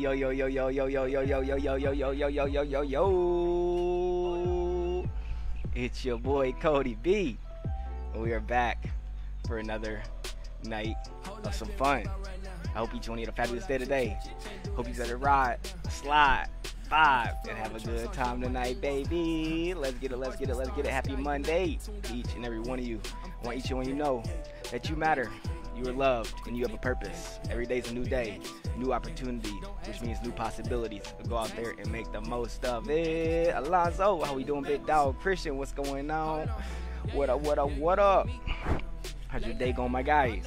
Yo yo yo yo yo yo yo yo yo yo yo yo yo yo yo yo yo. It's your boy Cody B. We are back for another night of some fun. I hope each one of you had a fabulous day today. Hope you got a ride, slide, vibe, and have a good time tonight, baby. Let's get it, let's get it, let's get it. Happy Monday each and every one of you. I want each one of you to know that you matter, you are loved, and you have a purpose. Every day's a new day, new opportunity, which means new possibilities. So go out there and make the most of it. Alonzo, how we doing, big dog? Christian, what's going on? What up, what up, what up? How's your day going, my guys?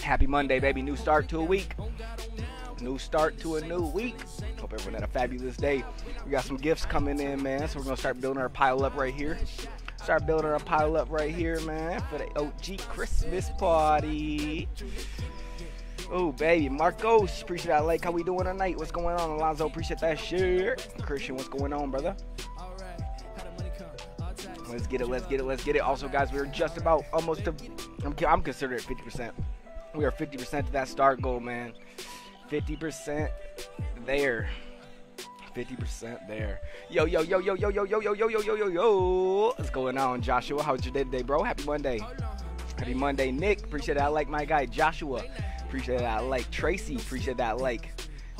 Happy Monday, baby. New start to a week. New start to a new week. Hope everyone had a fabulous day. We got some gifts coming in, man. So we're gonna start building our pile up right here. Start building our pile up right here, man, for the OG Christmas party. Oh, baby. Marcos, appreciate that like. How we doing tonight? What's going on? Alonzo, appreciate that share. Christian, what's going on, brother? Let's get it, let's get it, let's get it. Also, guys, we're just about almost to, I'm, I'm considering it 50%. We are 50% to that start goal, man. 50% there. 50% there. Yo, yo, yo, yo, yo, yo, yo, yo, yo, yo, yo, yo, yo. What's going on, Joshua? How's your day today, bro? Happy Monday. Happy Monday, Nick. Appreciate that. I like my guy, Joshua. Appreciate that. I like Tracy. Appreciate that. Like.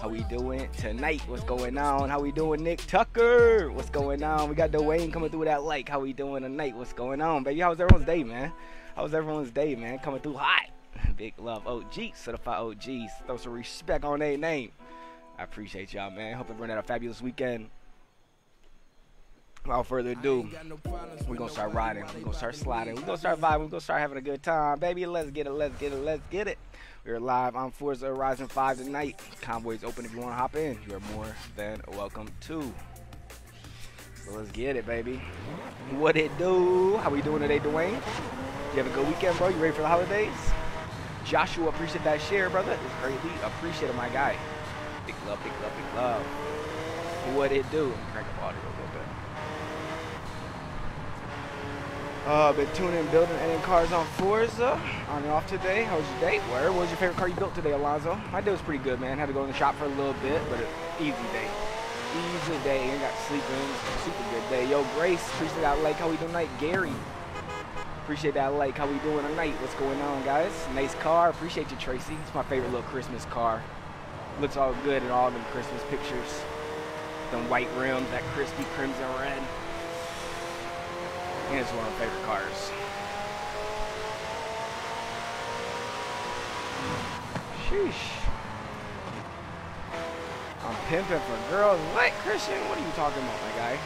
How we doing tonight? What's going on? How we doing, Nick Tucker? What's going on? We got Dwayne coming through that like. How we doing tonight? What's going on, baby? How's everyone's day, man? How's everyone's day, man? Coming through hot. Big love, OG, certified OGs. Throw some respect on their name. I appreciate y'all, man. Hope everyone had a fabulous weekend. Without further ado, we're gonna start riding. We're gonna start sliding. We're gonna start vibing. We're gonna start having a good time, baby. Let's get it. Let's get it. Let's get it. We're live on Forza Horizon 5 tonight. Convoy's open if you want to hop in. You are more than welcome to. So let's get it, baby. What it do? How we doing today, Dwayne? You have a good weekend, bro? You ready for the holidays? Joshua, appreciate that share, brother. It's greatly appreciated, my guy. Big love, big love, big love. What it do? Crank up audio a little bit. Uh, been tuning, building, editing cars on Forza. On and off today. How was your day? Where? What was your favorite car you built today, Alonzo? My day was pretty good, man. Had to go in the shop for a little bit, but an easy day. Easy day. Ain't got sleep in. Super good day. Yo, Grace, appreciate that like. How we doing tonight? Gary, appreciate that like. How we doing tonight? What's going on, guys? Nice car. Appreciate you, Tracy. It's my favorite little Christmas car. Looks all good in all them Christmas pictures. Them white rims, that crispy crimson red. And it's one of my favorite cars. Sheesh. I'm pimping for girls. What, Christian? What are you talking about, my guy?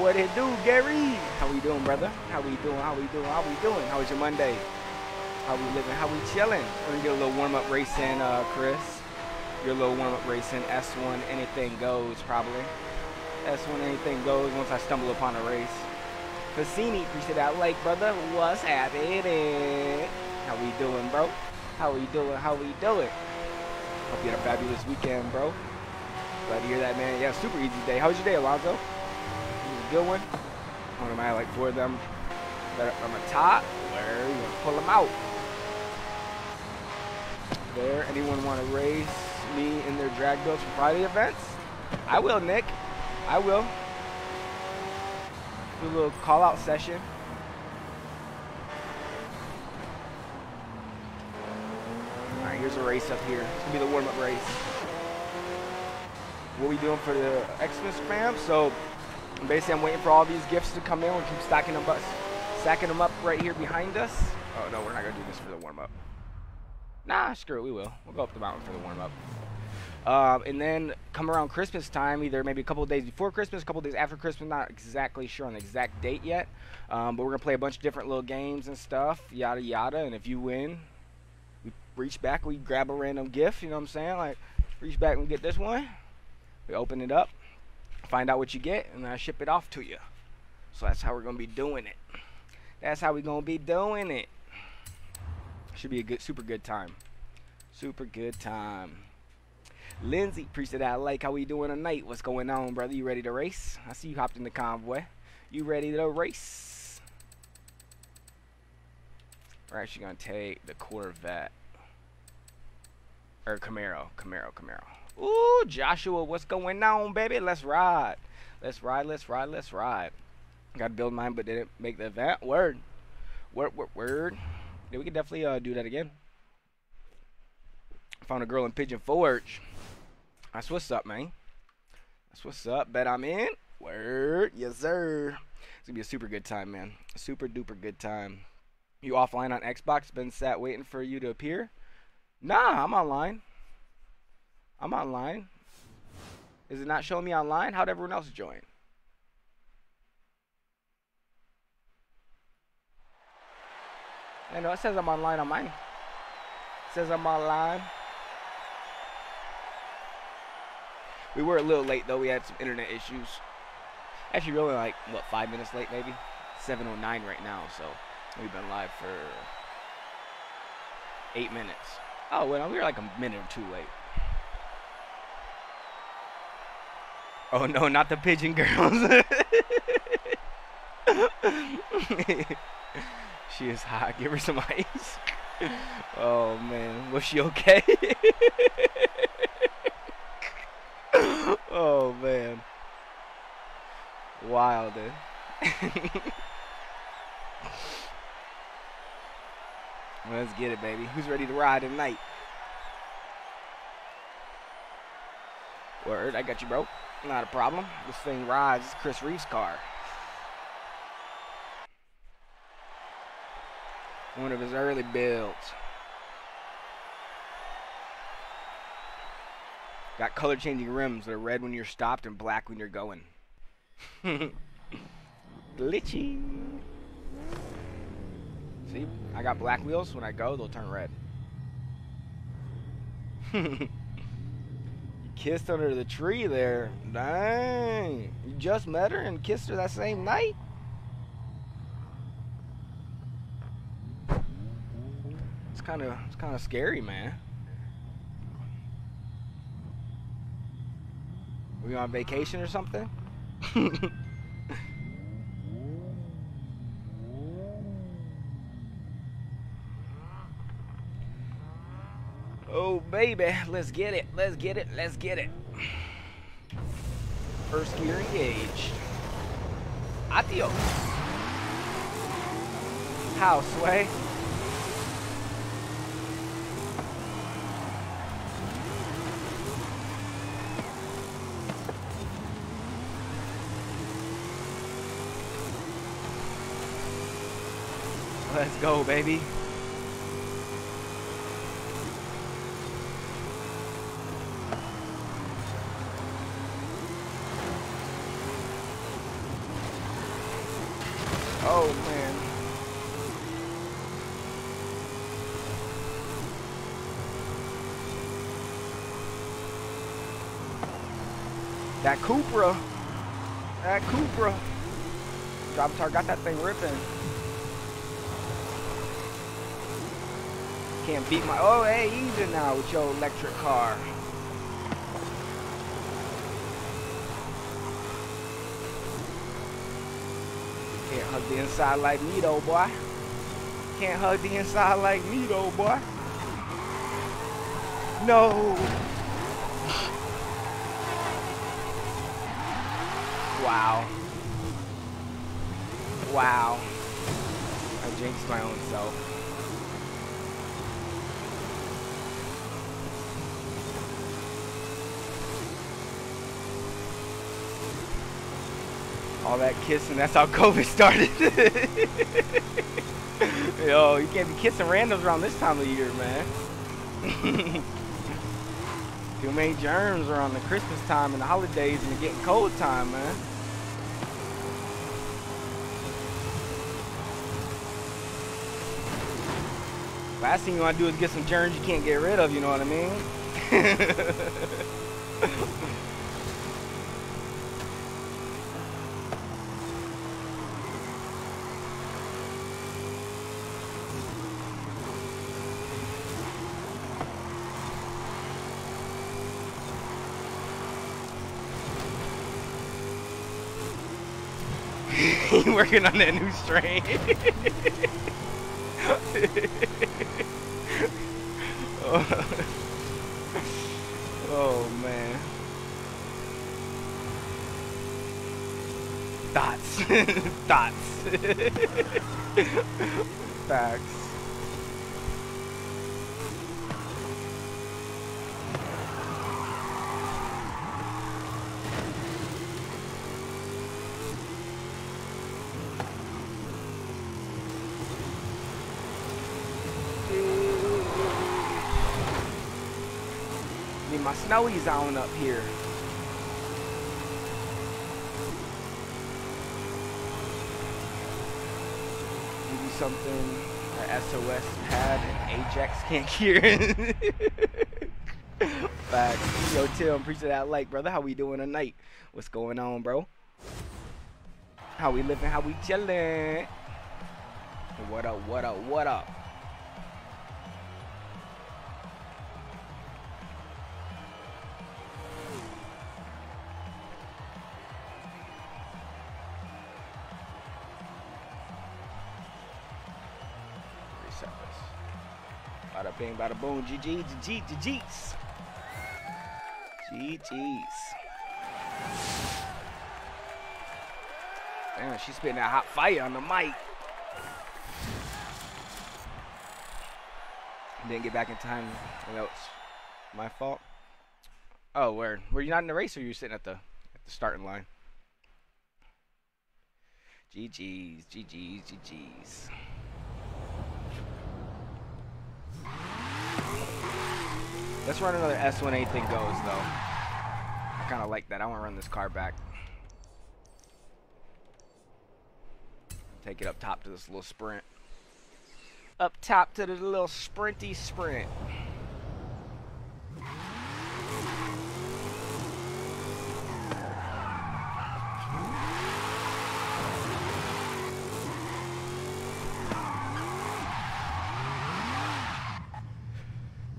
What it do, Gary? How we doing, brother? How we doing? How we doing? How we doing? How was your Monday? How we living? How we chilling? We're gonna get a little warm-up race in, uh, Chris. Your little warm-up race in S1. Anything goes, probably. S1, anything goes once I stumble upon a race. Cassini, appreciate that like, brother. What's happening? How we doing, bro? How we doing? How we doing? Hope you had a fabulous weekend, bro. Glad to hear that, man. Yeah, super easy day. How was your day, Alonzo? It was a good one. One of my like four of them that are from the top. Where you gonna pull them out? There. Anyone want to race me in their drag builds for Friday events? I will, Nick. I will. Do a little call out session. Alright, here's a race up here. It's gonna be the warm up race. What we doing for the Xmas fam? So basically I'm waiting for all these gifts to come in. We'll keep stacking them up stacking them up right here behind us. Oh no, we're not gonna do this for the warm up. Nah, screw it, we will. We'll go up the mountain for the warm up. Um, and then come around Christmas time, either maybe a couple days before Christmas, a couple days after Christmas, not exactly sure on the exact date yet. Um, but we're going to play a bunch of different little games and stuff, yada yada. And if you win, we reach back, we grab a random gift, you know what I'm saying? Like, reach back and get this one. We open it up, find out what you get, and then I ship it off to you. So that's how we're going to be doing it. That's how we're going to be doing it. Should be a good, super good time. Super good time. Lindsay, appreciate that. I like how we doing tonight. What's going on, brother? You ready to race? I see you hopped in the convoy. You ready to race? We're actually gonna take the Corvette. Or Camaro. Camaro, Camaro. Ooh, Joshua, what's going on, baby? Let's ride. Let's ride, let's ride, let's ride. Got to build mine, but didn't make the event. Word. Word, word, word. Yeah, we could definitely uh, do that again. Found a girl in Pigeon Forge. That's what's up, man. That's what's up. Bet I'm in. Word. Yes, sir. It's going to be a super good time, man. Super duper good time. You offline on Xbox? Been sat waiting for you to appear? Nah, I'm online. I'm online. Is it not showing me online? How'd everyone else join? I know it says I'm online on mine. It says I'm online. We were a little late though. We had some internet issues. Actually, really like what five minutes late, maybe. 7:09 right now, so we've been live for eight minutes. Oh well, we were like a minute or two late. Oh no, not the pigeon girls. she is hot. Give her some ice. Oh man, was she okay? oh man. Wild. Let's get it, baby. Who's ready to ride tonight? Word, I got you, bro. Not a problem. This thing rides. It's Chris Reeves' car. One of his early builds. Got color changing rims that are red when you're stopped and black when you're going. Glitchy. See, I got black wheels. When I go, they'll turn red. you kissed under the tree there. Dang. You just met her and kissed her that same night? Kind of it's kind of scary, man. We on vacation or something? oh baby, let's get it, let's get it, let's get it. First gear engaged. Adios. How, Sway? Let's go, baby. Oh, man. That Cupra. That Cupra. Drop tar got that thing ripping. Can't beat my. Oh, hey, easy now with your electric car. Can't hug the inside like me though, boy. Can't hug the inside like me though, boy. No. Wow. Wow. I jinxed my own self. All that kissing. That's how COVID started. Yo, you can't be kissing randoms around this time of year, man. Too many germs around the Christmas time and the holidays and the getting cold time, man. Last thing you want to do is get some germs you can't get rid of, you know what I mean? Working on that new strain. Oh man. Thoughts. Thoughts. Facts. Snowies on up here. Give you something that SOS had and Ajax can't hear. Facts. Yo, Tim, appreciate that like, brother. How we doing tonight? What's going on, bro? How we living? How we chilling? What up? What up? What up? Bada bing, bada boom. GG, GG, GG's. GG's. Damn, she's spitting that hot fire on the mic. Didn't get back in time. That was my fault. Oh, where? Were you not in the race or you sitting at the at the starting line? GG's, GG's, GG's. Let's run another S1 anything goes though. I kind of like that. I want to run this car back. Take it up top to this little sprint. Up top to the little sprinty sprint.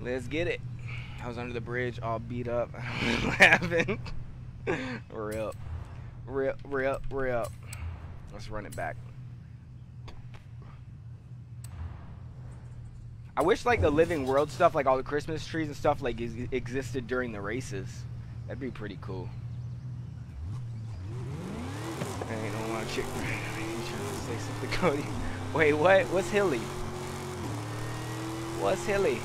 Let's get it. I was under the bridge, all beat up. laughing. Rip. Rip, rip, rip. Let's run it back. I wish like the living world stuff, like all the Christmas trees and stuff, like is, existed during the races. That'd be pretty cool. I want to say something, Cody. Wait, what? What's Hilly? What's Hilly?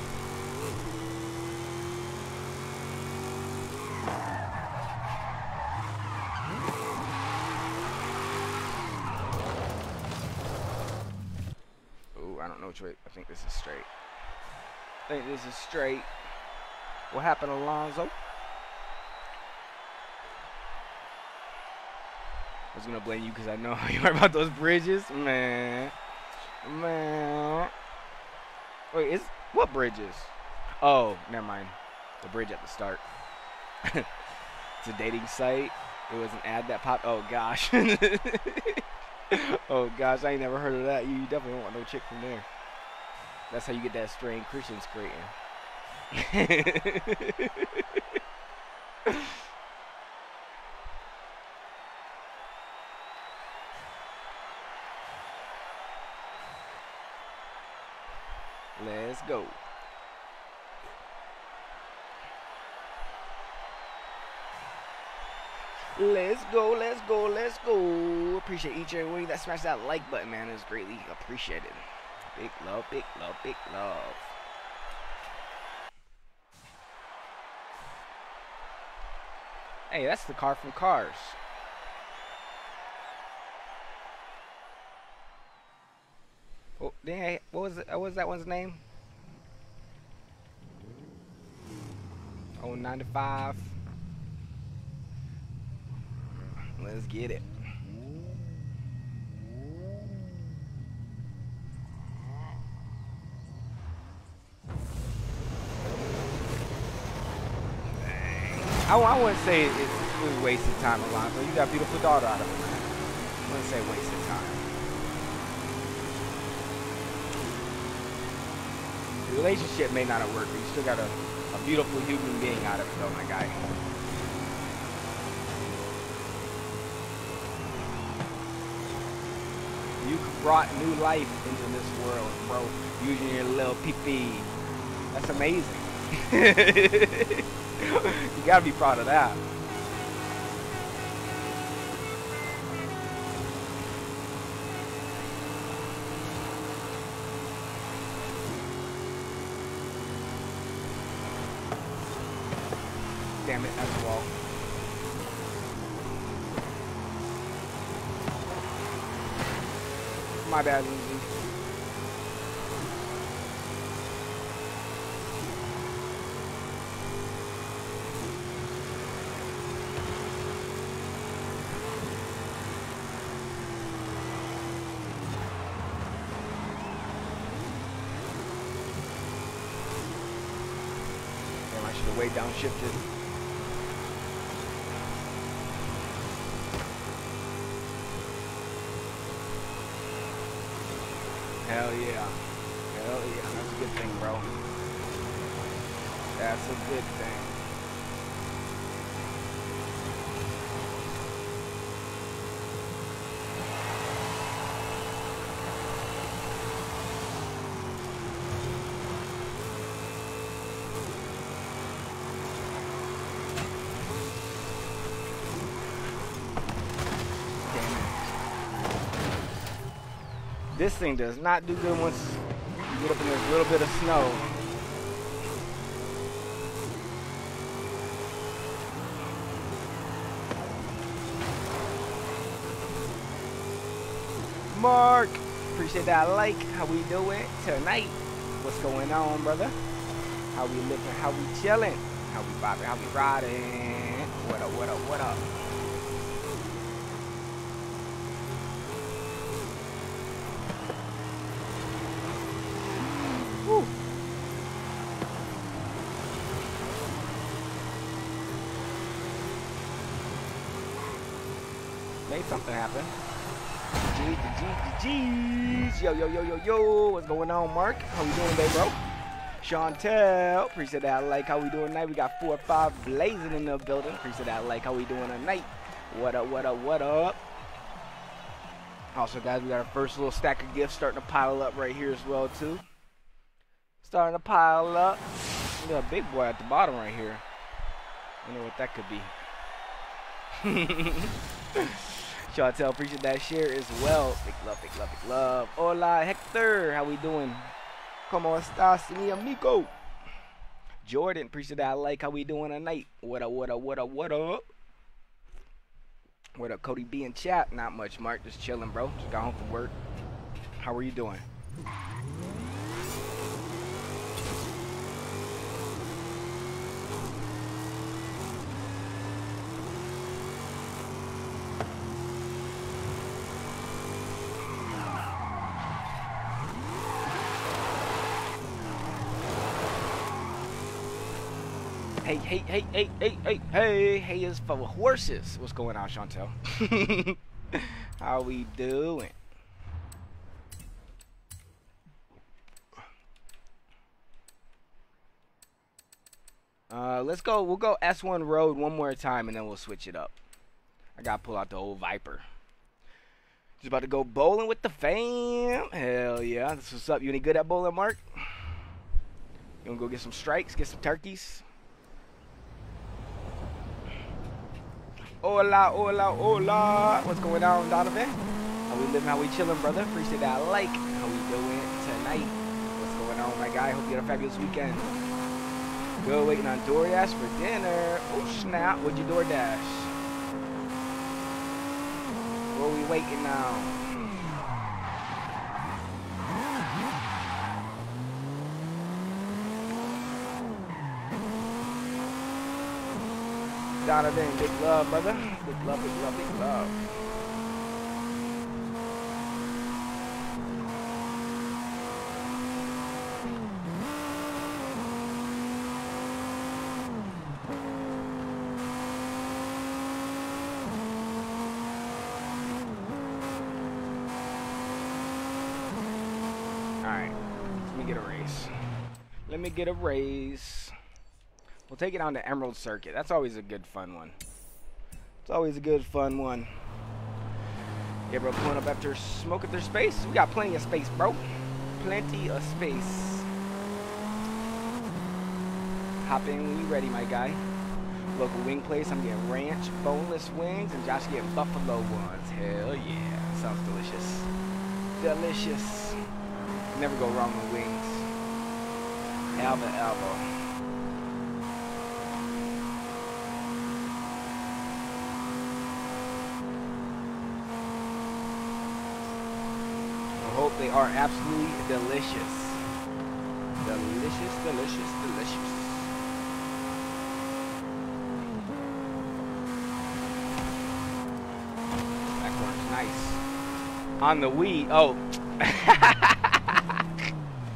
Ooh, I don't know which way. I think this is straight. I think this is straight. What happened, Alonzo? I was gonna blame you because I know you are about those bridges, man. Man. Wait, is what bridges? Oh, never mind. The bridge at the start. it's a dating site. It was an ad that popped. Oh gosh. oh gosh, I ain't never heard of that. You definitely don't want no chick from there. That's how you get that strained Christian scrating. Let's go. Let's go, let's go, let's go. Appreciate each and every one of you that smashed that like button, man. It's greatly appreciated. Big love, big love, big love. Hey, that's the car from Cars. Oh, dang, what was it, what was that one's name? Oh, 95. Let's get it. I, I wouldn't say it, it was wasted time, Alonzo. You got a beautiful daughter out of it. I wouldn't say wasted time. The relationship may not have worked, but you still got a, a beautiful human being out of it, though, my guy. You brought new life into this world, bro, using your little pee-pee. That's amazing. you gotta be proud of that. Damn it, that's a wall. My bad, Lindsay. Damn, I should have way downshifted. Hell yeah. Hell yeah. That's a good thing, bro. That's a good thing. Damn it. This thing does not do good once you get up in this little bit of snow. Mark, appreciate that like. How we doing tonight? What's going on, brother? How we living? How we chilling? How we vibing? How we riding? What up? What up? What up? Made something happen. G, G, G's. Yo, yo, yo, yo, yo. What's going on, Mark? How we doing today, bro? Chantel, appreciate that. Like how we doing tonight. We got four or five blazing in the building. Appreciate that. Like how we doing tonight. What up? What up? What up? Also, guys, we got our first little stack of gifts starting to pile up right here as well, too. Starting to pile up. We got a big boy at the bottom right here. I wonder what that could be. Chantel, appreciate that share as well. Big love, big love, big love. Hola, Hector. How we doing? Como estás, mi amigo? Jordan, appreciate that. I like how we doing tonight. What up, what up, what up, what up? What up, Cody B in chat? Not much, Mark. Just chilling, bro. Just got home from work. How are you doing? Hey, hey, hey, hey, hey, hey, hey, hey is for horses. What's going on, Chantel? How we doing? Uh, let's go. We'll go S1 Road one more time, and then we'll switch it up. I gotta pull out the old Viper. Just about to go bowling with the fam. Hell yeah. That's what's up. You any good at bowling, Mark? You wanna go get some strikes, get some turkeys? Hola, hola, hola. What's going on, Donovan? How we living, how we chilling, brother? Appreciate that like. How we doing tonight? What's going on, my guy? Hope you had a fabulous weekend. Good, waiting on DoorDash for dinner. Oh, snap. What'd you DoorDash? What are we waiting now? Donovan, big love, brother. Big love, big love, big love. Alright, let me get a raise. Let me get a raise. We'll take it on to Emerald Circuit. That's always a good fun one. It's always a good fun one. Yeah, bro, pulling up after smoking their space. We got plenty of space, bro. Plenty of space. Hop in when you ready, my guy. Local wing place, I'm getting ranch, boneless wings, and Josh getting buffalo ones. Hell yeah. Sounds delicious. Delicious. Never go wrong with wings. Alva Alva. I hope they are absolutely delicious. Delicious, delicious, delicious. That corner's nice. On the Wii, oh.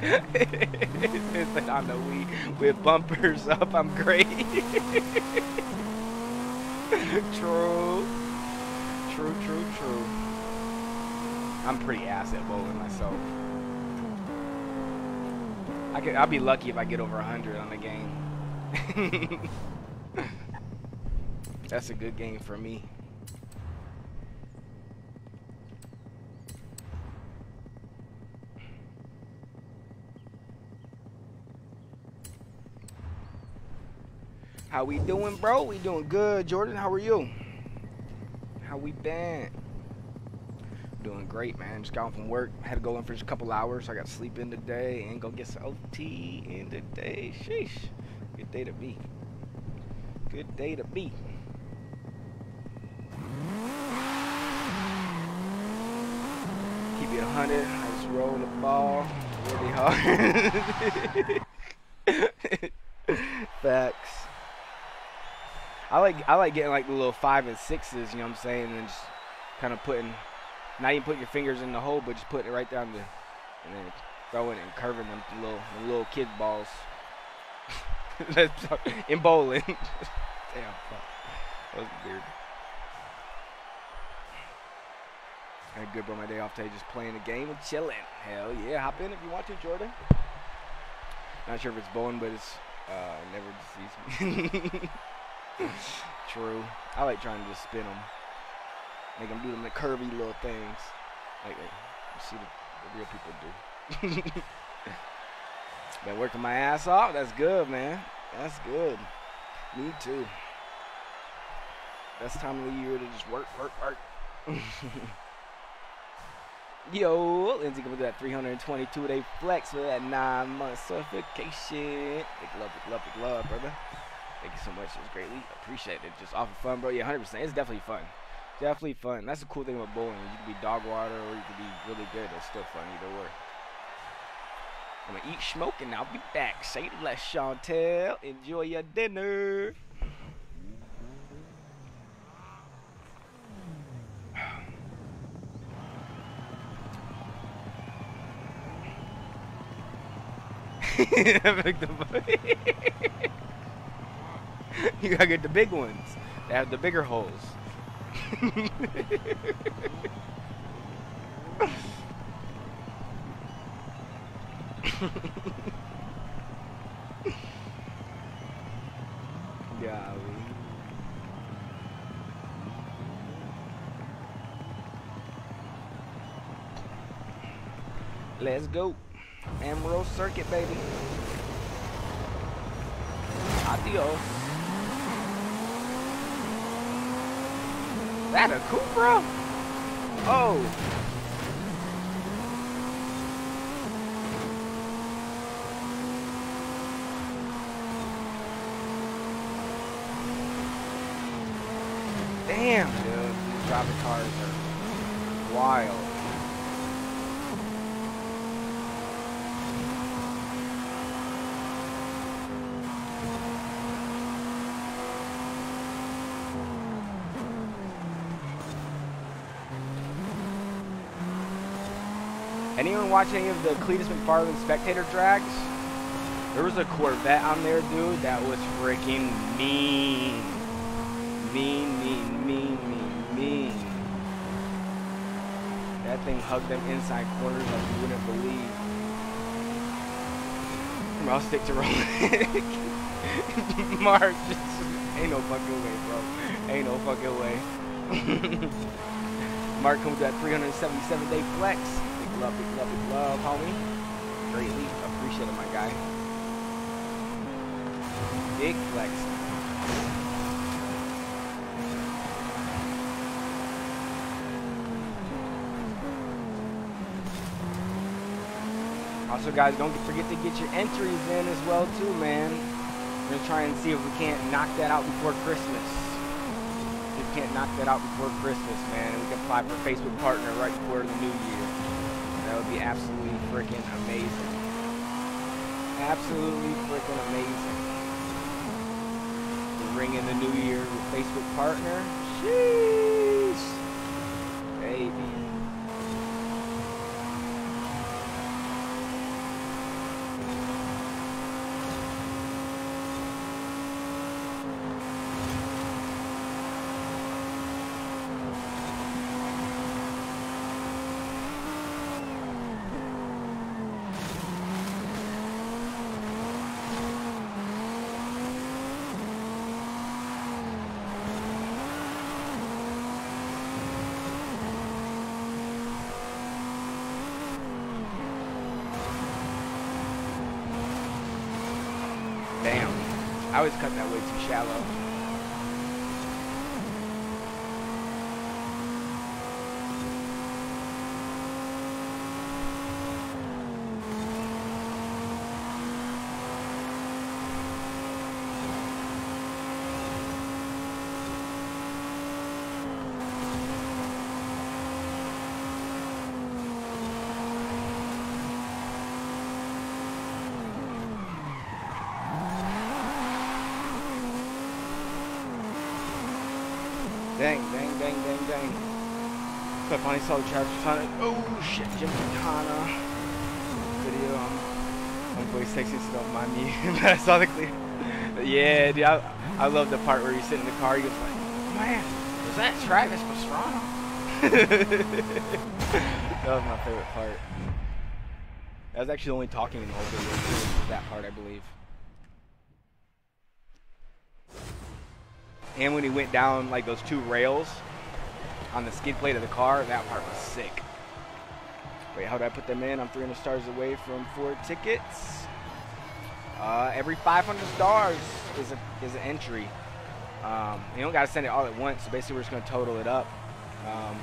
it's like on the Wii with bumpers up, I'm great. true. True, true, true. I'm pretty ass at bowling myself. I could, I'll be lucky if I get over 100 on the game. That's a good game for me. How we doing, bro? We doing good. Jordan, how are you? How we been? Doing great, man. Just got home from work. Had to go in for just a couple hours. I got to sleep in today and go get some OT in today. Sheesh. Good day to be. Good day to be. Keep it 100. I just roll the ball really hard. Facts. I like I like getting like the little five and sixes, you know what I'm saying, and just kind of putting, not even put your fingers in the hole, but just putting it right down the, and then throwing and curving them little them little kid balls. in bowling. Damn, fuck. that was weird. Had good bro my day off today, just playing the game and chilling. Hell yeah, hop in if you want to, Jordan. Not sure if it's bowling, but it's uh, never deceased me. True. I like trying to just spin them. Make them do them the curvy little things. Like uh, you see the, real people do. Been working my ass off. That's good, man. That's good. Me too. Best time of the year to just work, work, work. Yo, Lindsay coming to do that 322 day flex for that nine month certification. Big love, big love, big love, brother. Thank you so much. It was greatly appreciated. Just off of fun, bro. Yeah, 100%. It's definitely fun. Definitely fun. That's the cool thing about bowling. You can be dog water or you can be really good. It's still fun either way. I'm to eat smoke and I'll be back. Say less, Chantel. Enjoy your dinner. you gotta get the big ones. They have the bigger holes. Let's go. Emerald Circuit, baby. Adios. That a Cupra? Oh. Damn, dude. These driving cars are wild. Anyone watch any of the Cleetus McFarland spectator drags? There was a Corvette on there, dude, that was freaking mean. Mean, mean, mean, mean, mean. That thing hugged them inside corners like you wouldn't believe. I'll stick to rolling. Mark, just, ain't no fucking way, bro. Ain't no fucking way. Mark comes that 377 day flex big love, big love, homie. Greatly appreciate it, my guy. Big flex. Also, guys, don't forget to get your entries in as well, too, man. We're going to try and see if we can't knock that out before Christmas. If we can't knock that out before Christmas, man, and we can apply for Facebook Partner right before the new year. Absolutely freaking amazing. Absolutely freaking amazing. We're ringing the new year with Facebook Partner. Sheesh. Baby. I was cutting that way too shallow. Dang, dang, dang, dang, dang. So I finally saw the Travis Ton. Oh shit, Jim Kana video. I'm voice texting, so don't mind me. Clear. Yeah, dude, I, I love the part where you sit in the car. He goes like, man, is that Travis Pastrana? that was my favorite part. That was actually the only talking in the whole video. That part, I believe. And when he went down like those two rails on the skid plate of the car, that part was sick. Wait, how did I put them in? I'm 300 stars away from four tickets. Uh, every 500 stars is a is an entry. Um, you don't got to send it all at once. So basically, we're just gonna total it up. Um,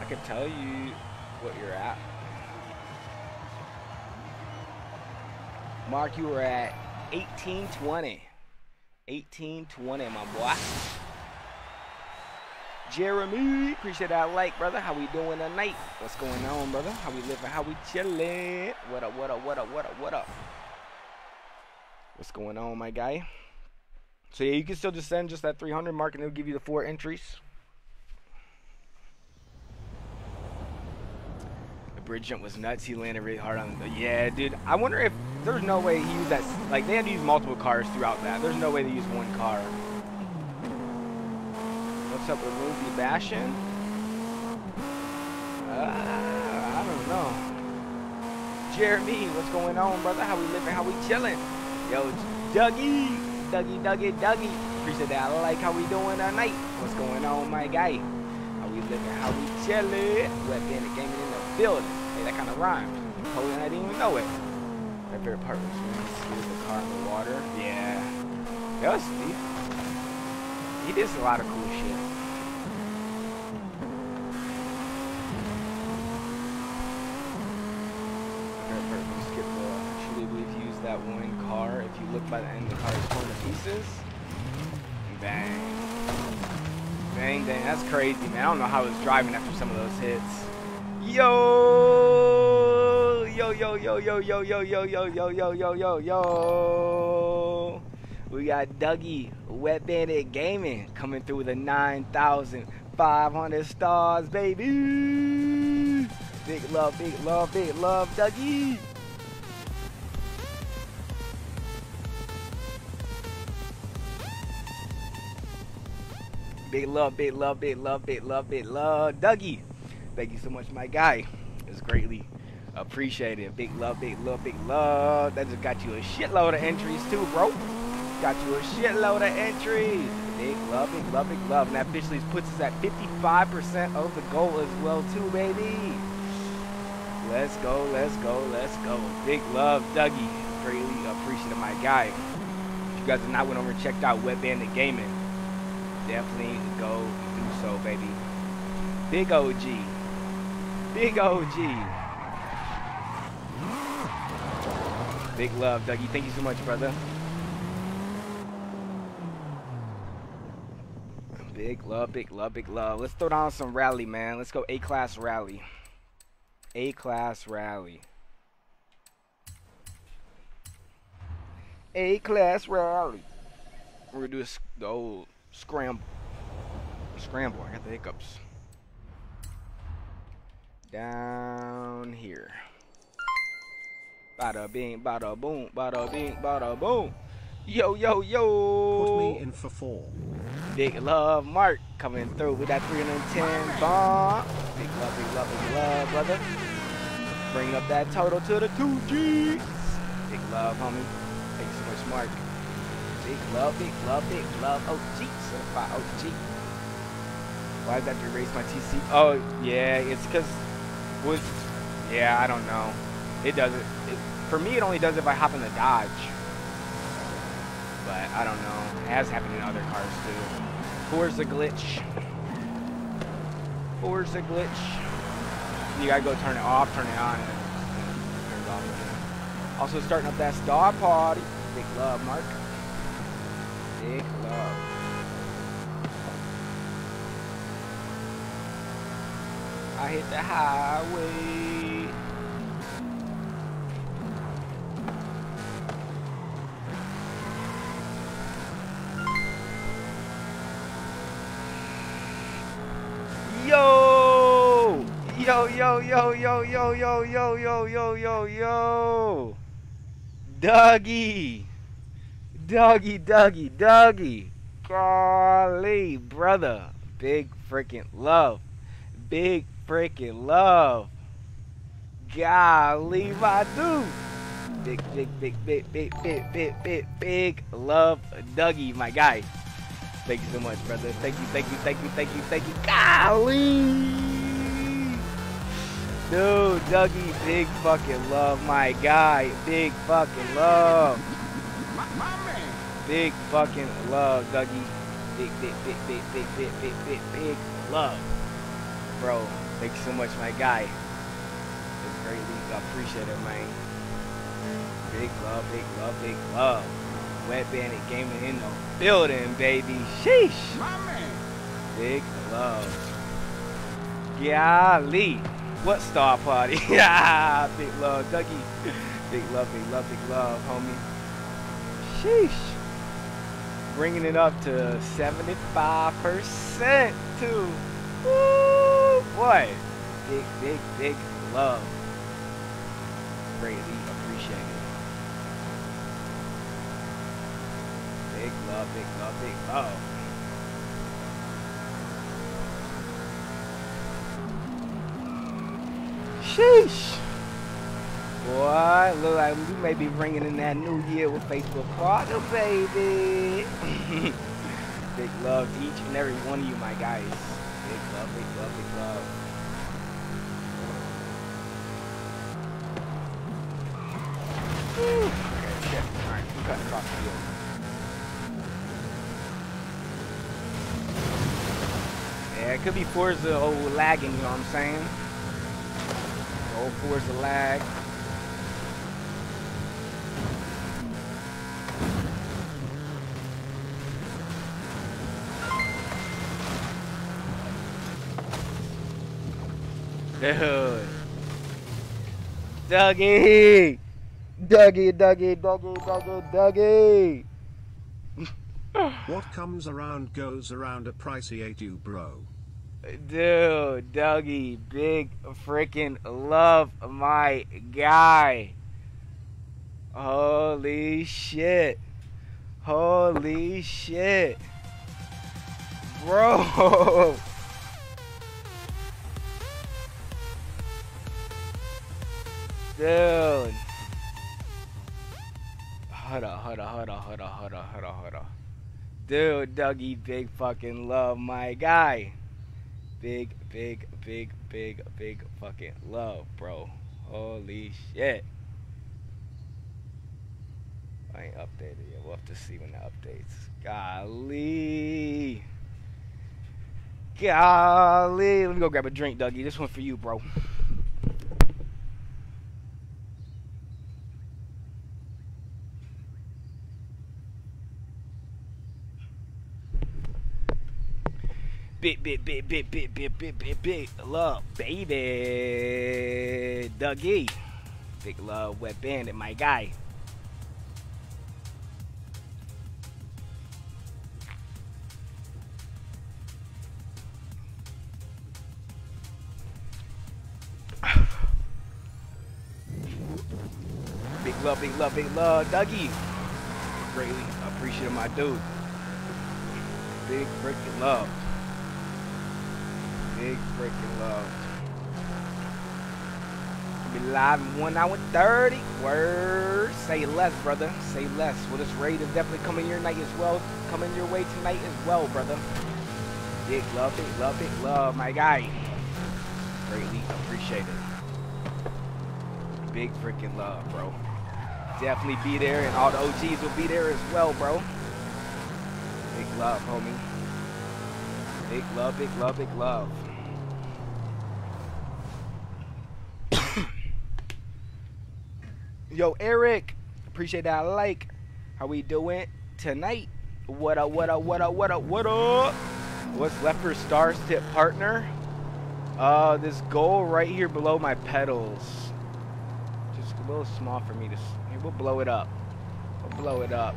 I can tell you what you're at. Mark, you were at 1820. 1820, my boy. Jeremy, appreciate that like, brother. How we doing tonight? What's going on, brother? How we living? How we chilling? What up, what up, what up, what up, what up? What's going on, my guy? So yeah, you can still just send just that 300 mark and it'll give you the four entries. The bridge jump was nuts. He landed really hard on. The, yeah, dude. I wonder if there's no way he used that. Like they had to use multiple cars throughout that. There's no way they used one car. What's up with Lindsay Bashan? Uh, I don't know. Jeremy, what's going on, brother? How we living? How we chilling? Yo, Dougie, Dougie, Dougie, Dougie. Appreciate that. I like how we doing tonight. What's going on, my guy? How we living? How we chilling? Wet Bandit Gaming in the building. Hey, that kind of rhymed. Holy, I didn't even know it. My favorite part was when the car in the water. Yeah. That was he, he did a lot of cool shit. Skip the, I truly believe he used that one car. If you look by the end, the car is torn to pieces. Bang. Bang, dang, that's crazy, man. I don't know how he was driving after some of those hits. Yo, yo, yo, yo, yo, yo, yo, yo, yo, yo, yo, yo, yo, yo. We got Dougie, Wet Bandit Gaming, coming through with a 9,500 stars, baby. Big love, big love, big love, Dougie. Big love, big love, big love, big love, big love, Dougie. Thank you so much, my guy. It's greatly appreciated. Big love, big love, big love. That just got you a shitload of entries too, bro. Got you a shitload of entries. Big love, big love, big love. And that officially puts us at 55% of the goal as well too, baby. Let's go, let's go, let's go. Big love, Dougie. Greatly appreciated my guy. If you guys have not went over and checked out Wet Bandit Gaming, definitely go do so, baby. Big OG. Big OG. Big love, Dougie. Thank you so much, brother. Big love, big love, big love. Let's throw down some rally, man. Let's go A-class rally. A-class rally. A-class rally. We're gonna do a, old scramble. Scramble. I got the hiccups. Down here. Bada bing, bada boom, bada bing, bada boom. Yo, yo, yo. Put me in for four. Big love, Mark, coming through with that 310 bomb. Big love, big love, big love, brother. Bring up that total to the 2Gs. Big love, homie. Thank you so much, Mark. Big love, big love, big love. OG, certified OG. Why did to erase my TC? Oh, yeah, it's because with, yeah, I don't know. It does it, it. For me, it only does it if I hop in the Dodge. But I don't know. It has happened in other cars too. Forza glitch. Forza glitch. You gotta go turn it off, turn it on, it off. Also starting up that star party. Big love, Mark. Big love. I hit the highway. Yo! Yo, yo, yo, yo, yo, yo, yo, yo, yo, yo, yo. Dougie. Dougie, Dougie, Dougie. Golly, brother. Big freaking love. Big freaking love. Golly, my dude. Big, big, big, big, big, big, big, big, big love, Dougie, my guy. Thank you so much, brother. Thank you, thank you, thank you, thank you, thank you. Golly! Dude, Dougie, big fucking love, my guy. Big fucking love. My, man. Big fucking love, Dougie. Big, big, big, big, big, big, big, big, big love. Bro, thank you so much, my guy. It's greatly appreciated, man. Big love, big love, big love. Wet Bandit Gaming in the building, baby. Sheesh. My man. Big love. Golly. What star party? Yeah, big love, Dougie. Big love, big love, big love, homie. Sheesh. Bringing it up to 75% too. Woo, boy. Big, big, big love. Greatly appreciated. Big love, big love, big love. Sheesh. Boy, look like we may be bringing in that new year with Facebook Partner, baby. big love to each and every one of you, my guys. Big love, big love, big love. Whew. Okay, shit. Alright, I'm cutting across the field. Yeah, it could be Forza old lagging, you know what I'm saying? Old Forza lag. Dude. Dougie! Dougie, Dougie, Dougie, Dougie, Dougie! What comes around goes around. Appreciate you, bro. Dude, Dougie, big freaking love my guy. Holy shit. Holy shit. Bro. Dude. Hold on, hold on, hold on, hold on, hold on, hold on, hold on. Dude, Dougie, big fucking love my guy. Big, big, big, big, big fucking love, bro. Holy shit. I ain't updated yet. We'll have to see when the updates. Golly. Golly. Let me go grab a drink, Dougie. This one for you, bro. Big, big, big, big, big, big, big, big, big love, baby. Dougie. Big love, wet bandit, my guy. Big love, big love, big love, Dougie. Greatly appreciate my dude. Big freaking love. Big freaking love. Be live in one hour thirty. Word. Say less, brother. Say less. Well, this raid is definitely coming your night as well. Coming your way tonight as well, brother. Big love, big love, big love, my guy. Greatly appreciate it. Big freaking love, bro. Definitely be there, and all the OGs will be there as well, bro. Big love, homie. Big love, big love, big love. Yo, Eric, appreciate that like. How we doing tonight? What up, what up, what up, what up, what up? What's left for Stars Tip Partner? Uh, this goal right here below my pedals. Just a little small for me to, here, we'll blow it up. We'll blow it up.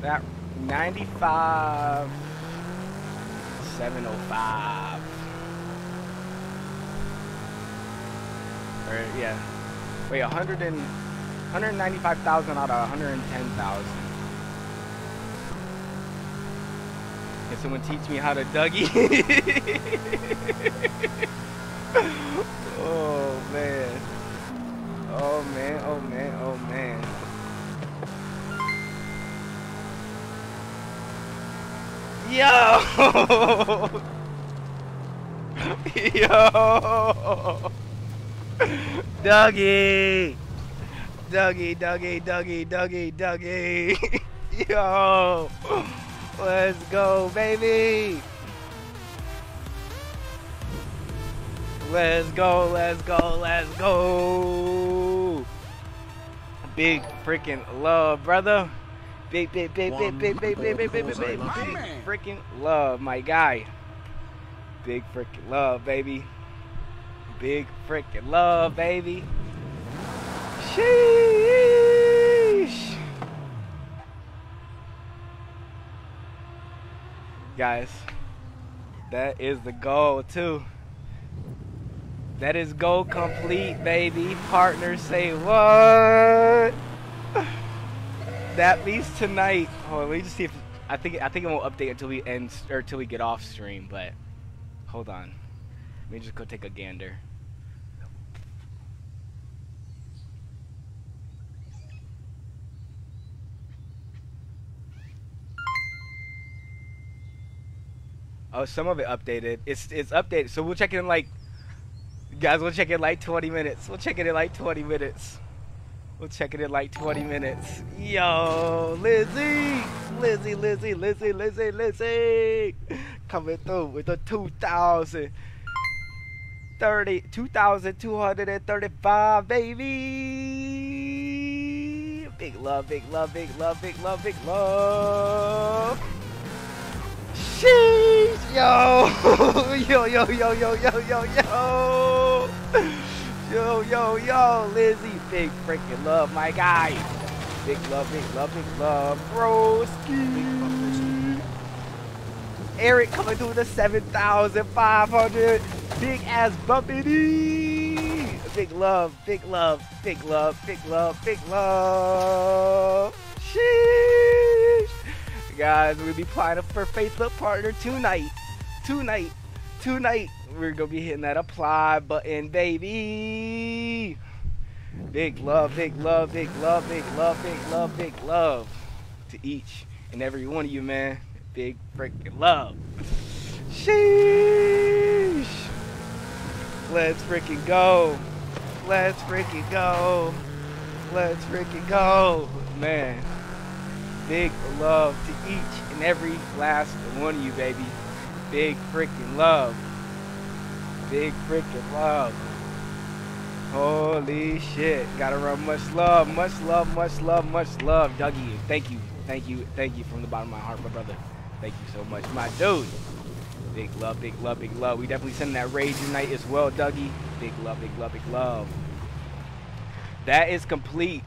That 95, 705. Or, yeah. Wait, 100 and 195,000 out of 110,000. Can someone teach me how to Dougie? oh man. Oh man, oh man, oh man. Yo! Yo! Dougie! Dougie, Dougie, Dougie, Dougie, Dougie! Yo! Let's go, baby! Let's go, let's go, let's go! Big freaking love, brother. Big, big, big, big, big, big, big, big, big, big, big, big freaking love, my guy. Big freaking love, baby. Big freaking love, baby. Sheesh. Guys, that is the goal, too. That is goal complete, baby. Partners say what? That means tonight. Oh, let me just see if I think I think it won't update until we end or until we get off stream. But hold on, let me just go take a gander. Oh, some of it updated. It's it's updated. So we'll check it in like guys, we'll check it in like 20 minutes. We'll check it in like 20 minutes. We'll check it in like 20 minutes. Yo, Lizzie! Lizzie, Lizzie, Lizzie, Lizzie, Lizzie! Coming through with the 2000. 30, 2,235, baby! Big love, big love, big love, big love, big love! Sheesh! Yo! yo, yo, yo, yo, yo, yo, yo! Yo, yo, yo, Lizzie, big freaking love, my guy. Big love, big love, big love, broski. Eric coming through the 7,500. Big ass bumpity. Big love, big love, big love, big love, big love. Sheesh. Guys, we'll be applying for Facebook partner tonight. Tonight. Tonight we're gonna be hitting that apply button, baby. Big love, big love, big love, big love, big love, big love to each and every one of you, man. Big freaking love. Sheesh. Let's freaking go. Let's freaking go. Let's freaking go, man. Big love to each and every last one of you, baby. Big freaking love. Big freaking love. Holy shit. Gotta run much love, much love, much love, much love. Dougie, thank you, thank you, thank you from the bottom of my heart, my brother. Thank you so much, my dude. Big love, big love, big love. We definitely sending that rage tonight as well, Dougie. Big love, big love, big love. That is complete.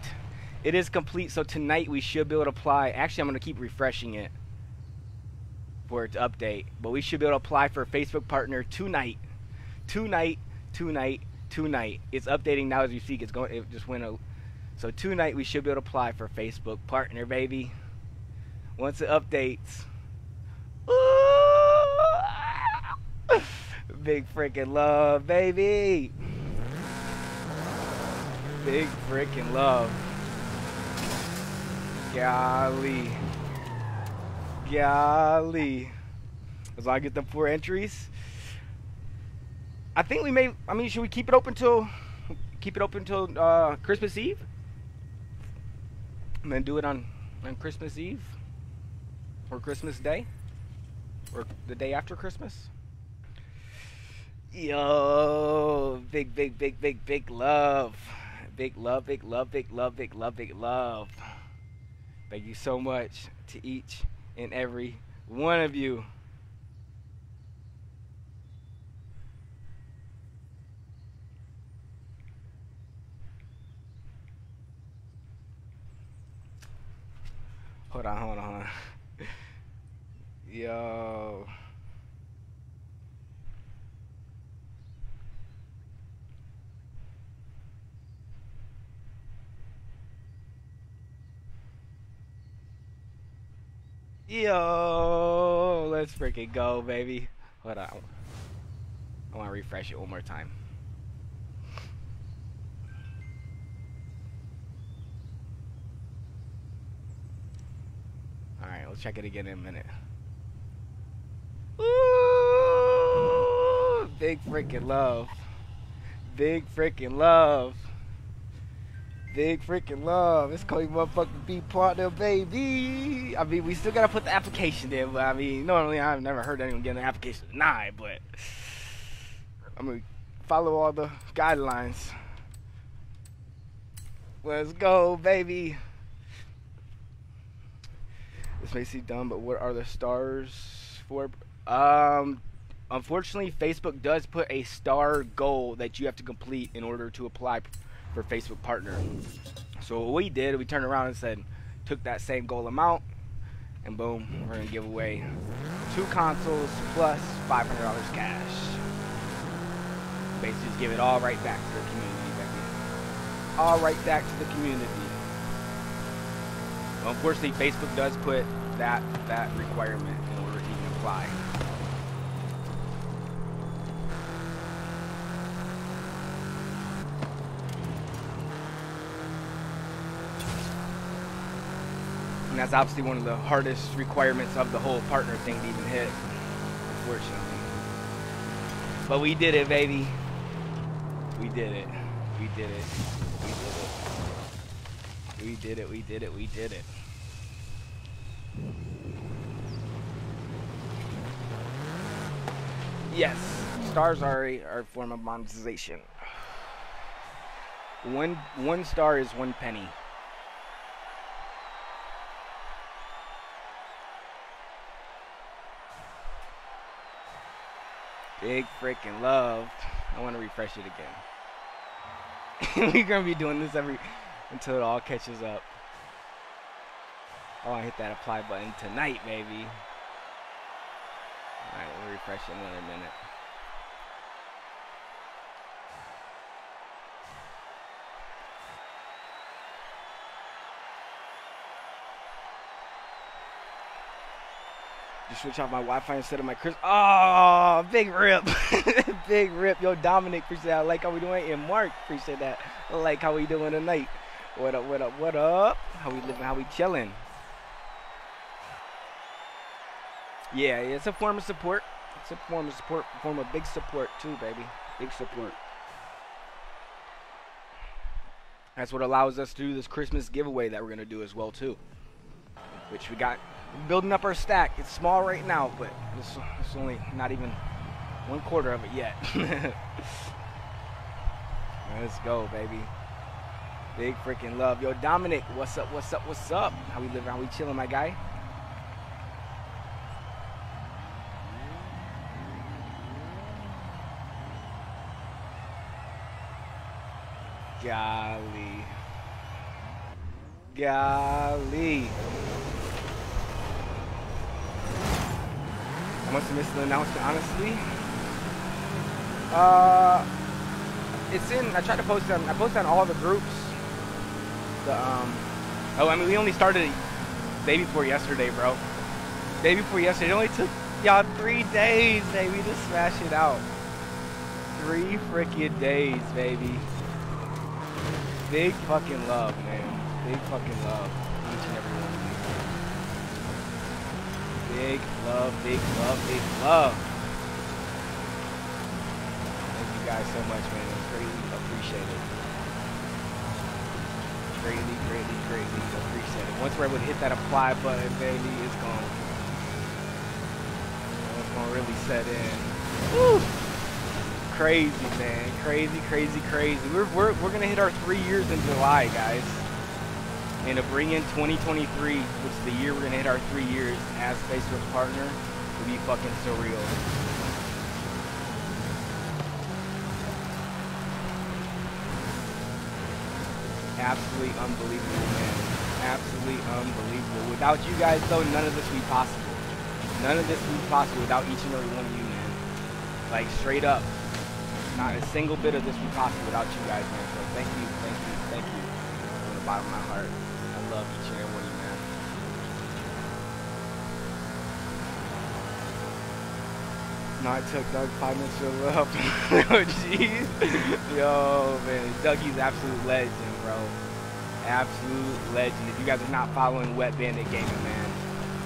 It is complete. So tonight we should be able to apply. Actually, I'm going to keep refreshing it for it to update. But we should be able to apply for a Facebook partner tonight. Tonight, tonight, tonight. It's updating now as you see. It's going. It just went. A, so tonight we should be able to apply for Facebook partner, baby. Once it updates. Big freaking love, baby. Big freaking love. Golly. Golly. As I get the four entries. I think we may I mean should we keep it open till keep it open till uh, Christmas Eve? And then do it on on Christmas Eve? Or Christmas Day? Or the day after Christmas? Yo, big, big, big, big, big love. Big love, big love, big love, big love, big love. Thank you so much to each and every one of you. Hold on, hold on, hold on. Yo. Yo, let's freaking go, baby. Hold on. I want to refresh it one more time. Alright, we'll check it again in a minute. Ooh, big freaking love. Big freaking love. Big freaking love. It's Cody motherfucking B partner, baby. I mean, we still gotta put the application in, but I mean, normally I've never heard anyone get an application denied, but I'm gonna follow all the guidelines. Let's go, baby. This may seem dumb, but what are the stars for? Um, unfortunately, Facebook does put a star goal that you have to complete in order to apply for Facebook Partner. So what we did, we turned around and said, took that same goal amount, and boom, we're gonna give away two consoles plus $500 cash. Basically, just give it all right back to the community, baby. All right back to the community. Well, unfortunately, Facebook does put that that requirement in order to even apply. And that's obviously one of the hardest requirements of the whole partner thing to even hit, unfortunately. But we did it, baby. We did it. We did it. We did it. We did it. We did it. We did it. Yes, stars are a, form of monetization. One one star is one penny. Big freaking love. I want to refresh it again. We're gonna be doing this every until it all catches up. Oh, I hit that apply button tonight, baby. Alright, we'll refresh it another minute. Switch off my Wi-Fi instead of my Chris. Oh, big rip, big rip. Yo, Dominic, appreciate that. I like how we doing. And Mark, appreciate that. I like how we doing tonight. What up? What up? What up? How we living? How we chilling? Yeah, it's a form of support. It's a form of support, form of big support too, baby. Big support. That's what allows us to do this Christmas giveaway that we're gonna do as well too. Which we got building up our stack. It's small right now, but it's, it's only not even one quarter of it yet. Let's go, baby. Big freaking love. Yo, Dominic, what's up, what's up, what's up? How we living, how we chilling, my guy? Golly. Golly. Must have missed the announcement, honestly. Uh, it's in, I tried to post it I posted on all the groups. The, um, oh, I mean, we only started day before yesterday, bro. Day before yesterday. It only took y'all three days, baby, to smash it out. Three freaking days, baby. Big fucking love, man. Big fucking love. Each and every one of you. Big love, big love, big love. Thank you guys so much, man. It's greatly appreciated. Greatly, greatly, greatly appreciated. Once we're able to hit that apply button, baby, it's going it's gonna really set in. Woo! crazy, man. Crazy, crazy, crazy. We're, we're, we're going to hit our three years in July, guys. And to bring in 2023, which is the year we're to hit our three years as Facebook partner, will be fucking surreal. Absolutely unbelievable, man. Absolutely unbelievable. Without you guys, though, none of this would be possible. None of this would be possible without each and every one of you, man. Like, straight up. Not a single bit of this would be possible without you guys, man. So thank you, thank you, thank you from the bottom of my heart. I love each and every one of you, man. No, it took Doug five minutes to look up. oh, jeez. Yo, man. Dougie's absolute legend, bro. Absolute legend. If you guys are not following Wet Bandit Gaming, man,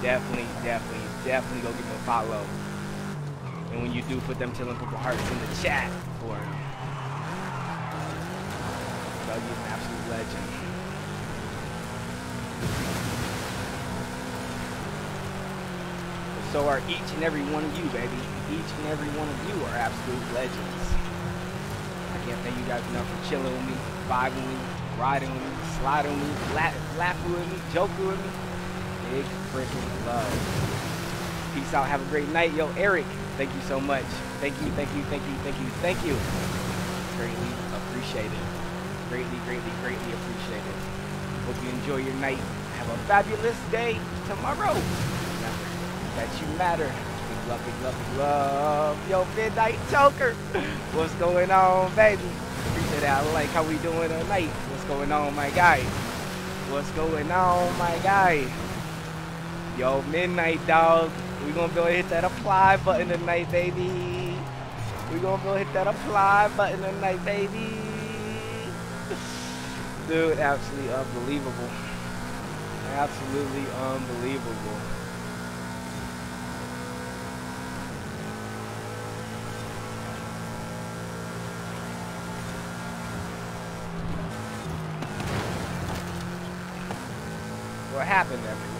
definitely, definitely, definitely go give him a follow. And when you do, put them chilling purple hearts in the chat for him. Dougie's an absolute legend. So are each and every one of you, baby. Each and every one of you are absolute legends. I can't thank you guys enough for chilling with me, vibing with me, riding with me, sliding with me, laugh, laughing with me, joking with me. Big freaking love. Peace out. Have a great night. Yo, Eric, thank you so much. Thank you, thank you, thank you, thank you, thank you. Greatly appreciated. Greatly, greatly, greatly appreciated. Hope you enjoy your night. Have a fabulous day tomorrow. That you matter. Big love, big love, big love. Yo, Midnight Choker. What's going on, baby? Appreciate that. I like how we doing tonight. What's going on, my guy? What's going on, my guy? Yo, Midnight Dog. We gonna go hit that apply button tonight, baby. We gonna go hit that apply button tonight, baby. Dude, absolutely unbelievable. Absolutely unbelievable. What happened, everyone?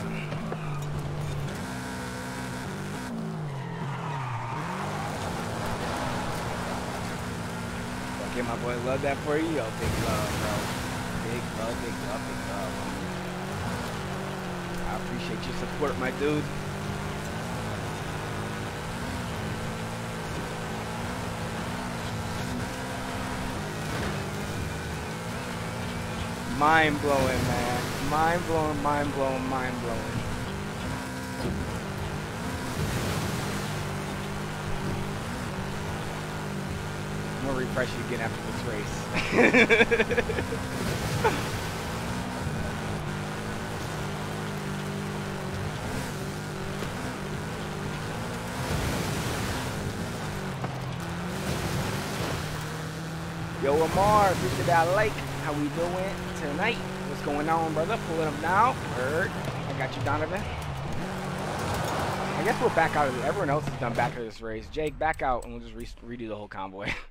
Okay, my boy, love that for you. Yo, big love, bro. Big. I appreciate your support, my dude. Mind blowing, man. Mind blowing, mind blowing, mind blowing. Refresh you again after this race. Yo, Amar, appreciate that uh, like. How we doing tonight? What's going on, brother? Pulling up now. Heard. I got you, Donovan. I guess we'll back out of it. Everyone else is done back of this race. Jake, back out, and we'll just re redo the whole convoy.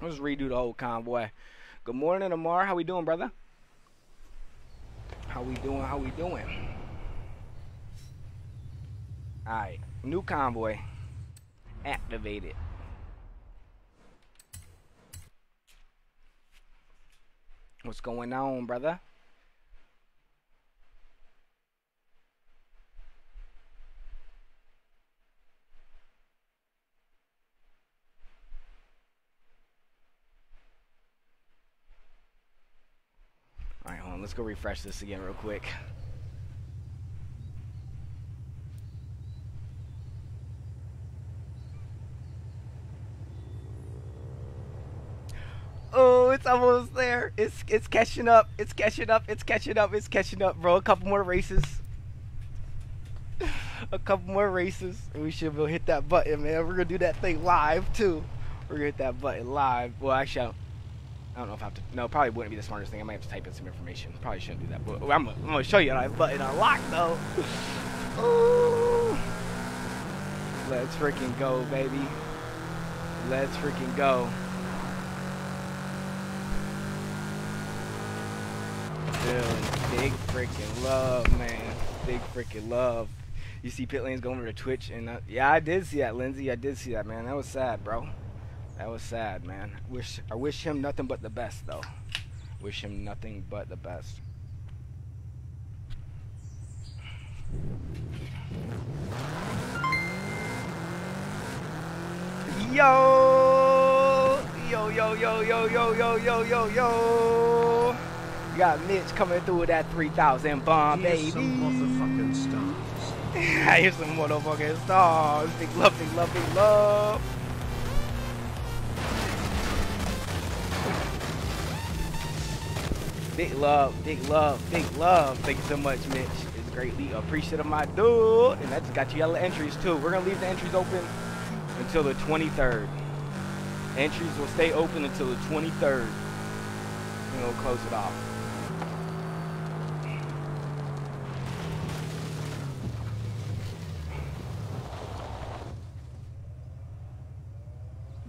Let's redo the whole convoy. Good morning, Amar. How we doing, brother? How we doing? How we doing? Alright, new convoy. Activated. What's going on, brother? Alright, hold on. Let's go refresh this again real quick. Oh, it's almost there. It's it's catching up. It's catching up. It's catching up. It's catching up, bro. A couple more races. A couple more races. We should be hit that button, man. We're gonna do that thing live too. We're gonna hit that button live. Well, actually, I I don't know if I have to. No, probably wouldn't be the smartest thing. I might have to type in some information. Probably shouldn't do that. But I'm, I'm gonna show you that button unlocked though. Ooh. Let's freaking go, baby. Let's freaking go. Dude, big freaking love, man. Big freaking love. You see pit lanes going over to Twitch, and uh, yeah, I did see that, Lindsay. I did see that, man. That was sad, bro. That was sad, man. Wish I wish him nothing but the best, though. Wish him nothing but the best. Yo, yo, yo, yo, yo, yo, yo, yo, yo, yo. You got Mitch coming through with that 3,000 bomb, Here's baby. some motherfucking stars. Here's some motherfucking stars. Big love, big love, big love. Big love, big love, big love. Thank you so much, Mitch. It's greatly appreciated, my dude. And that's got you yellow entries too. We're gonna leave the entries open until the 23rd. Entries will stay open until the 23rd. And we'll close it off.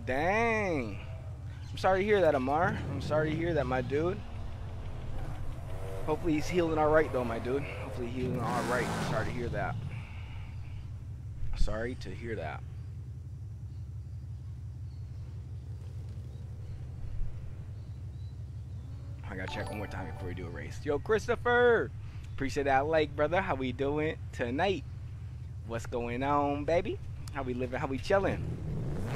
Dang. I'm sorry to hear that, Amar. I'm sorry to hear that, my dude. Hopefully he's healing all right, though, my dude. Hopefully he's healing all right. Sorry to hear that. Sorry to hear that. I gotta check one more time before we do a race. Yo, Christopher! Appreciate that like, brother. How we doing tonight? What's going on, baby? How we living? How we chilling?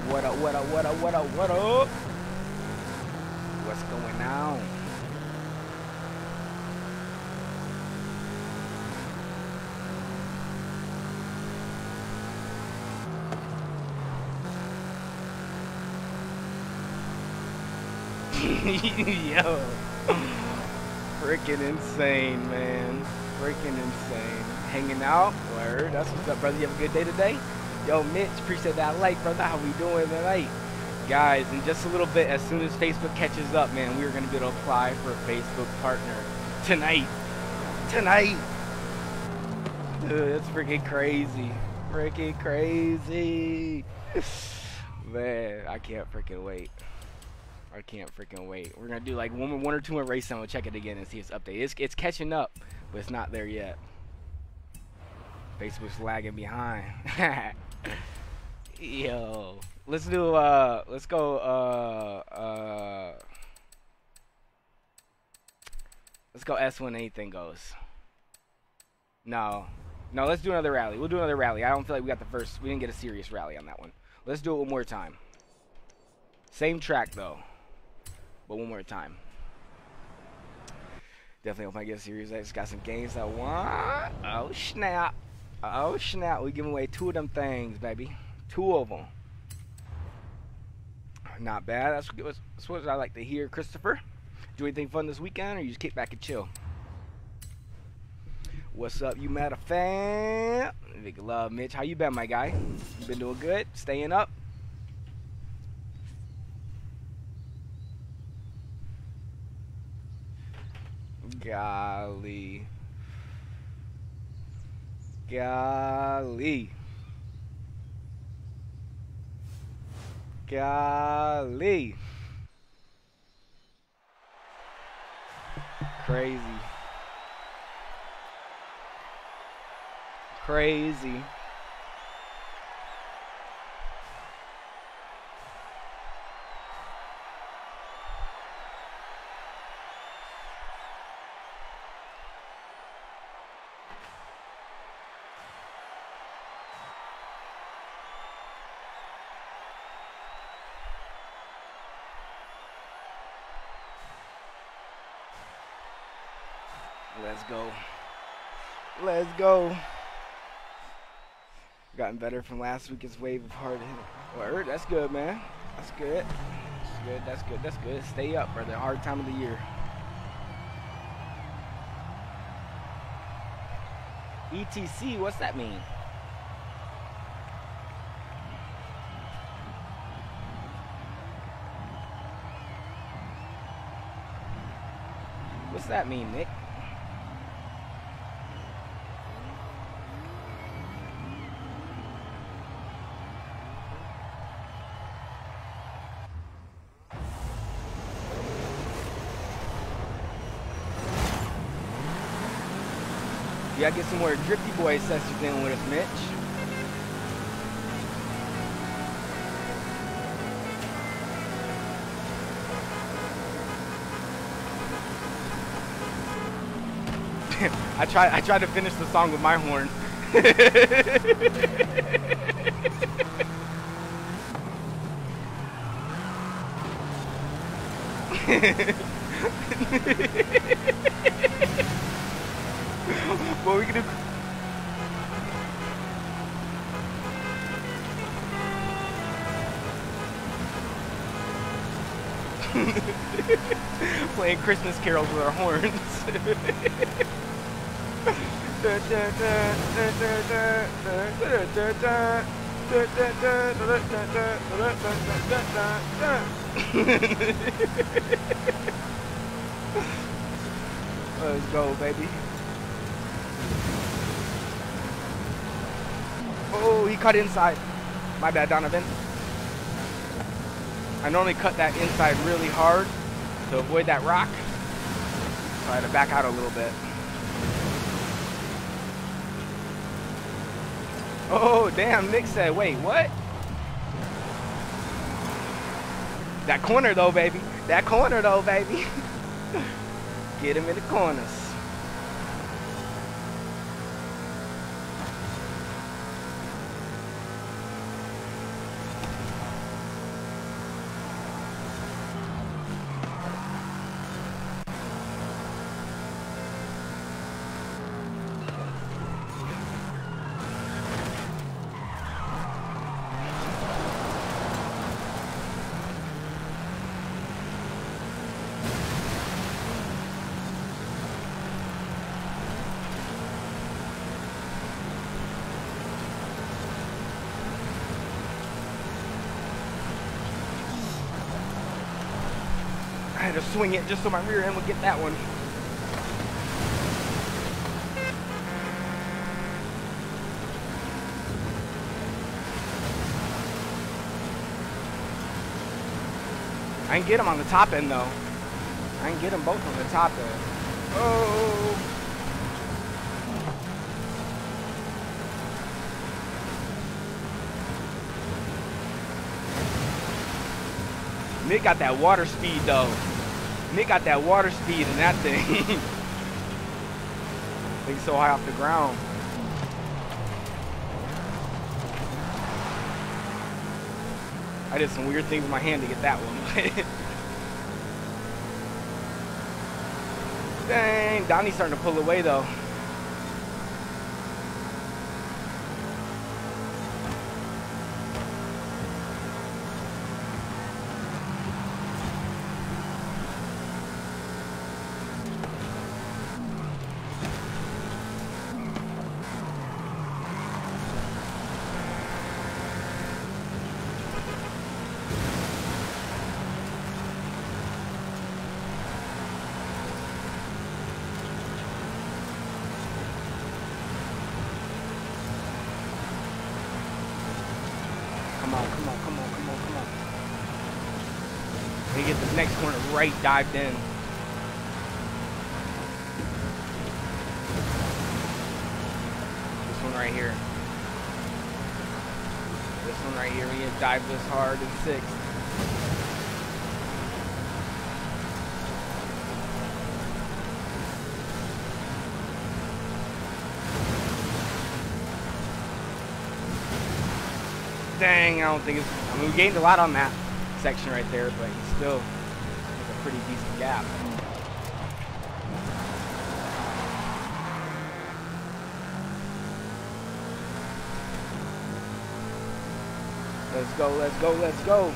What up, what up, what up, what up, what up? What's going on? Yo. Freaking insane, man. Freaking insane. Hanging out. Word. That's what's up, brother. You have a good day today? Yo, Mitch, appreciate that like, brother. How we doing tonight? Guys, in just a little bit, as soon as Facebook catches up, man, we're going to be able to apply for a Facebook partner tonight. Tonight. Dude, that's freaking crazy. Freaking crazy. Man, I can't freaking wait. I can't freaking wait. We're gonna do like one, one or two more races and we'll check it again and see its update. It's, it's catching up, but it's not there yet. Facebook's lagging behind. Yo, let's do. Uh, let's go. Uh, uh, let's go S when anything goes. No, no. Let's do another rally. We'll do another rally. I don't feel like we got the first. We didn't get a serious rally on that one. Let's do it one more time. Same track though, but one more time. Definitely hope I get a Series X. Got some games I want. Oh snap! Oh snap! We giving away two of them things, baby. Two of them. Not bad. That's that's what I like to hear, Christopher. Do anything fun this weekend, or you just kick back and chill? What's up, you matter fan? Big love, Mitch. How you been, my guy? You been doing good? Staying up? Golly. Golly. Golly. Crazy. Crazy. Go. Gotten better from last week's wave of hard hit. Word, that's good, man. That's good. That's good. That's good. That's good. Stay up, brother. Hard time of the year. ETC, what's that mean? What's that mean, Nick? Some more Drifty Boy sessions in with us, Mitch. I try I tried to finish the song with my horn. Christmas carols with our horns. Let's go, baby. Oh, he cut inside. My bad, Donovan. I normally cut that inside really hard to avoid that rock. So had to back out a little bit. Oh, damn, Nick said, wait, what? That corner though, baby. That corner though, baby. Get him in the corners. I had to swing it just so my rear end would get that one. I can get him on the top end though. I can get them both on the top end. Oh. Nick got that water speed though. Nick got that water speed in that thing. He's so high off the ground. I did some weird things with my hand to get that one. Dang, Donnie's starting to pull away though. next corner right dived in. This one right here. This one right here, we get dived this hard in sixth. Dang, I don't think it's. I mean, we gained a lot on that section right there, but still pretty decent gap. Let's go, let's go, let's go.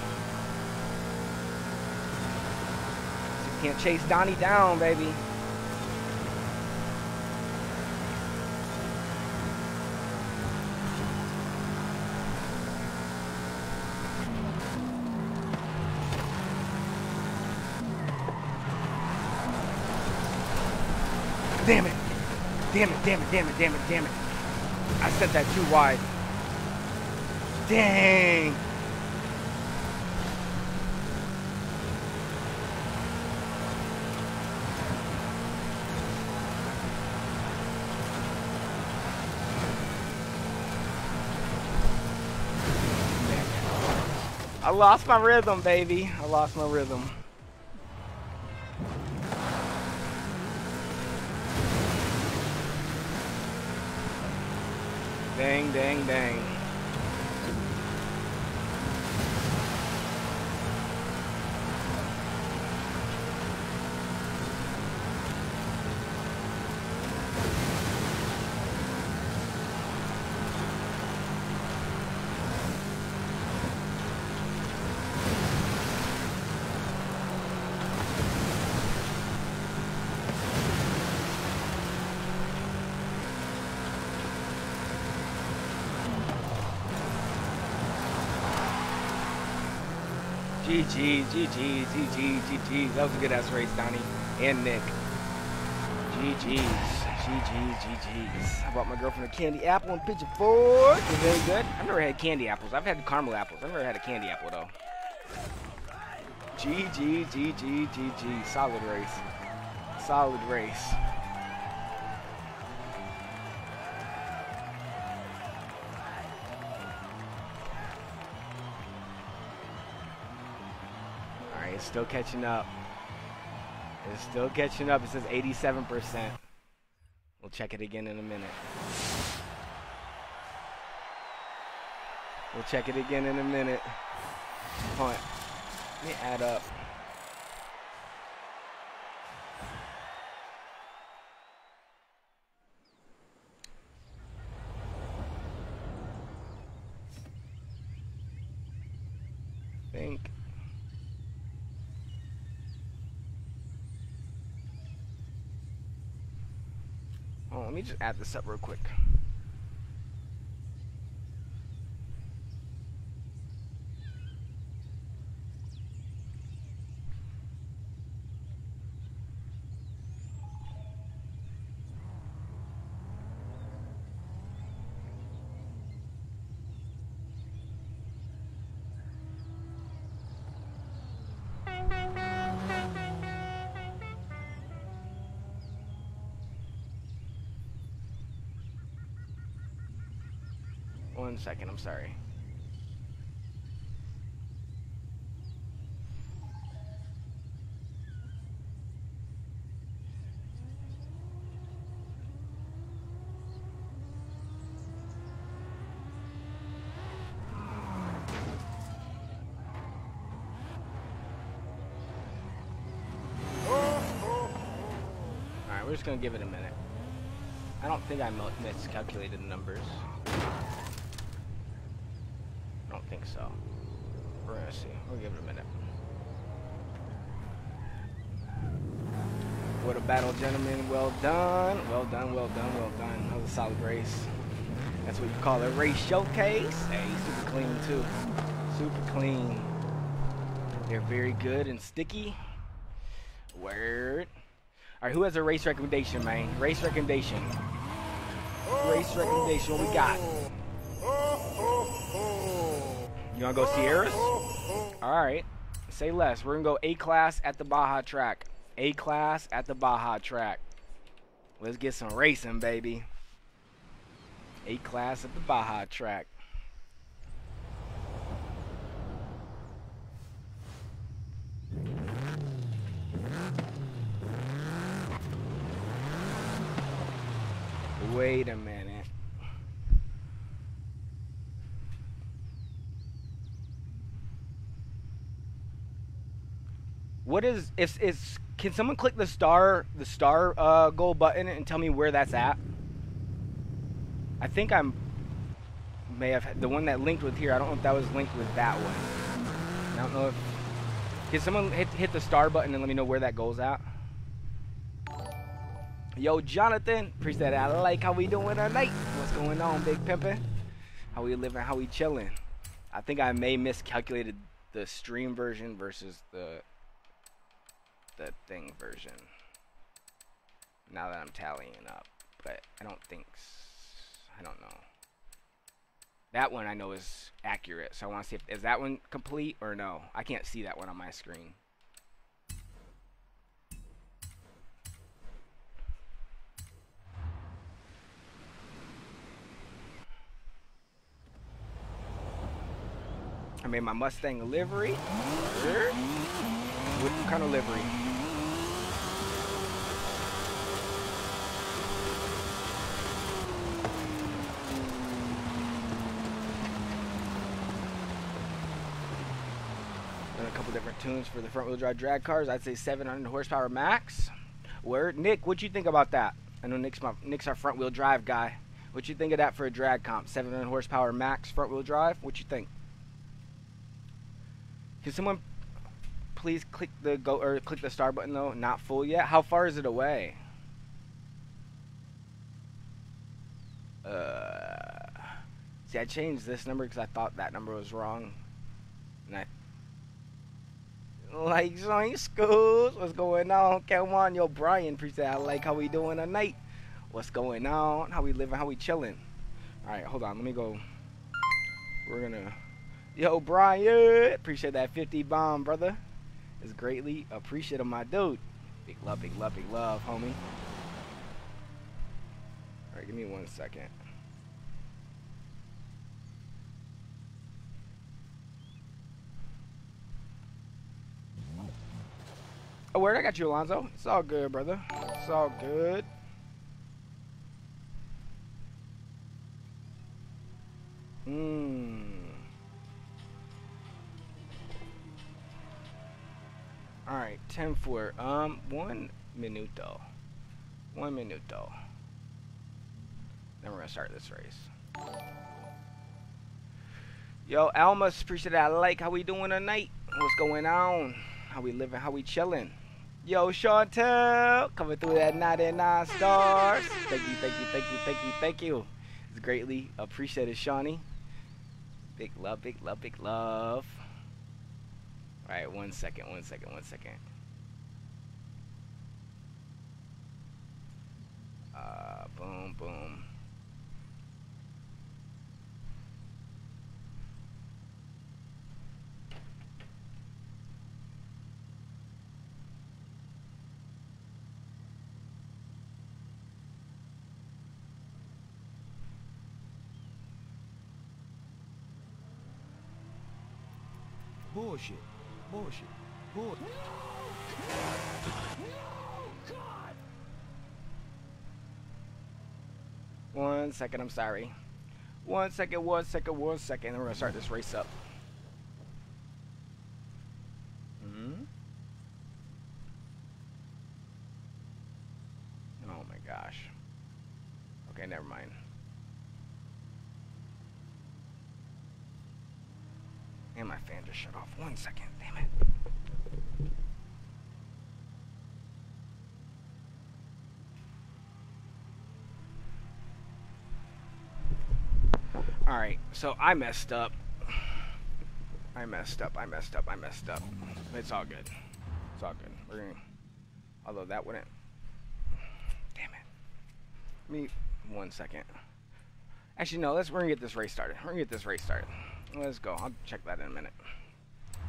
You can't chase Donnie down, baby. Damn it. Damn it, damn it, damn it, damn it, damn it. I sent that too wide. Dang. I lost my rhythm, baby. I lost my rhythm. Dang, dang, dang. GG, GG, GG, GG. That was a good ass race, Donnie and Nick. GG's, GG's, GG's. I brought my girlfriend a candy apple and Pigeon Forge. Is very good? I've never had candy apples. I've had caramel apples. I've never had a candy apple though. GG, GG, GG. Solid race. Solid race. Still catching up. It's still catching up. It says 87%. We'll check it again in a minute. We'll check it again in a minute. On. Let me add up. Think. Oh, let me just add this up real quick. One second, I'm sorry. Alright, we're just gonna give it a minute. I don't think I miscalculated the numbers. I don't think so. We're gonna see. We'll give it a minute. What a battle, gentlemen. Well done. Well done, well done, well done. That was a solid race. That's what you call a race showcase. Hey, super clean too. Super clean. They're very good and sticky. Word. Alright, who has a race recommendation, man? Race recommendation. Race recommendation, what we got? You wanna go Sierras? Alright. Say less. We're gonna go A class at the Baja track. A class at the Baja track. Let's get some racing, baby. A class at the Baja track. Wait a minute. What is is is can someone click the star the star uh, goal button and tell me where that's at? I think I'm may have the one that linked with here. I don't know if that was linked with that one. I don't know if can someone hit hit the star button and let me know where that goes at? Yo, Jonathan, appreciate it. I like how we doing tonight. What's going on, Big Pimpin'? How we living? How we chilling? I think I may miscalculated the stream version versus the the thing version. Now that I'm tallying up, but I don't think I don't know. That one I know is accurate, so I want to see if is that one complete or no. I can't see that one on my screen. I made my Mustang livery. What kind of livery? a couple different tunes for the front wheel drive drag cars. I'd say 700 horsepower max. Where Nick, what you think about that? I know Nick's my Nick's our front wheel drive guy. What you think of that for a drag comp? 700 horsepower max front wheel drive. What you think? Can someone please click the go or click the star button though? Not full yet. How far is it away? Uh, see, I changed this number because I thought that number was wrong, and I like Zoink Schools. What's going on? On, yo, Brian. Appreciate. I like how we doing tonight. What's going on? How we living? How we chilling? All right, hold on. Let me go. We're gonna. Yo, Brian, appreciate that 50 bomb, brother. It's greatly appreciated, my dude. Big love, big love, big love, homie. All right, give me one second. Oh, where I got you, Alonzo. It's all good, brother. It's all good. Mmm. Alright, 10 for, um, one minuto. One minuto. Then we're gonna start this race. Yo, Almas, appreciate that. I like how we doing tonight. What's going on? How we living? How we chilling? Yo, Chantel, coming through that 99 stars. Thank you, thank you, thank you, thank you, thank you. It's greatly appreciated, Shawnee. Big love, big love, big love. All right, one second, one second, one second. Uh, boom, boom. Bullshit. Bullshit. Bullshit. One second, I'm sorry. One second, one second, one second. Then we're gonna start this race up. Hmm. Oh my gosh. Okay, never mind. And my fan just shut off. One second, damn it. Alright, so I messed up. I messed up, I messed up, I messed up. It's all good. It's all good. We're gonna although that wouldn't damn it. Me one second. Actually no, let's we're gonna get this race started. We're gonna get this race started. Let's go. I'll check that in a minute.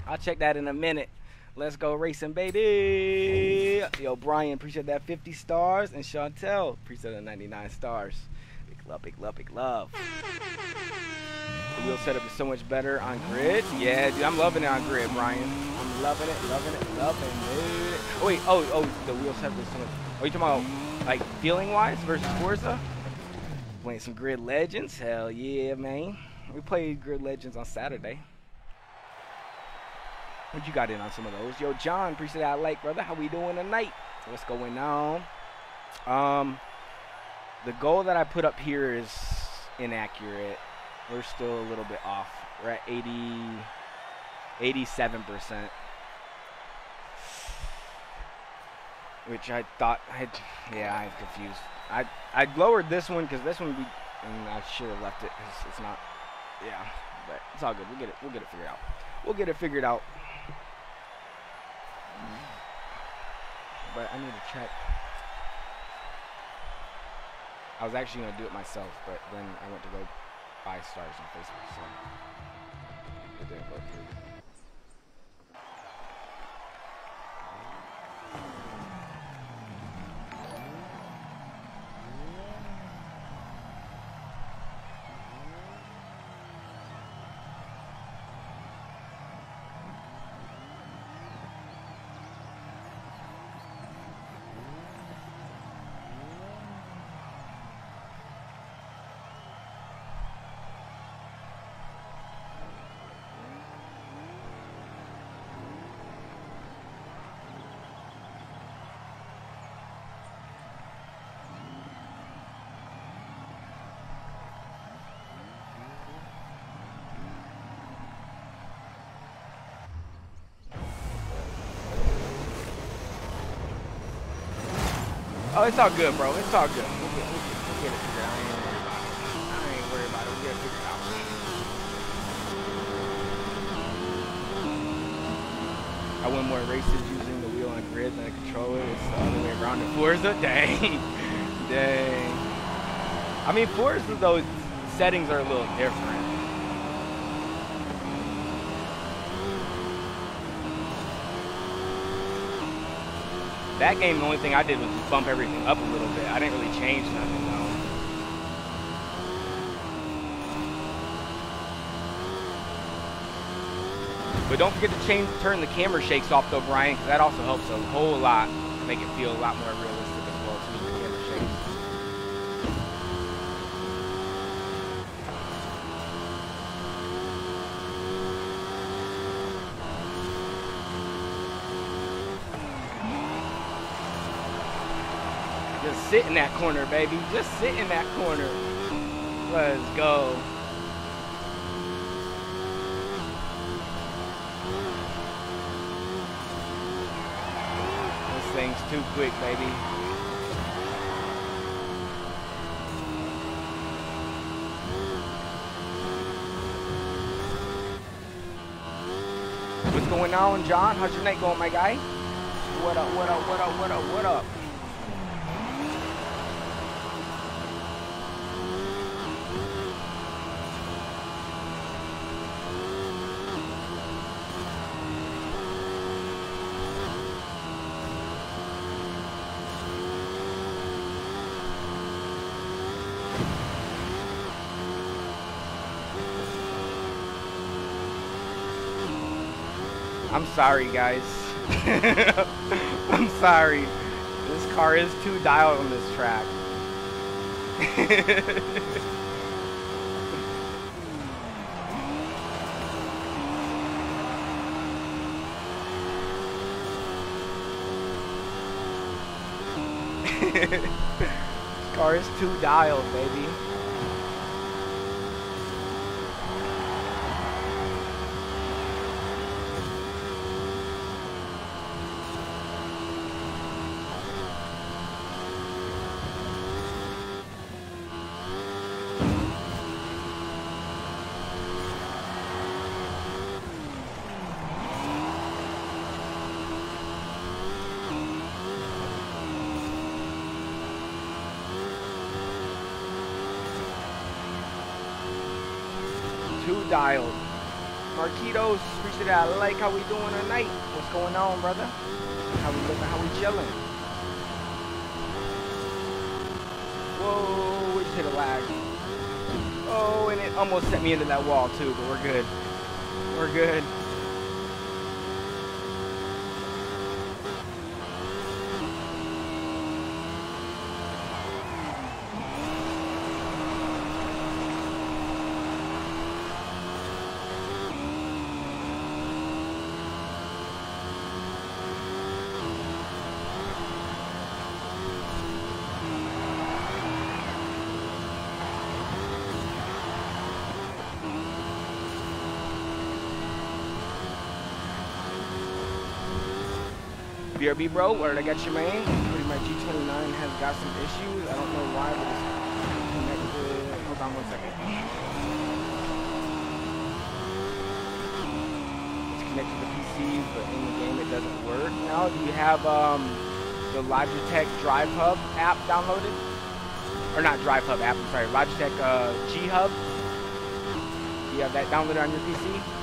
I'll check that in a minute. Let's go racing, baby. Yo, Brian, appreciate that 50 stars. And Chantel, appreciate the 99 stars. Big love, big love, big love. The wheel setup is so much better on grid. Yeah, dude, I'm loving it on grid, Brian. I'm loving it, loving it, loving it. Oh, wait, oh, oh, the wheel setup is so much. Are you talking about, like, feeling-wise versus Forza? Playing some Grid Legends? Hell yeah, man. We played Grid Legends on Saturday. What you got in on some of those? Yo, John, appreciate that like, brother. How we doing tonight? What's going on? Um, the goal that I put up here is inaccurate. We're still a little bit off. We're at 80, 87%. Which I thought, I yeah, I'm confused. I, I lowered this one because this one, we, and I should have left it because it's not, yeah, but it's all good. We'll get it, we'll get it figured out. We'll get it figured out. Mm-hmm. But I need to check. I was actually going to do it myself, but then I went to go buy stars on Facebook, so it didn't go through. Oh, it's all good, bro. It's all good. We'll get, we'll get, we'll get it figured out. I ain't. I ain't worried about it. We'll get it figured out. I win more races using the wheel and grid than a controller. It's the other way around in Forza. Dang. Dang. I mean, Forza, those settings are a little different. That game, the only thing I did was bump everything up a little bit. I didn't really change nothing, though. But don't forget to change, turn the camera shakes off, though, Brian, because that also helps a whole lot. To make it feel a lot more realistic as well, too, the camera shakes. Just sit in that corner, baby. Just sit in that corner. Let's go. This thing's too quick, baby. What's going on, John? How's your night going, my guy? What up, what up, what up, what up, what up? I'm sorry, guys. I'm sorry. This car is too dialed on this track. this car is too dialed, baby. Too dialed. Marquitos, appreciate that. I like how we doing tonight. What's going on, brother? How we living? How we chilling? Whoa, we just hit a lag. Oh, and it almost sent me into that wall too, but we're good. We're good. BRB bro, where did I get your main? My G29 has got some issues. I don't know why, but it's connected. Hold on one second. It's connected to the PC, but in the game it doesn't work. Now, do you have um, the Logitech Drive Hub app downloaded? Or not Drive Hub app, I'm sorry, Logitech uh, G Hub. Do you have that downloaded on your PC?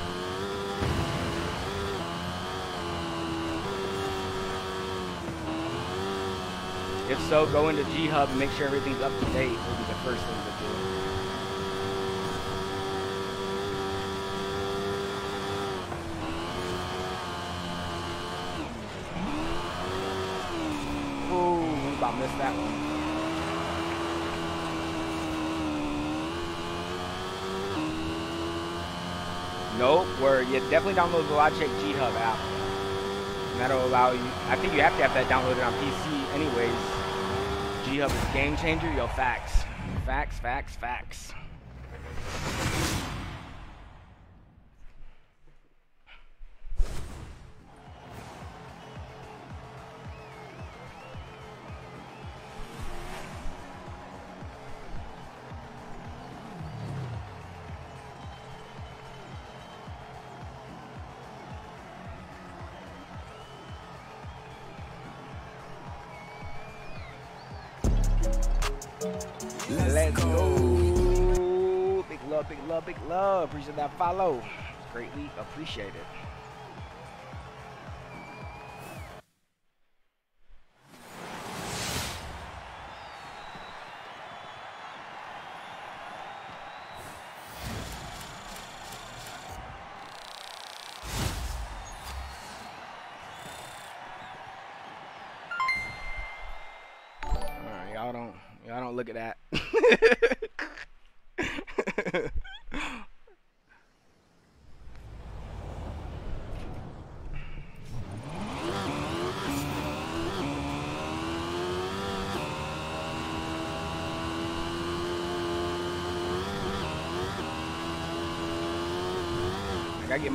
So, go into G Hub and make sure everything's up to date. Will be the first thing to do. Ooh, about missed that one. Nope, where you definitely download the Logitech G Hub app. And that'll allow you, I think you have to have that downloaded on PC anyways. G Hub is game changer, yo, facts. Facts, facts, facts. Love. Appreciate that follow. Greatly appreciate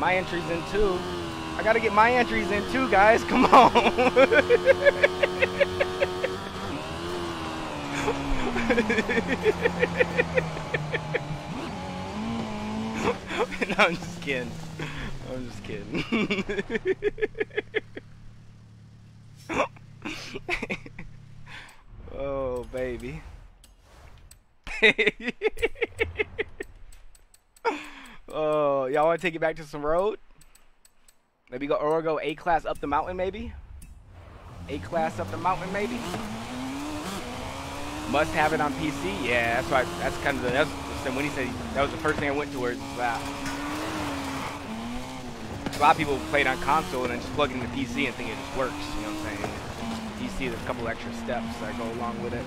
my entries in too. I gotta get my entries in too, guys. Come on. no, I'm just kidding. I'm just kidding. oh, baby. oh, y'all to take it back to some road? Maybe go or go A class up the mountain, maybe. A class up the mountain, maybe. Must have it on PC. Yeah, that's why. That's kind of the. That's when he said that was the first thing I went towards. That. A lot of people play it on console and then just plug it into PC and think it just works. You know what I'm saying? PC, there's a couple extra steps that go along with it.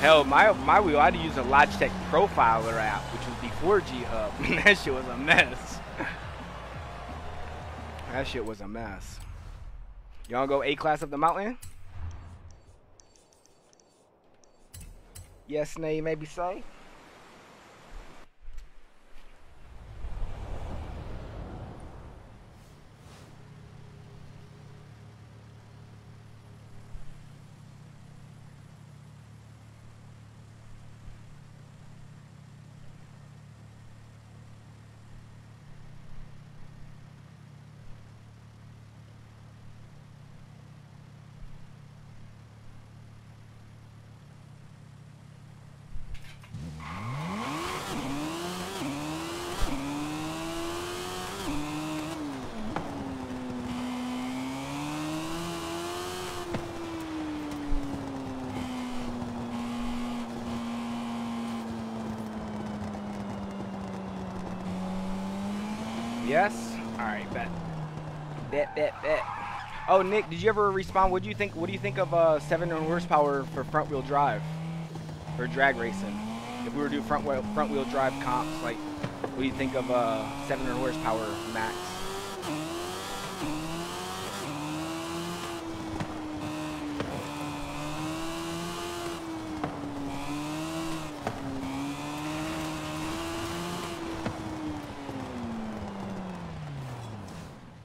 Hell, my my wheel, I had to use a Logitech Profiler app, which was before G Hub. that shit was a mess. that shit was a mess. Y'all go A class up the mountain? Yes, nay, maybe say. Bet, bet, bet. Oh, Nick, did you ever respond? What do you think? What do you think of uh, 700 horsepower for front wheel drive for drag racing? If we were to do front wheel front wheel drive comps, like, what do you think of uh, 700 horsepower max?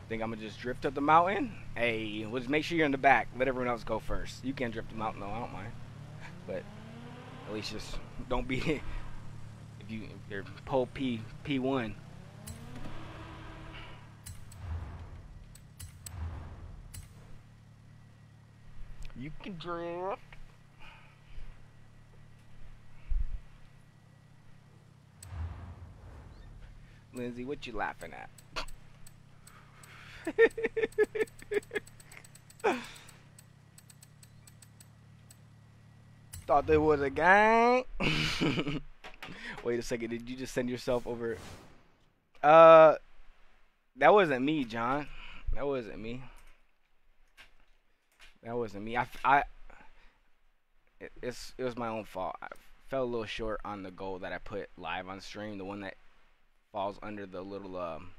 Think I'm gonna just drift up the mountain? Hey, well, just make sure you're in the back. Let everyone else go first. You can't drift the mountain though, I don't mind. But at least just don't be if you if you're pole P P one. You can drift. Lindsay, what you laughing at? Thought there was a gang. Wait a second, did you just send yourself over? Uh, that wasn't me, John. That wasn't me. That wasn't me. I, I, it, it's it was my own fault. I fell a little short on the goal that I put live on stream. The one that falls under the little um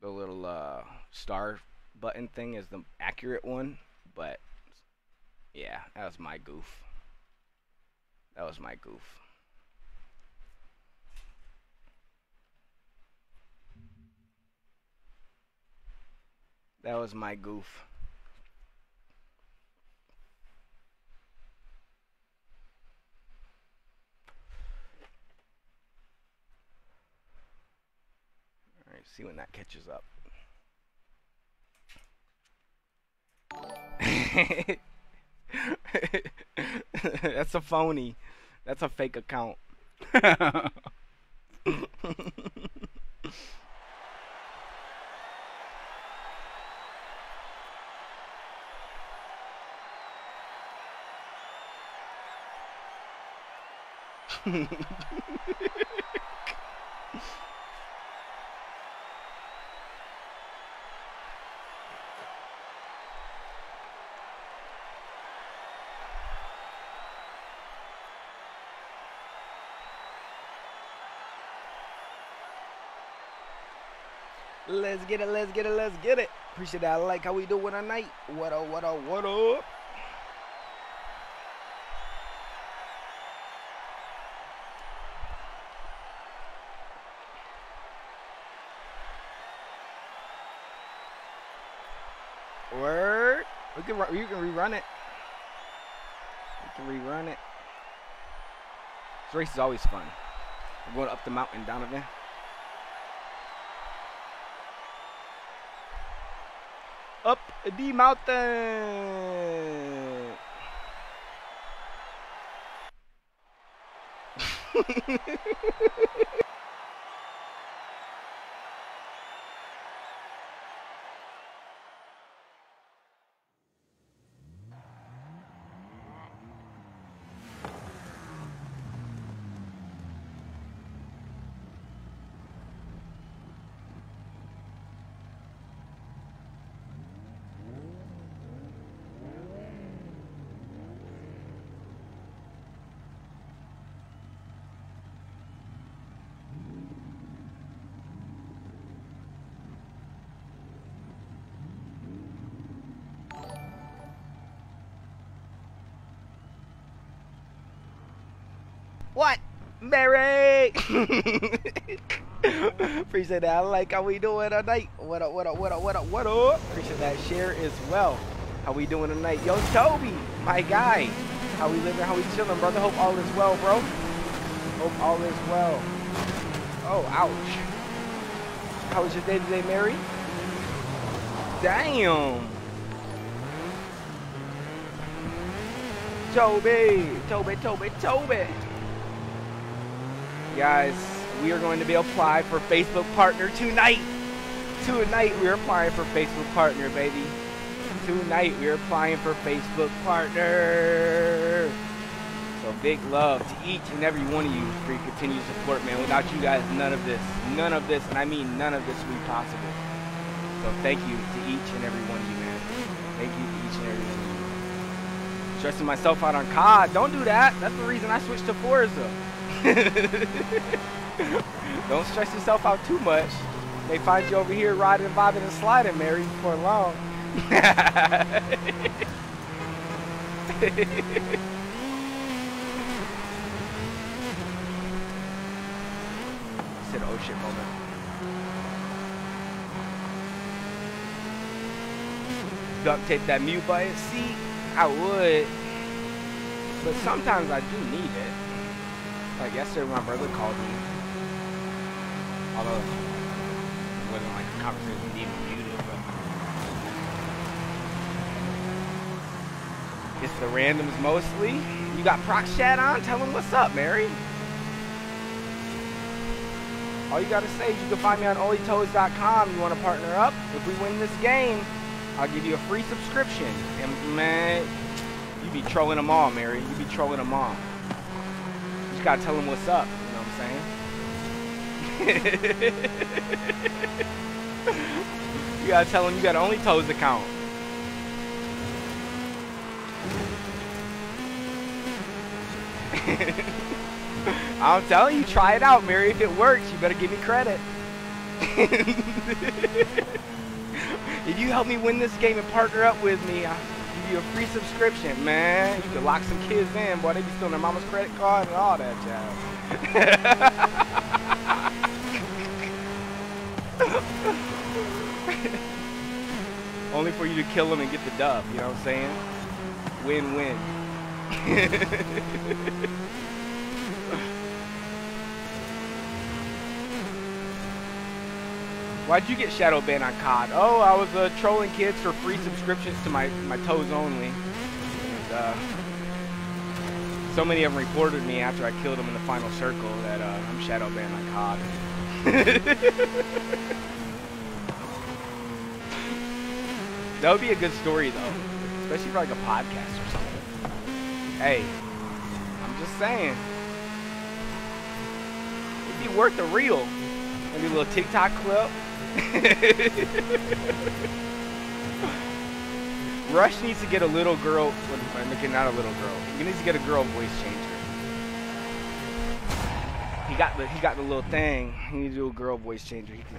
the little uh, star button thing is the accurate one, but yeah, that was my goof. That was my goof. That was my goof. See when that catches up. That's a phony. That's a fake account. Let's get it, let's get it, let's get it. Appreciate that. I like how we do doing tonight. What up, what up, what up? Word. We can you can rerun it. You can rerun it. This race is always fun. We're going up the mountain, Donovan. Up the mountain. What? Appreciate that. I like how we doing tonight. What up, what up, what up, what up, what up? Appreciate that share as well. How we doing tonight? Yo, Toby, my guy. How we living, how we chilling, brother? Hope all is well, bro. Hope all is well. Oh, ouch. How was your day today, Mary? Damn. Toby, Toby, Toby, Toby. Guys, we are going to be applying for Facebook Partner tonight. Tonight, we're applying for Facebook Partner, baby. Tonight, we're applying for Facebook Partner. So big love to each and every one of you for your continued support, man. Without you guys, none of this, none of this, and I mean none of this would be possible. So thank you to each and every one of you, man. Thank you to each and every one of you. Stressing myself out on COD. Don't do that. That's the reason I switched to Forza. Don't stress yourself out too much. They find you over here riding, bobbing, and sliding, Mary, before long. said, oh shit moment. Duct tape that mute button. See, I would. But sometimes I do need it. Like yesterday my brother called me. Although it wasn't like a conversation even muted, but it's the randoms mostly. You got prox chat on? Tell him what's up, Mary. All you gotta say is you can find me on onlytoes.com. You wanna partner up? If we win this game, I'll give you a free subscription. And man, you be trolling them all, Mary. You be trolling them all. Just gotta tell them what's up. You know what I'm saying? you gotta tell them you got Only Toes account. I'm telling you, try it out, Mary. If it works, you better give me credit. if you help me win this game and partner up with me, give you a free subscription, man. You can lock some kids in, boy. They be stealing their mama's credit card and all that jazz. Only for you to kill them and get the dub, you know what I'm saying? Win-win. Why'd you get shadow banned on COD? Oh, I was uh, trolling kids for free subscriptions to my, my toes only. And, uh, so many of them reported me after I killed them in the final circle that uh, I'm shadow banned on COD. that would be a good story though, especially for like a podcast or something. Hey, I'm just saying. It'd be worth a reel. Maybe a little TikTok clip. Rush needs to get a little girl, okay, not a little girl. He needs to get a girl voice changer. He got the he got the little thing. He needs to do a girl voice changer. He can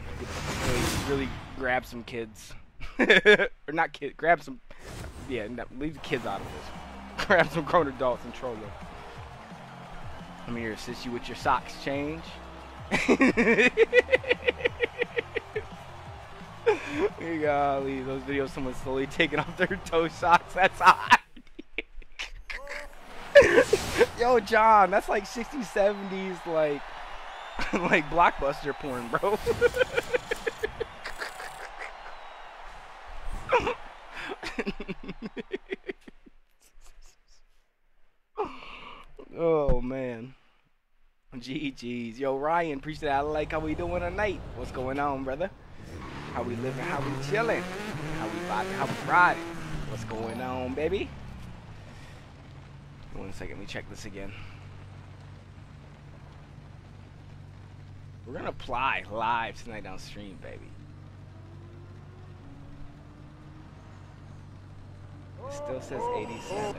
really, really grab some kids, or not kid, grab some. Yeah, no, leave the kids out of this. Grab some grown adults and troll them. Me here to assist you with your socks change. Golly, those videos someone slowly taking off their toe socks. That's hot. Yo, John, that's like 60s, 70s, like, like blockbuster porn, bro. oh man. GG's. Yo, Ryan, appreciate that. I like how we doing tonight. What's going on, brother? How we living, how we chilling, how we vibing, how we riding. What's going on, baby? One second, let me check this again. We're gonna apply live tonight on stream, baby. It still says 87.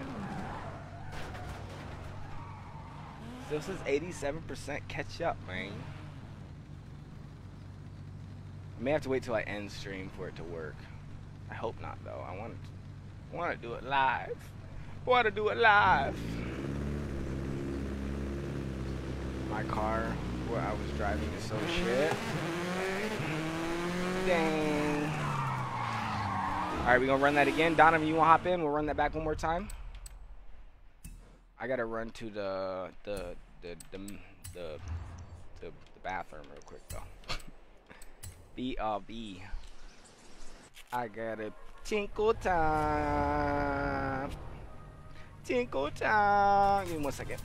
Still says 87% catch up, man. May have to wait till I end stream for it to work. I hope not, though. I want to, want to do it live. Want to do it live. My car, where I was driving, is so shit. Dang. All right, we gonna run that again. Donovan, you wanna hop in? We'll run that back one more time. I gotta run to the the the the the, the, the bathroom real quick though. BRB. Uh, I got a tinkle time. Tinkle time. Give me one second.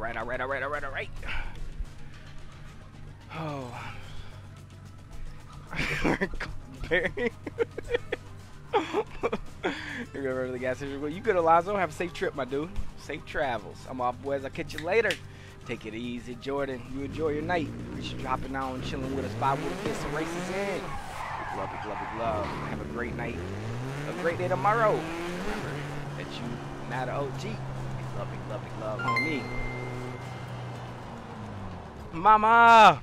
Right, all right, all right, all right, all right. Oh. Barry. You're going to the gas station. Well, you good, Alonzo. Have a safe trip, my dude. Safe travels. I'm off, boys. I'll catch you later. Take it easy, Jordan. You enjoy your night. Appreciate you hopping out and chilling with us. Five will get some races in. Big love, big love, big love. Have a great night. A great day tomorrow. Remember that you matter OG. Big love, big love, big love on me. Mama!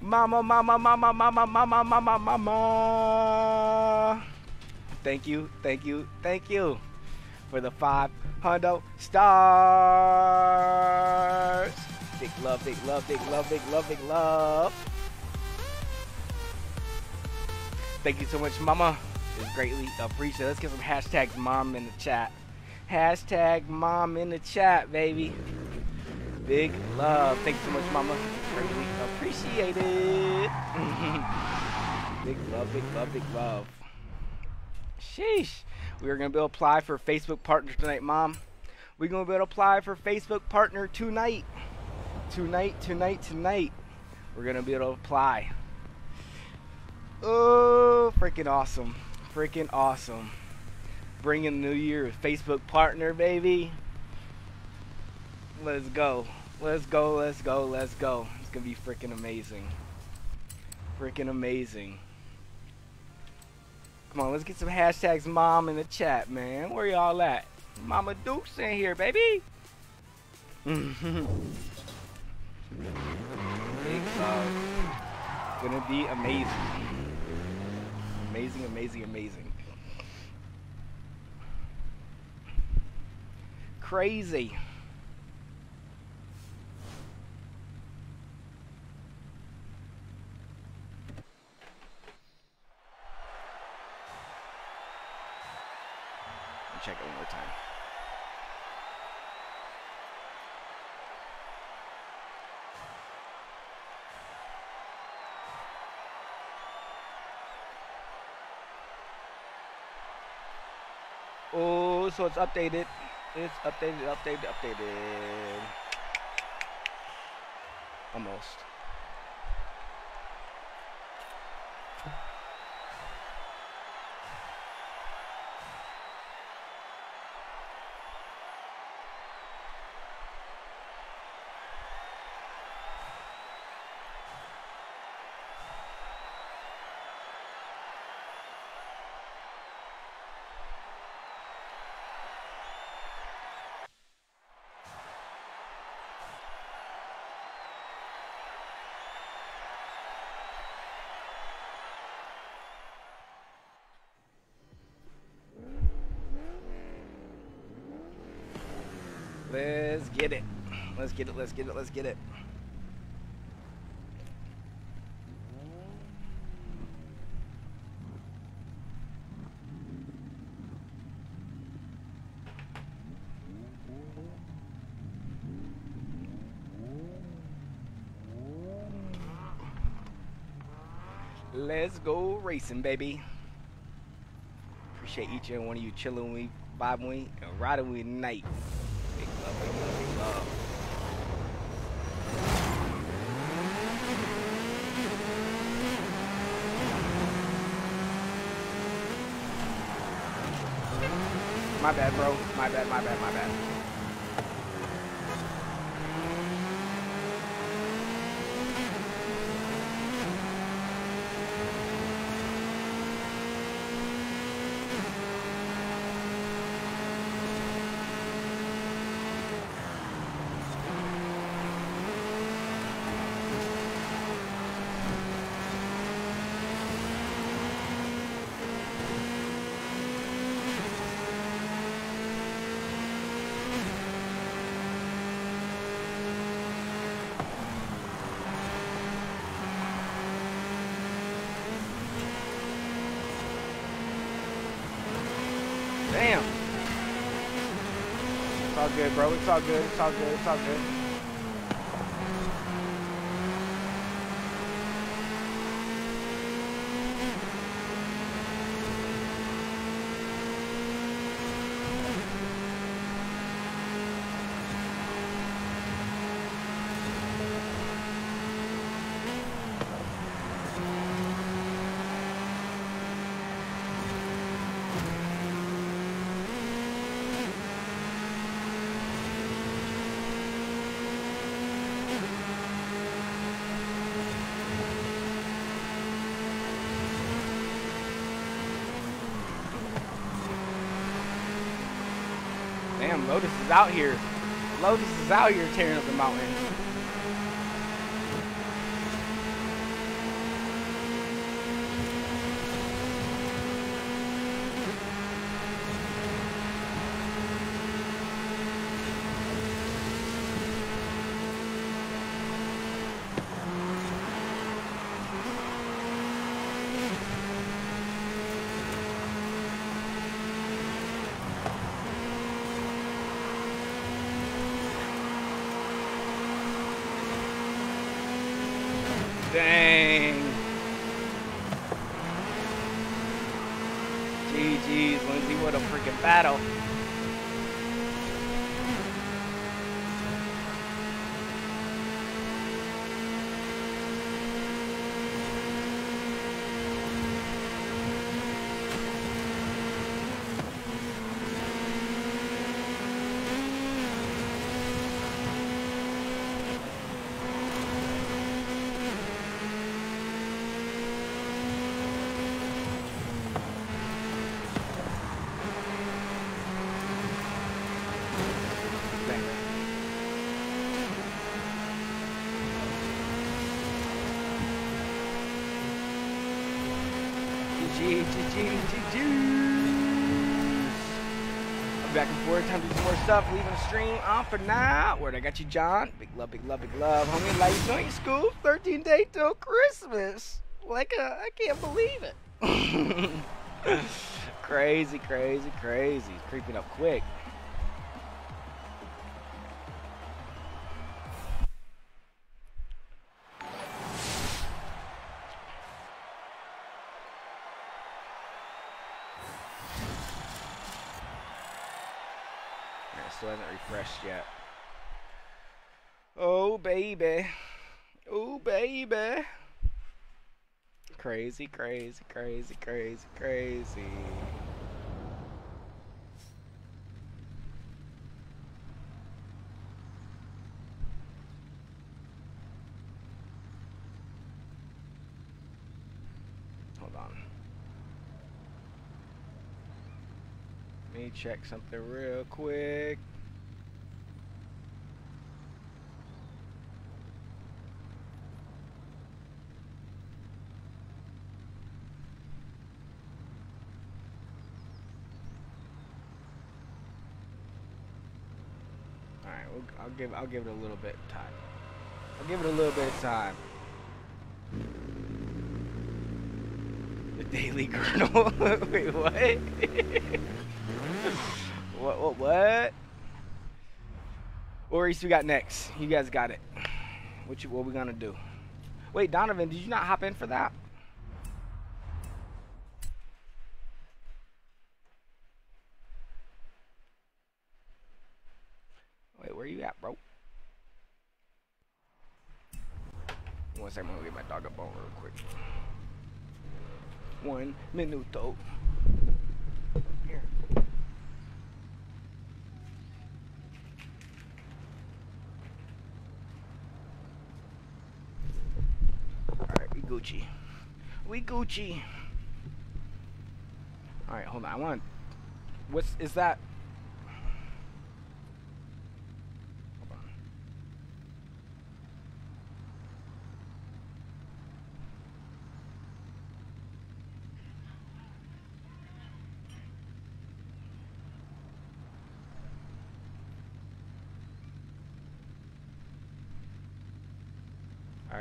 Mama, mama, mama, mama, mama, mama, mama. Thank you, thank you, thank you for the five hundo stars. Big love, big love, big love, big love, big love. Thank you so much, mama. It's greatly appreciated. Let's get some hashtags mom in the chat. Hashtag mom in the chat, baby. Big love. Thank you so much, mama. Greatly it. big love, big love, big love. Sheesh. We are going to be able to apply for Facebook partner tonight, Mom. We're going to be able to apply for Facebook partner tonight. Tonight, tonight, tonight. We're going to be able to apply. Oh, freaking awesome. Freaking awesome. Bringing the new year with Facebook partner, baby. Let's go. Let's go, let's go, let's go. It's to be freaking amazing. Freaking amazing. Come on, let's get some hashtags mom in the chat, man. Where y'all at? Mama Duke's in here, baby. Gonna be amazing. Amazing, amazing, amazing. Crazy. Check it one more time. Oh, so it's updated. It's updated, updated, updated. Almost. Let's get it. Let's get it, let's get it, let's get it. Let's go racing, baby. Appreciate each and one of you chilling with me, vibing with me, and riding with me tonight. My bad, bro. My bad, my bad, my bad. Damn. It's all good, bro. It's all good. It's all good. It's all good. Damn, Lotus is out here. Out here tearing up the mountain. Dang. GG's, Lindsay, what a freaking battle. Dang. GG, GG, GG. I'm back and forth, time to do some more stuff. Leaving the stream on for now. Word, I got you, John. Big love, big love, big love. Homie, like you doing school? 13 days till Christmas. Like, uh, I can't believe it. crazy, crazy, crazy. Creeping up quick. Hasn't yet. Oh, baby. Oh, baby. Crazy, crazy, crazy, crazy, crazy. Hold on. Let me check something real quick. Right, we'll, I'll give I'll give it a little bit of time. I'll give it a little bit of time. The Daily Journal. Wait, what? what? What? What? Race we got next? You guys got it. What you? What we gonna do? Wait, Donovan, did you not hop in for that? Wait, where you at, bro? One second, I'm gonna get my dog a bone real quick. One minuto. Here. Alright, we Gucci. We Gucci. Alright, hold on. I want. What's. Is that. Hold on.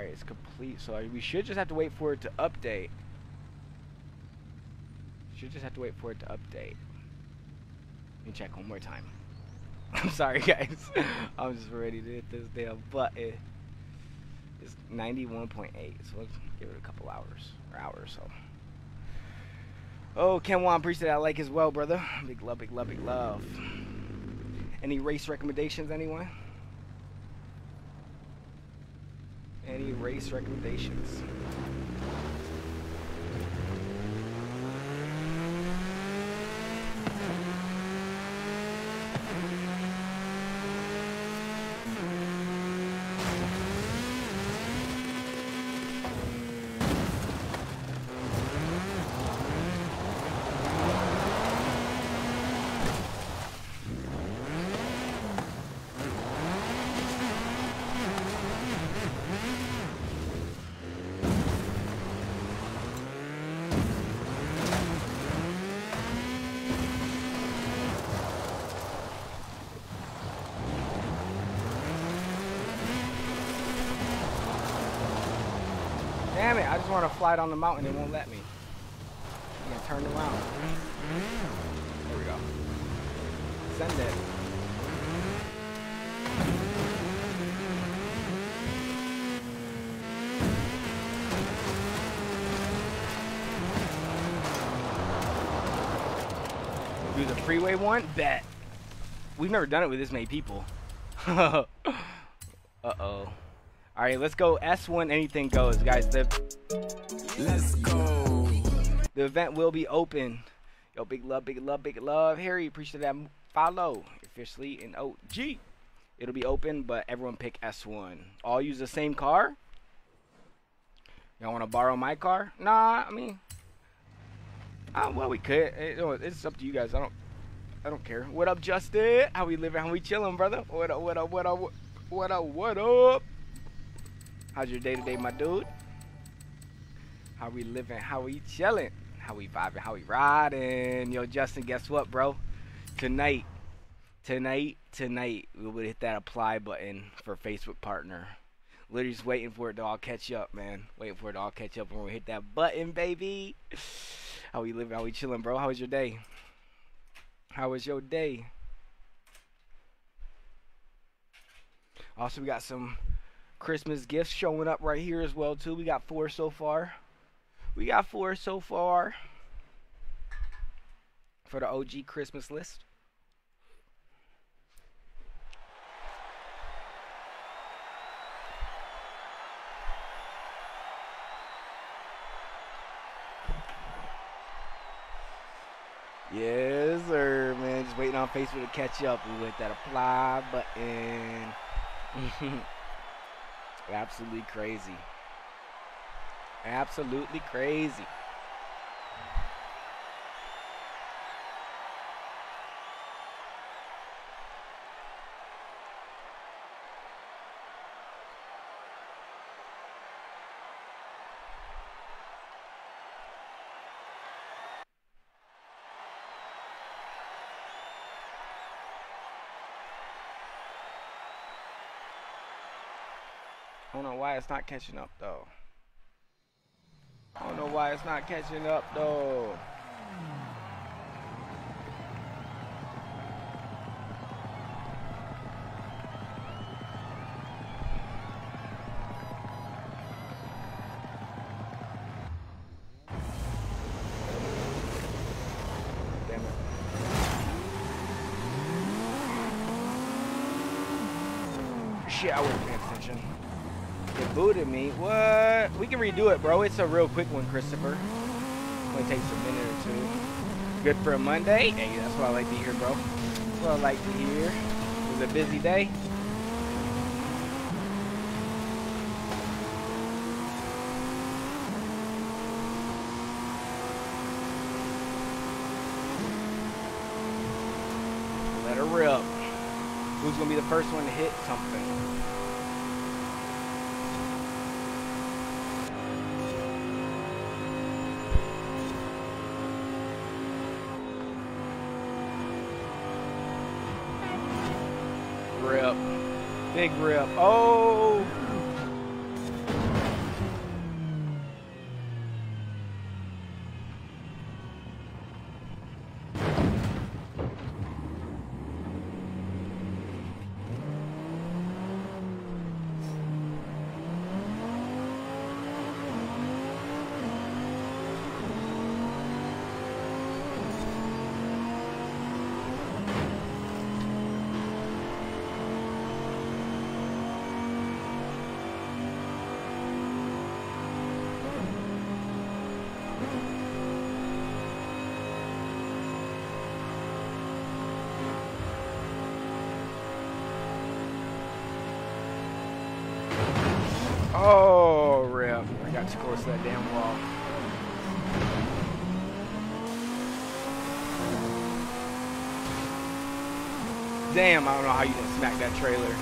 Alright, it's complete. So we should just have to wait for it to update. Should just have to wait for it to update. Let me check one more time. I'm sorry, guys. I'm just ready to hit this damn button. It's 91.8, so let's give it a couple hours or hours. So. Oh, Ken Wan, appreciate that like as well, brother. Big love, big love, big love. Any race recommendations, anyone? Any race recommendations? Want to fly down the mountain. It won't let me. Yeah, turn around. There we go. Send it. Do the freeway one? Bet. We've never done it with this many people. Uh-oh. Alright, let's go S1 anything goes, guys. The Let's go. the event will be open. Yo, big love, big love, big love. Harry, appreciate that follow. Officially in OG. It'll be open, but everyone pick S1. All use the same car? Y'all want to borrow my car? Nah, I mean, uh, well, we could. It- it's up to you guys. I don't, I don't care. What up, Justin? How we living? How we chilling, brother? What up? What up? What up? What up? What up? How's your day today, my dude? How we living? How we chilling? How we vibing? How we riding? Yo, Justin, guess what, bro? Tonight, tonight, tonight, we will hit that apply button for Facebook partner. Literally just waiting for it to all catch up, man. Waiting for it to all catch up when we hit that button, baby. How we living? How we chilling, bro? How was your day? How was your day? Also, we got some Christmas gifts showing up right here as well too. We got four so far. We got four so far for the OG Christmas list. Yes, sir, man. Just waiting on Facebook to catch up. We hit that apply button. Absolutely crazy. Absolutely crazy. Why it's not catching up though. I don't know why it's not catching up though. Shit, I wasn't paying attention. It booted me. What? We can redo it, bro. It's a real quick one, Christopher. Only takes a minute or two. Good for a Monday. Hey, that's what I like to hear, bro. That's what I like to hear. It was a busy day. Let her rip. Who's gonna be the first one to hit something? Rip. Big rip. Oh! Oh, rip. I got too close to that damn wall. Damn, I don't know how you didn't smack that trailer.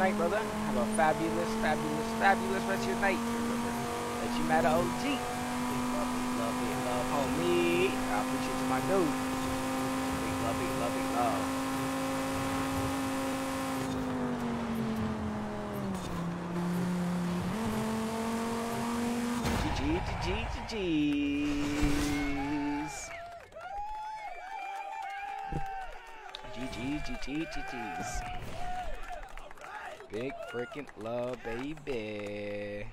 Night, brother. Have a fabulous, fabulous, fabulous rest of your night. Let you matter, OG. Love it, love it, love, homie. I appreciate you, my dude. Love it, love it, love. GG, GG, GG's. GG, GG, GG's. Big freaking love, baby.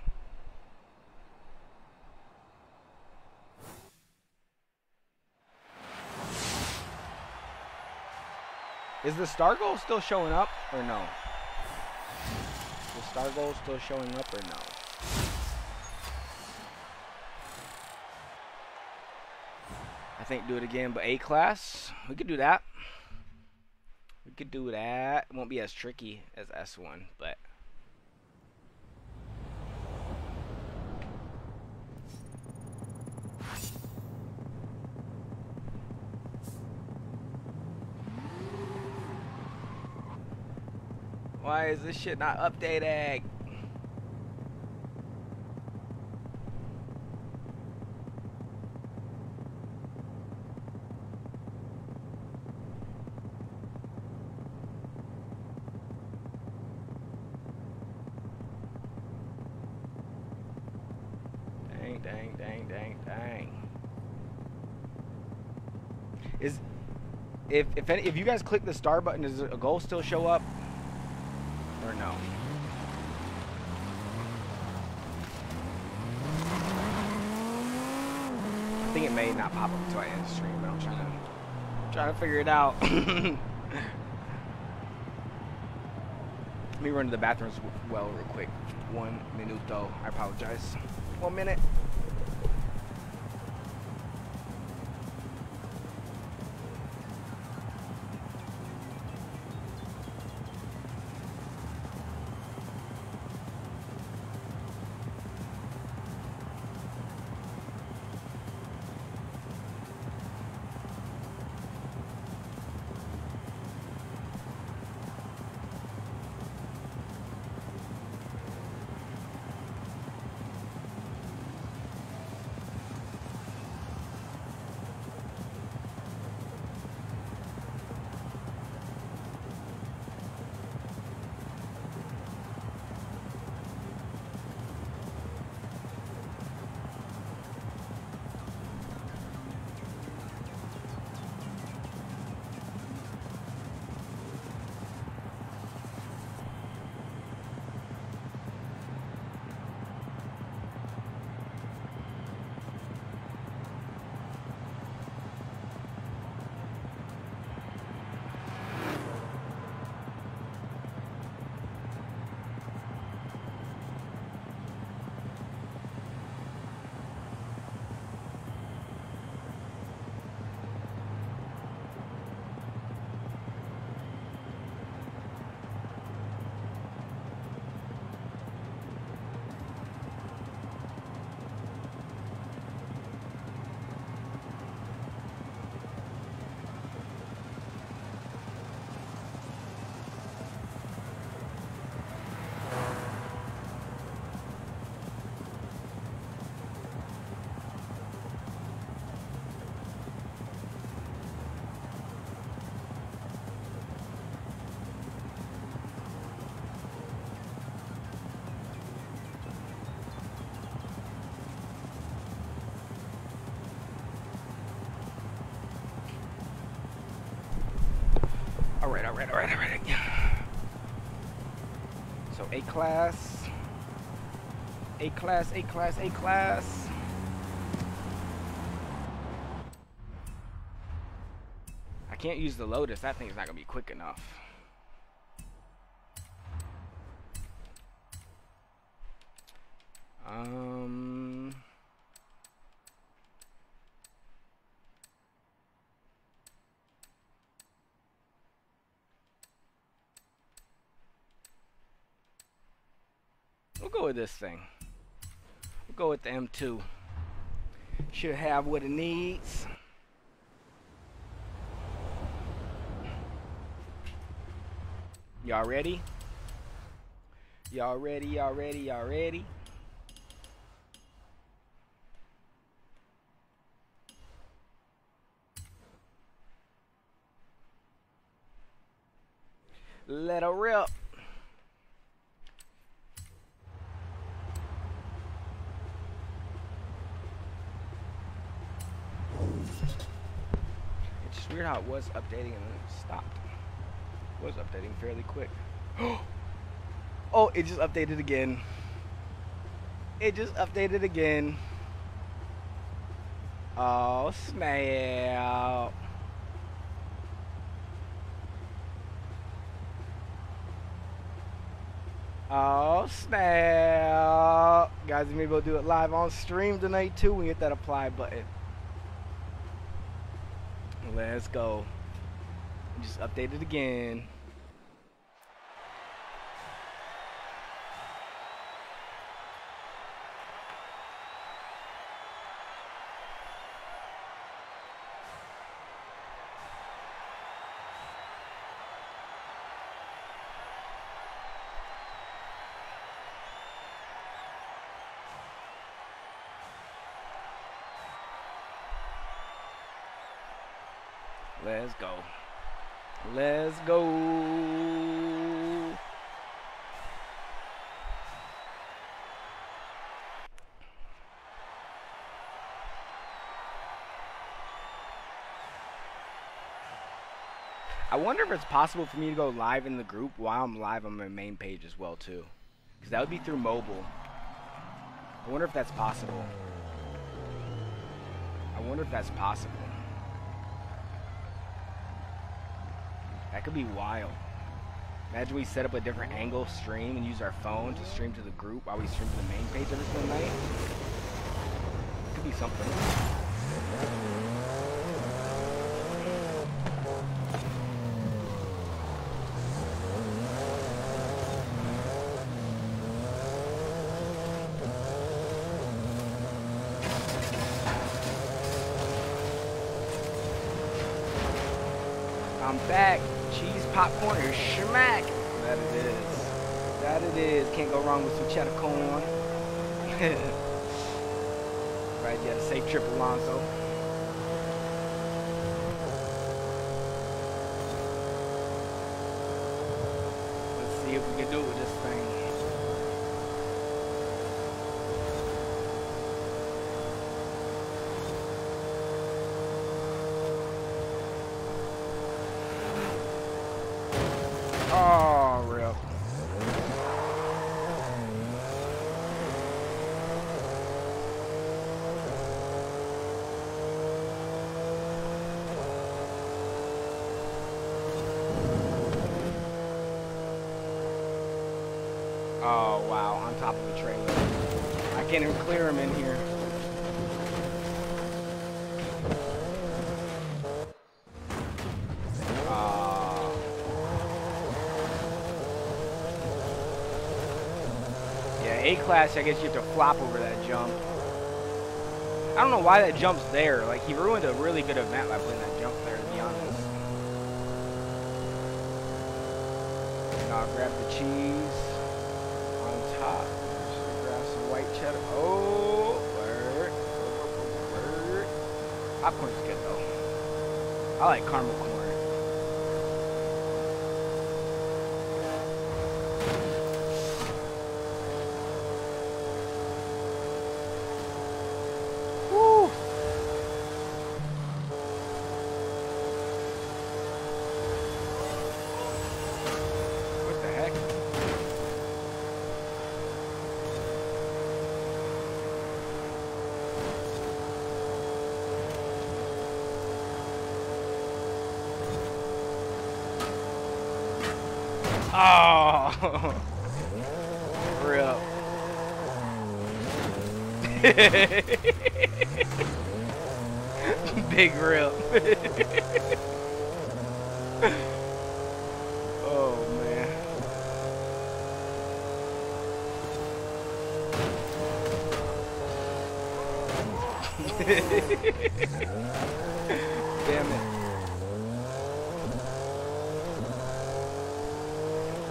Is the star goal still showing up or no? The star goal still showing up or no? I think do it again, but A class, we could do that. Could do that. It won't be as tricky as S1, but. Why is this shit not updating? Dang, dang, dang, dang, dang. Is if any, if you guys click the star button, does a goal still show up or no? I think it may not pop up until I end the stream, but I'm trying to I'm trying to figure it out. Let me run to the bathrooms well real quick. One minuto. I apologize. One minute. Right, all right, all right, all right. So A class, A class, A class, A class. I can't use the Lotus. That thing's not gonna be quick enough. This thing. We'll go with the M2. Should have what it needs. Y'all ready? Y'all ready? Y'all ready? Y'all ready? Let her rip. It's just weird how it was updating and then it stopped. It was updating fairly quick. oh, it just updated again. It just updated again. Oh, snap. Oh, snap. Guys, maybe we'll do it live on stream tonight, too. We hit that apply button. Let's go. Just update it again. Let's go. Let's go. I wonder if it's possible for me to go live in the group while I'm live on my main page as well too. Because that would be through mobile. I wonder if that's possible. I wonder if that's possible. That could be wild. Imagine we set up a different angle stream and use our phone to stream to the group while we stream to the main page every single night. Could be something. I'm back. Popcorn or schmack. That it is. That it is. Can't go wrong with some cheddar corn. right, a safe trip, Alonzo. Let's see if we can do it with this thing. Oh, rip. Oh, wow, on top of the trailer. I can't clear him in here. Ah. Class, I guess you have to flop over that jump. I don't know why that jump's there. Like, he ruined a really good event by putting that jump there, to be honest. And I'll grab the cheese Popcorn's good, though. I like caramel rip. Big rip. oh man. Damn it.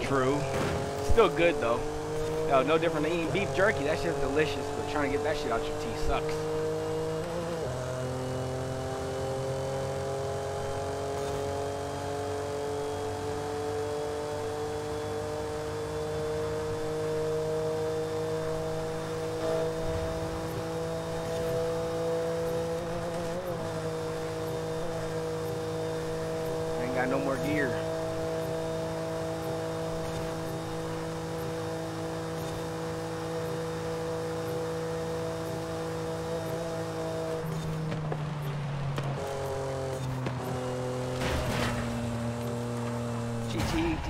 True. Still good though. No, different than eating beef jerky. That shit's delicious, but trying to get that shit out your teeth sucks.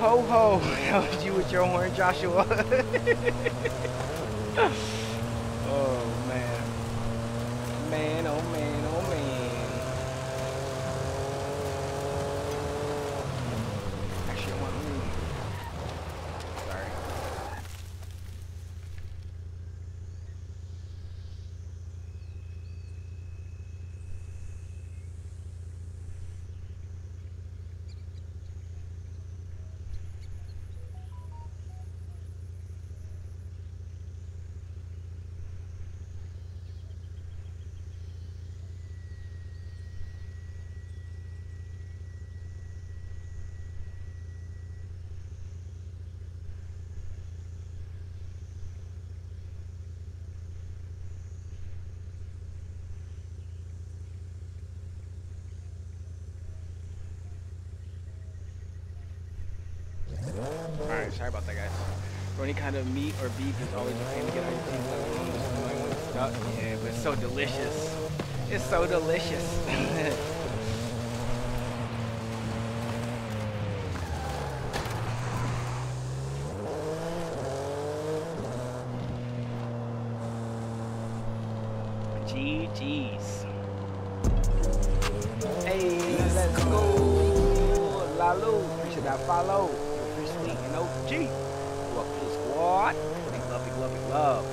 Ho ho! That was you with your horn, Joshua. oh man, man, oh man, oh man. Actually, I want to. Sorry. Alright, sorry about that, guys. For any kind of meat or beef is always a pain to get out of your it's. Yeah, but it's so delicious. It's so delicious. GG's. Hey, let's go. Lalu, appreciate that follow. Free Sweet and OG. Welcome to the squad. Big love,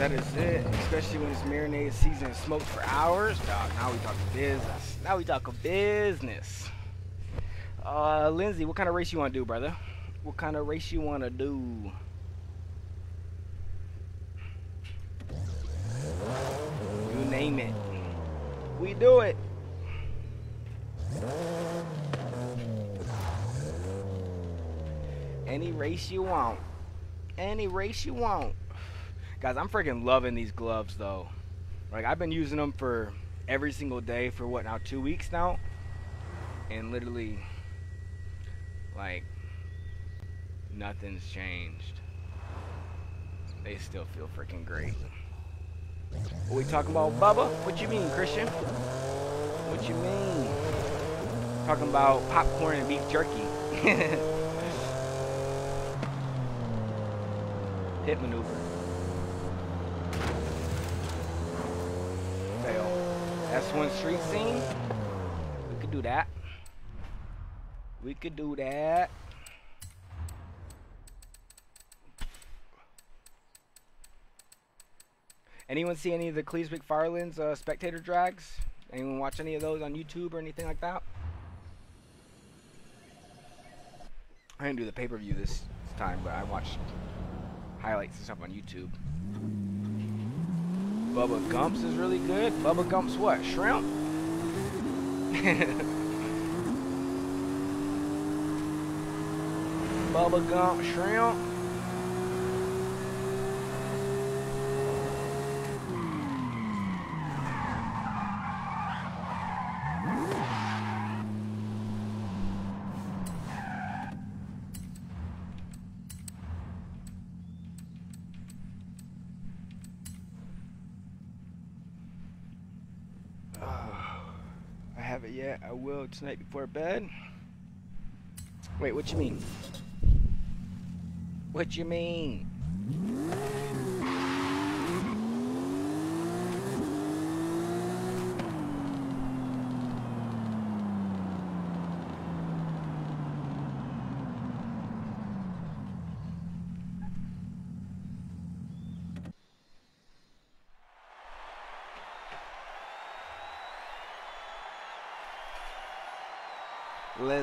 That is it, especially when it's marinated, seasoned, smoked for hours. Dog, now we talking business. Now we talking business. Uh, Lindsay, what kind of race you want to do, brother? What kind of race you want to do? Race you want. Any race you want. Guys, I'm freaking loving these gloves though. Like I've been using them for every single day for what now, two weeks now? And literally like nothing's changed. They still feel freaking great. What we talking about, Bubba? What you mean, Christian? What you mean? Talking about popcorn and beef jerky. Maneuver. Fail. S1 street scene. We could do that. We could do that. Anyone see any of the Cleetus McFarland's uh, spectator drags? Anyone watch any of those on YouTube or anything like that? I didn't do the pay-per-view this time, but I watched highlights and stuff on YouTube. Bubba Gumps is really good. Bubba Gumps what? Shrimp? Bubba Gump Shrimp? I haven't tonight before bed. Wait, what you mean? What you mean?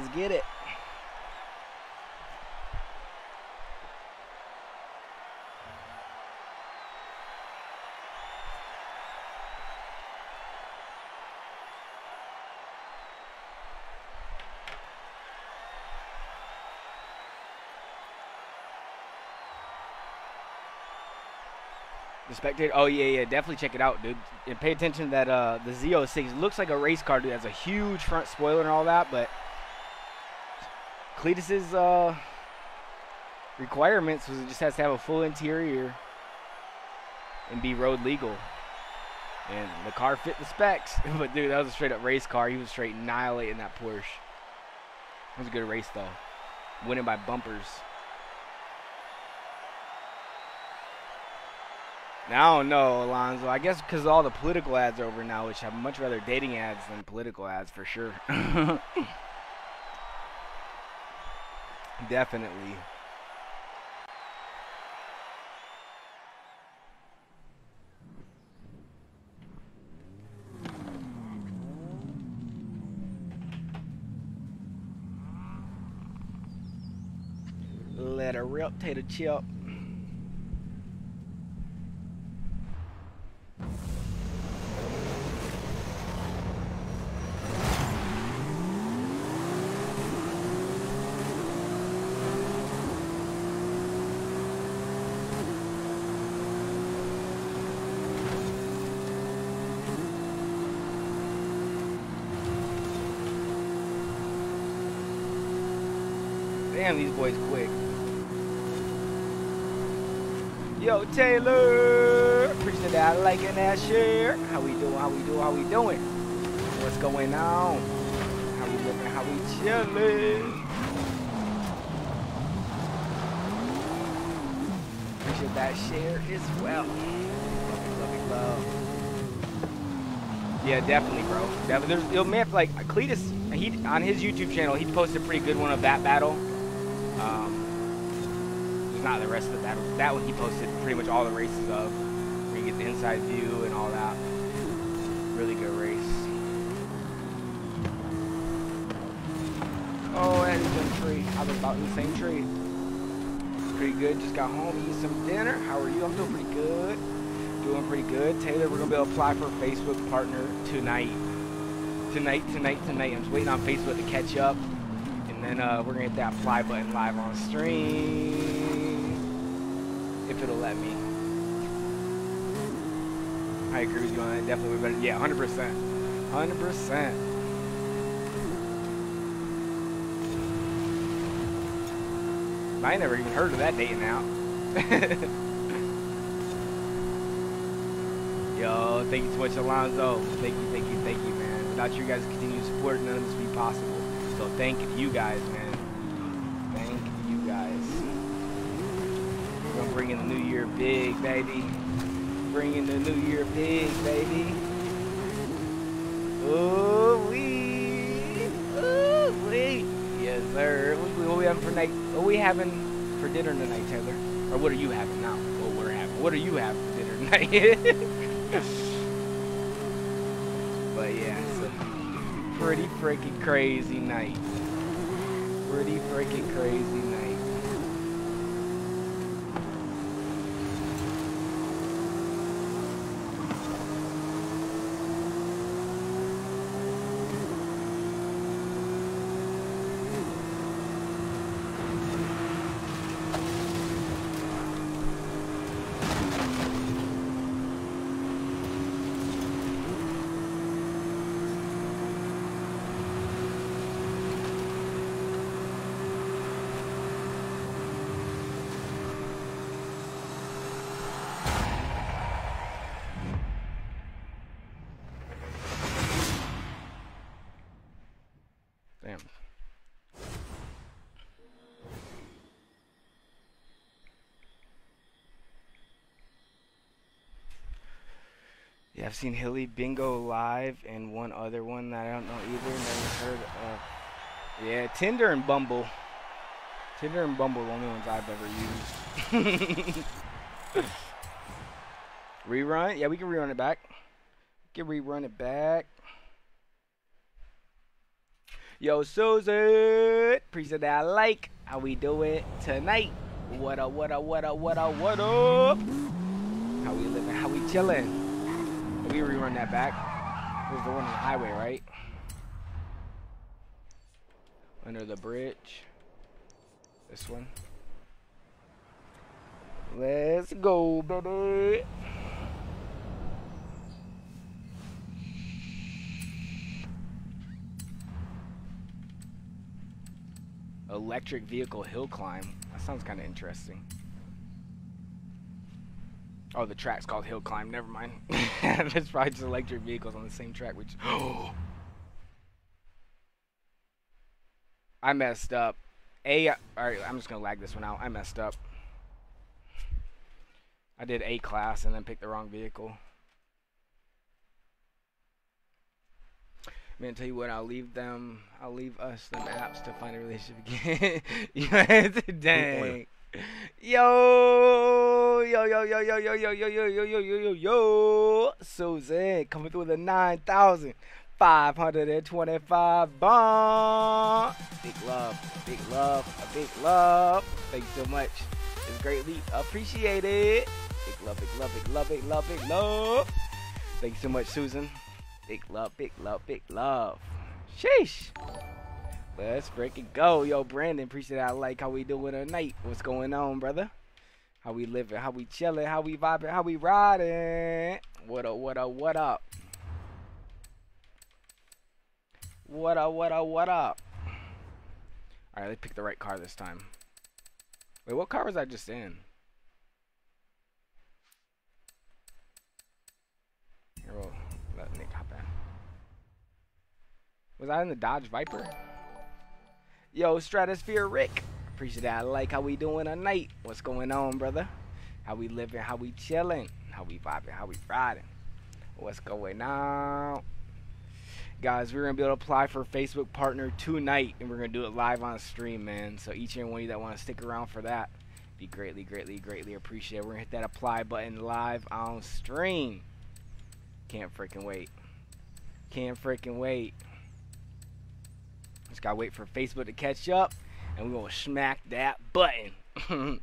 Let's get it. The spectator. Oh yeah, yeah. Definitely check it out, dude. And pay attention that. Uh, the Z06 looks like a race car, dude. It has a huge front spoiler and all that, but Cleetus's uh, requirements was it just has to have a full interior and be road legal. And the car fit the specs. but dude, that was a straight up race car. He was straight annihilating that Porsche. It was a good race though. Winning by bumpers. Now, I don't know, Alonzo. I guess because all the political ads are over now, which I'd much rather dating ads than political ads for sure. Definitely. Let her rip, tater chip. Damn, these boys quick. Yo, Taylor! Appreciate that like and that share. How we doing? How we doing? How we doing? What's going on? How we looking? How we chilling? Appreciate that share as well. Love love. Yeah, definitely, bro. Definitely. There's, you'll like Cleetus. He on his YouTube channel, he posted a pretty good one of that battle. Not the rest of battle. That one he posted pretty much all the races of. Where You get the inside view and all that. Really good race. Oh, and in tree. I was about in the same tree. Pretty good. Just got home, eat some dinner. How are you? I'm doing pretty good. Doing pretty good. Taylor, we're gonna be able to apply for Facebook partner tonight. Tonight, tonight, tonight. I'm just waiting on Facebook to catch up. And then uh, we're gonna hit that apply button live on stream. Let me. I agree with you on that. Definitely better. Yeah, 100%. 100%. I never even heard of that dating out. Yo, thank you so much, Alonzo. Thank you, thank you, thank you, man. Without you guys' continued support, none of this would be possible. So thank you guys, man. Big, baby. Bringing the new year big, baby. Ooh wee, ooh wee. Yes, sir. What, what we having for night? What we having for dinner tonight, Taylor? Or what are you having now? What we're having? What are you having for dinner tonight? but yeah, it's a pretty freaking crazy night. Pretty freaking crazy night. Damn. Yeah, I've seen Hilly Bingo live and one other one that I don't know either. Never heard of. Yeah, Tinder and Bumble. Tinder and Bumble the only ones I've ever used. rerun? Yeah, we can rerun it back. We can rerun it back. Yo, Susan, appreciate that like. How we do it tonight? What up, what up, what up, what up, what up? How we living? How we chilling? We rerun that back. There's the one on the highway, right? Under the bridge. This one. Let's go, baby. Electric vehicle hill climb. That sounds kind of interesting. Oh, the track's called Hill Climb. Never mind. There's probably just electric vehicles on the same track, which. I messed up. A. Alright, I'm just gonna lag this one out. I messed up. I did A class and then picked the wrong vehicle. Man, tell you what, I'll leave them. I'll leave us them apps to find a relationship again. Dang. Yo, yo, yo, yo, yo, yo, yo, yo, yo, yo, yo, yo, yo, yo. Susan coming through a 9,525 bomb. Big love, big love, a big love. Thanks so much. It's greatly appreciated. Big love, big love, big love, big love, big love. Thanks so much, Susan. Big love, big love, big love. Sheesh. Let's break it go. Yo, Brandon, appreciate that. I like how we doing tonight. What's going on, brother? How we living, how we chilling, how we vibing, how we riding. What up, what up, what up? What up, what up, what up? Alright, let's pick the right car this time. Wait, what car was I just in? Here, we'll let Nick hop in. Was I in the Dodge Viper? Yo, Stratosphere Rick. Appreciate that. I like how we doing tonight. What's going on, brother? How we living, how we chilling, how we vibing, how we riding. What's going on? Guys, we're going to be able to apply for Facebook Partner tonight, and we're going to do it live on stream, man. So each and one of you that want to stick around for that, Be greatly, greatly, greatly appreciated. We're gonna hit that apply button live on stream. Can't freaking wait. Can't freaking wait. Just gotta wait for Facebook to catch up, and we're gonna smack that button.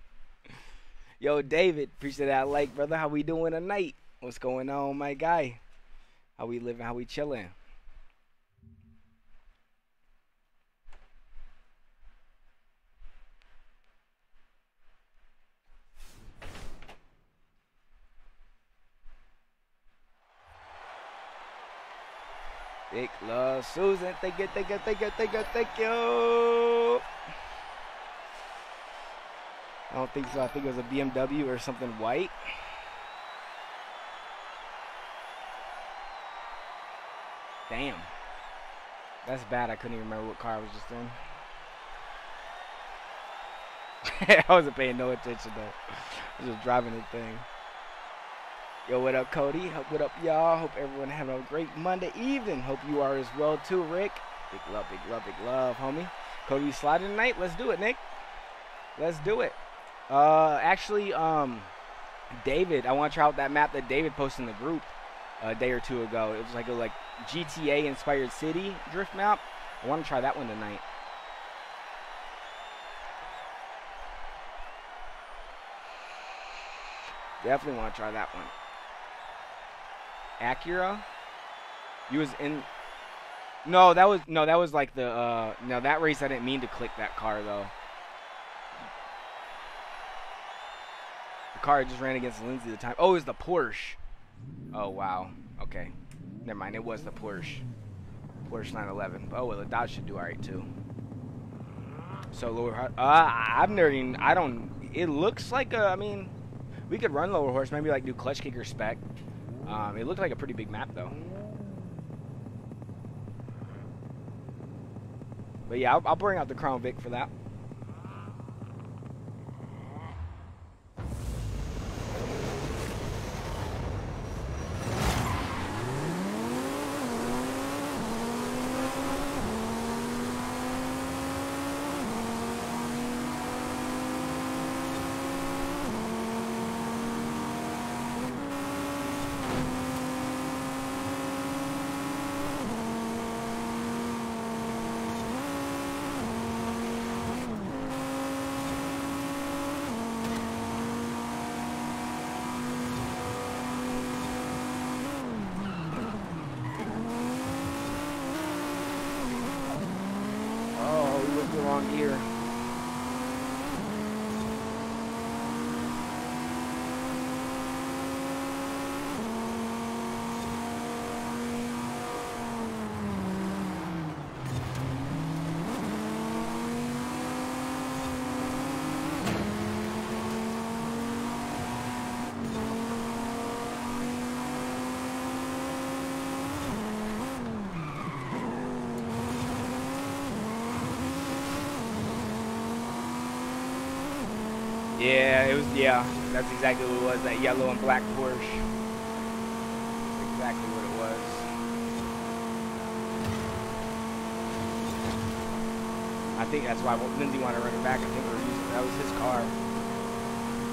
Yo, David, appreciate that like, brother. How we doing tonight? What's going on, my guy? How we living? How we chilling? Big love, Susan. Thank you, thank you, thank you, thank you, thank you. I don't think so. I think it was a BMW or something white. Damn. That's bad. I couldn't even remember what car I was just in. I wasn't paying no attention though. I was just driving the thing. Yo, what up, Cody? What up, y'all? Hope everyone having a great Monday evening. Hope you are as well too, Rick. Big love, big love, big love, homie. Cody sliding tonight. Let's do it, Nick. Let's do it. Uh, actually, um, David, I want to try out that map that David posted in the group a day or two ago. It was like a like GTA inspired city drift map. I want to try that one tonight. Definitely want to try that one. Acura. You was in. No, that was no, that was like the. uh No, that race I didn't mean to click that car though. The car just ran against Lindsay the time. Oh, it was the Porsche. Oh wow. Okay. Never mind. It was the Porsche. Porsche 911. Oh well, the Dodge should do alright too. So lower. Uh, I'm nerding. I don't. It looks like a. I mean, we could run lower horse. Maybe like do clutch kicker spec. Um, it looked like a pretty big map though. But yeah, I'll, I'll bring out the Crown Vic for that. Oh, we went the wrong gear. Yeah, it was. Yeah, that's exactly what it was. That yellow and black Porsche. That's exactly what it was. I think that's why Lindsay wanted to run it back. I think we using, that was his car.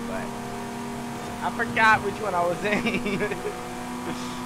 But I forgot which one I was in.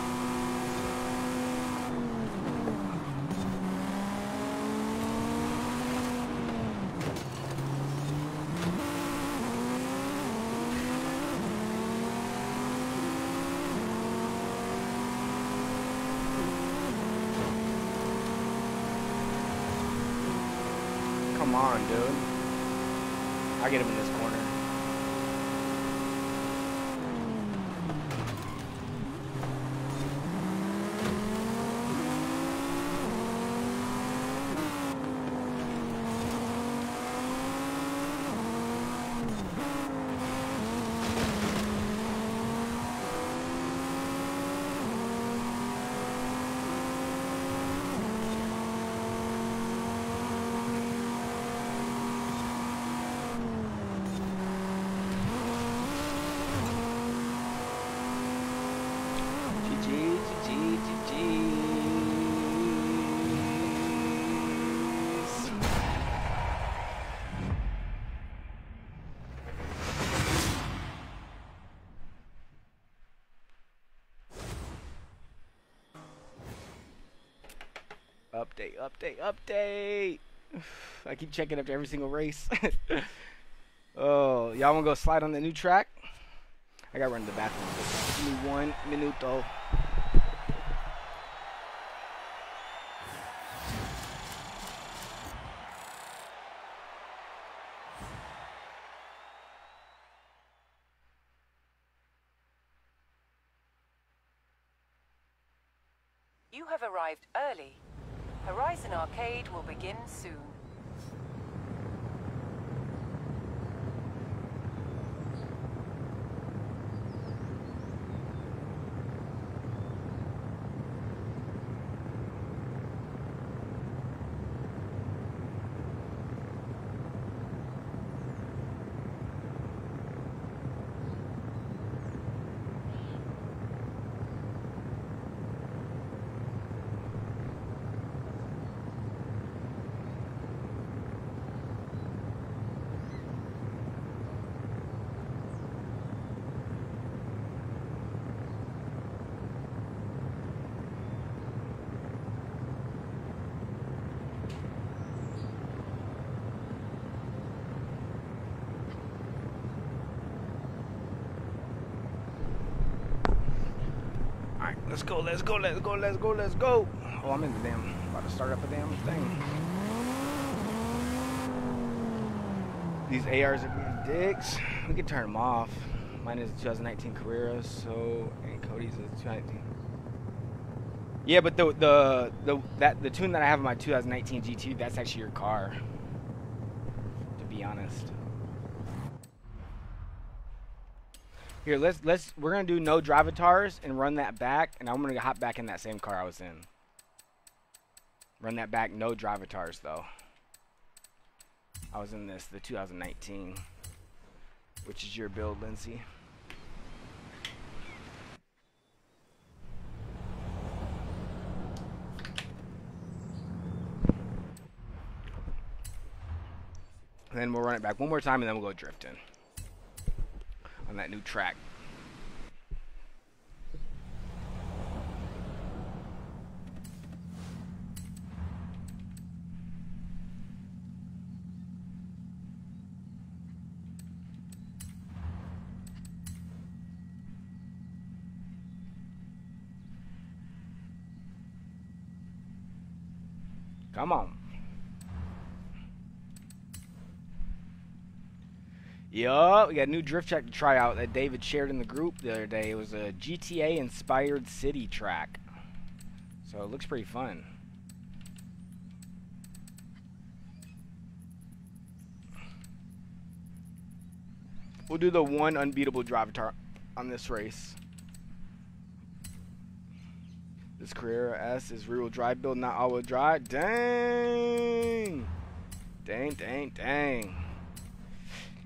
Update, update, update. I keep checking after every single race. oh, y'all wanna go slide on the new track? I gotta run to the bathroom. Give me one minuto. You have arrived early. Horizon Arcade will begin soon. Alright, let's go, let's go, let's go, let's go, let's go. Oh, I'm in the damn, about to start up a damn thing. These ARs are being dicks. We can turn them off. Mine is a 2019 Carrera, so, and Cody's a 2019. Yeah, but the, the, the, that, the tune that I have in my 2019 GT, that's actually your car. To be honest. Here, let's let's we're gonna do no drivatars and run that back, and I'm gonna hop back in that same car I was in. Run that back, no drivatars though. I was in this, the 2019, which is your build, Lindsay. And then we'll run it back one more time, and then we'll go drifting on that new track. Come on. Yup, we got a new drift track to try out that David shared in the group the other day. It was a GTA inspired city track. So it looks pretty fun. We'll do the one unbeatable drive on this race. This Carrera S is rear wheel drive build, not all wheel drive. Dang! Dang, dang, dang.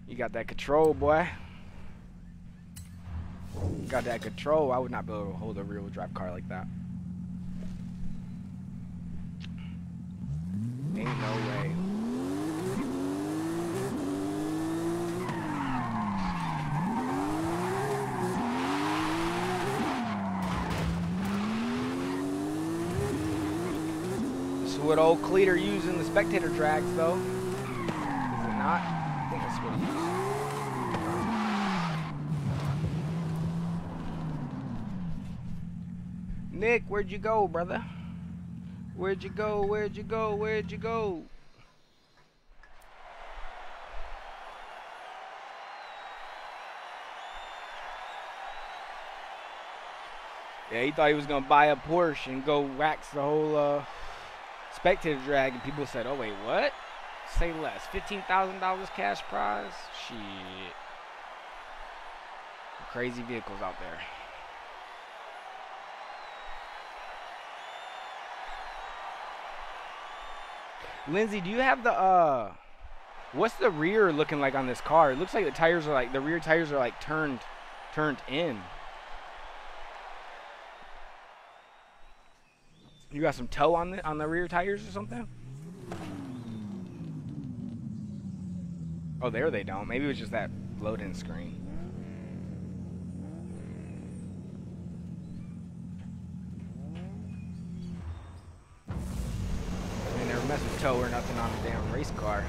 You got that control, boy. You got that control. I would not be able to hold a real drive car like that. Ain't no way. This is what old Cleater used in the spectator tracks, though. Is it not? I think that's what he used. Nick, where'd you go, brother? Where'd you go? Where'd you go? Where'd you go? Yeah, he thought he was gonna buy a Porsche and go wax the whole uh, spectator drag, and people said, "Oh wait, what? Say less. Fifteen thousand dollars cash prize? Shit. Crazy vehicles out there." Lindsay, do you have the uh what's the rear looking like on this car? It looks like the tires are like the rear tires are like turned turned in. You got some toe on the on the rear tires or something? Oh, there they don't. Maybe it was just that load-in screen. Toe or nothing on a damn race car.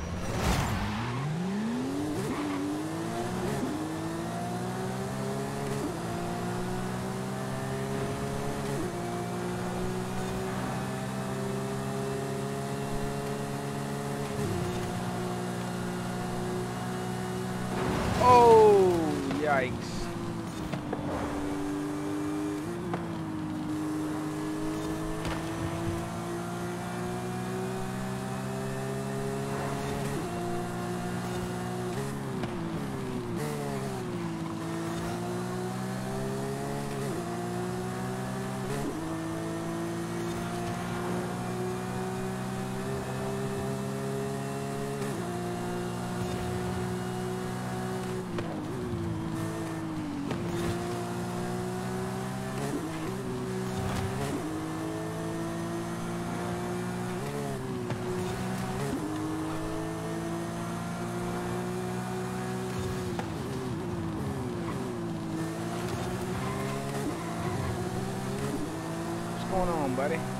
on, buddy?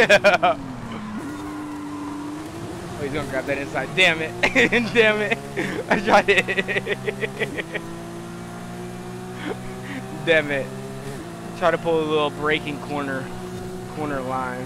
Yeah. He's gonna grab that inside. Damn it. Damn it. I tried it. Damn it. Try to pull a little breaking corner corner line.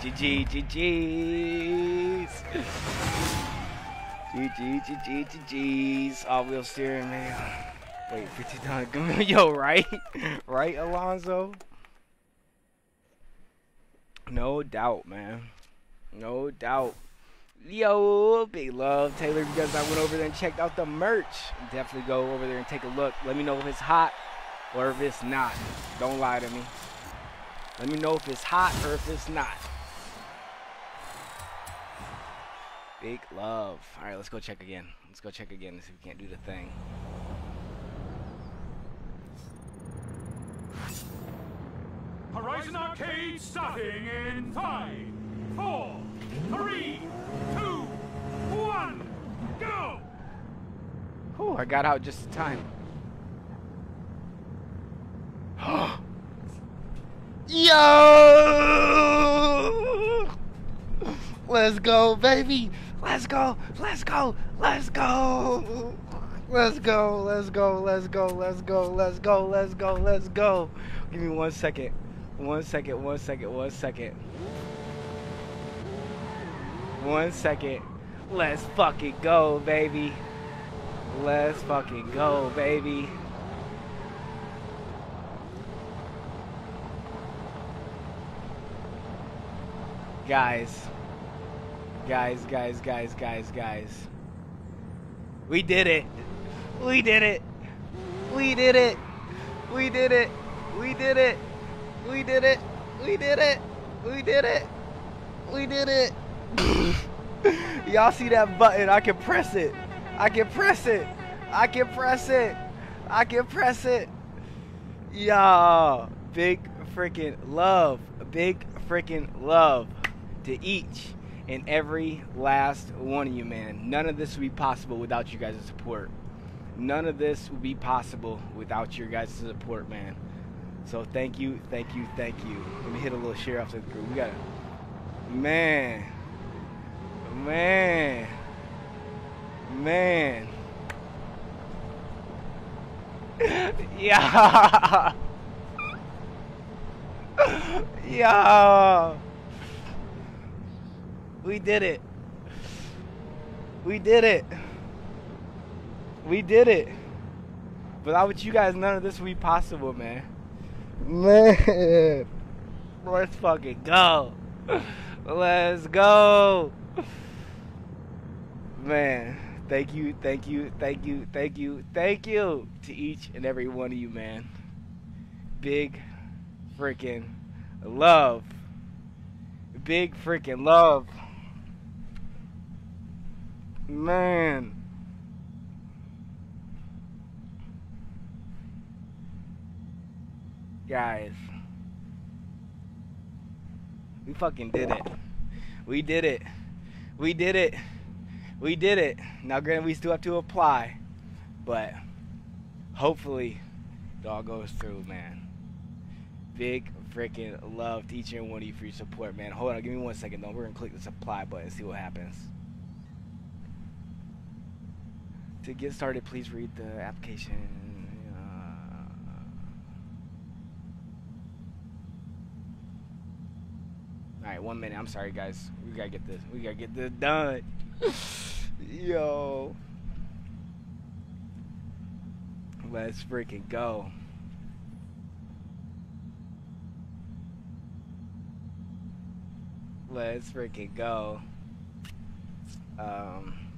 GG, GG, GG's. GG, GG, GG's. Oh, All wheel steering, man. Wait, 50 times. Yo, right? right, Alonzo? No doubt, man. No doubt. Yo, big love. Taylor, you guys not went over there and checked out the merch, definitely go over there and take a look. Let me know if it's hot or if it's not. Don't lie to me. Let me know if it's hot or if it's not. Big love. All right, let's go check again. Let's go check again and see if we can't do the thing. Horizon Arcade starting in five, four, three, two, one, go! Whew, I got out just in time. Yo! Let's go, baby. Let's go. Let's go. Let's go. Let's go. Let's go. Let's go. Let's go. Let's go. Let's go. Let's go. Give me one second. One second. One second. One second. One second. Let's fucking go, baby. Let's fucking go, baby. Guys. Guys, guys, guys, guys, guys. We did it. We did it. We did it. We did it. We did it. We did it. We did it. We did it. We did it. Y'all see that button? I can press it. I can press it. I can press it. I can press it. Y'all, big freaking love. Big freaking love to each and every last one of you, man. None of this would be possible without you guys' support. None of this would be possible without your guys' support, man. So thank you, thank you, thank you. Let me hit a little share off the group. We got, man, Man. Man. yeah. yeah. We did it. We did it. We did it. Without you guys, none of this would be possible, man. Man. Let's fucking go. Let's go. Man, thank you, thank you, thank you, thank you, thank you to each and every one of you, man. Big freaking love. Big freaking love. Man. Guys. We fucking did it. We did it. We did it. We did it. Now, granted, we still have to apply, but hopefully it all goes through, man. Big freaking love to each and one of you for your support, man. Hold on, give me one second, though. We're gonna click the apply button and see what happens. To get started, please read the application. Uh, All right, one minute. I'm sorry, guys. We gotta get this. We gotta get this done. Yo. Let's freaking go. Let's freaking go. Um.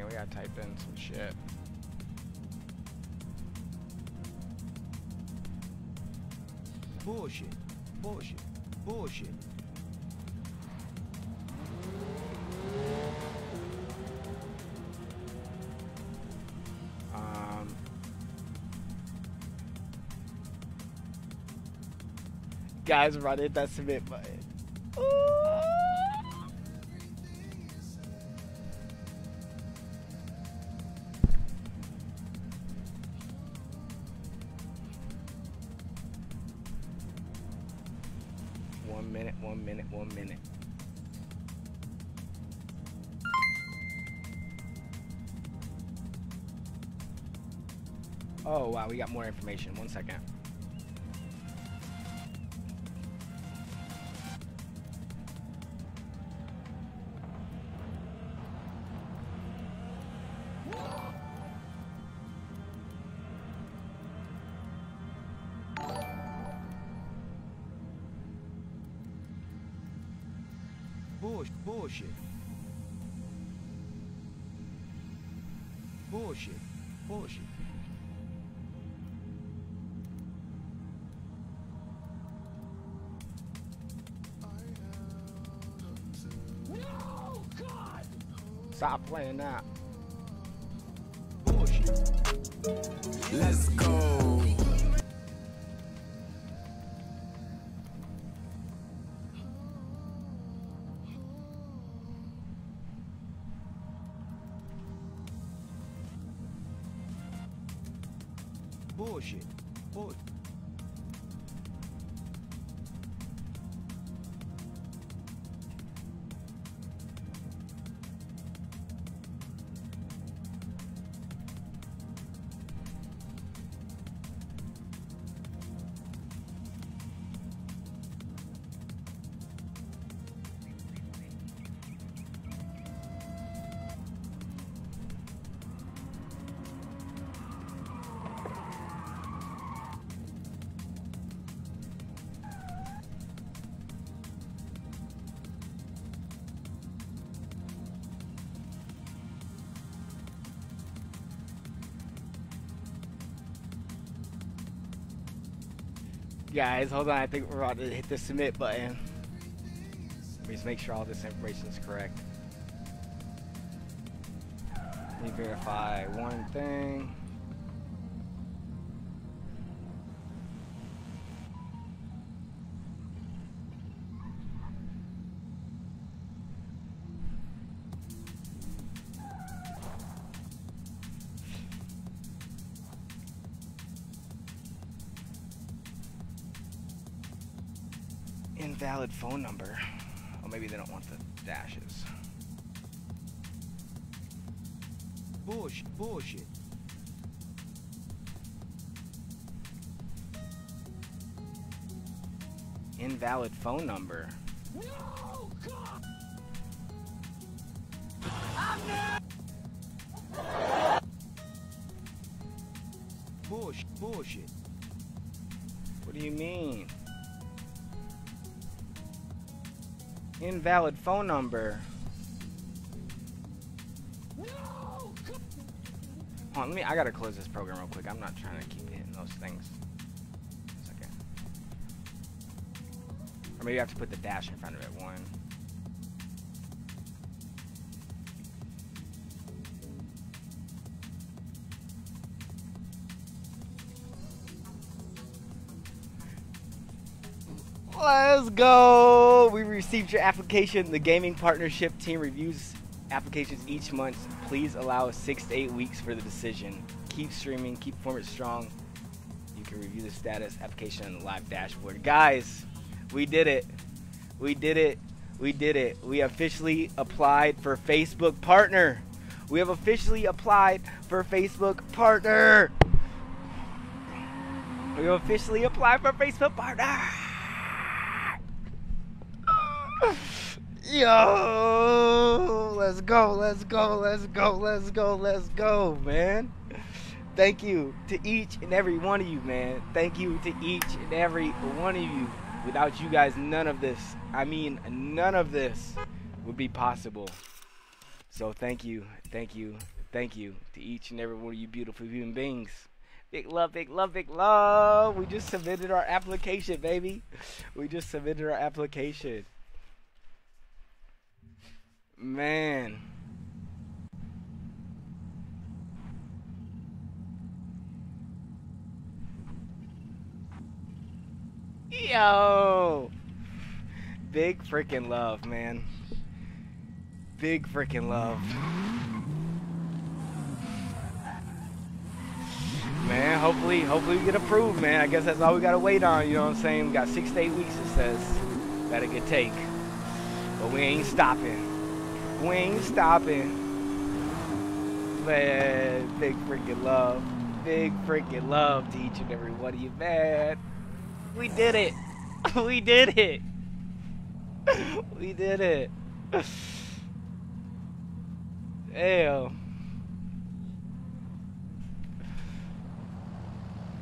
Second. We gotta type in some shit. Bullshit. Bullshit. Bullshit. Um. Guys, run it. That submit button. We got more information. One second. Stop playing that. Guys, hold on. I think we're about to hit the submit button. Let me just make sure all this information is correct. Let me verify one thing. Invalid phone number. Oh, maybe they don't want the dashes. Bullshit. Bullshit. Invalid phone number. No, Invalid phone number. On, let me. I gotta close this program real quick. I'm not trying to keep hitting those things. Second. Or maybe I have to put the dash in front of it. One. Let's go! We received your application. The gaming partnership team reviews applications each month. Please allow six to eight weeks for the decision. Keep streaming, keep performance strong. You can review the status application on the live dashboard. Guys, we did it. We did it. We did it. We officially applied for Facebook partner. We have officially applied for Facebook partner. We officially applied for Facebook partner. Yo, let's go, let's go, let's go, let's go, let's go, man. Thank you to each and every one of you, man. Thank you to each and every one of you. Without you guys, none of this, I mean, none of this would be possible. So thank you, thank you, thank you to each and every one of you beautiful human beings. Big love, big love, big love. We just submitted our application, baby. We just submitted our application. Man. Yo. Big freaking love, man. Big freaking love. Man, hopefully, hopefully we get approved, man. I guess that's all we gotta wait on, you know what I'm saying? We got six to eight weeks, it says, that it could take. But we ain't stopping. We ain't stopping. Man, big freaking love. Big freaking love to each and every one of you, man. We did it. We did it. We did it. Damn.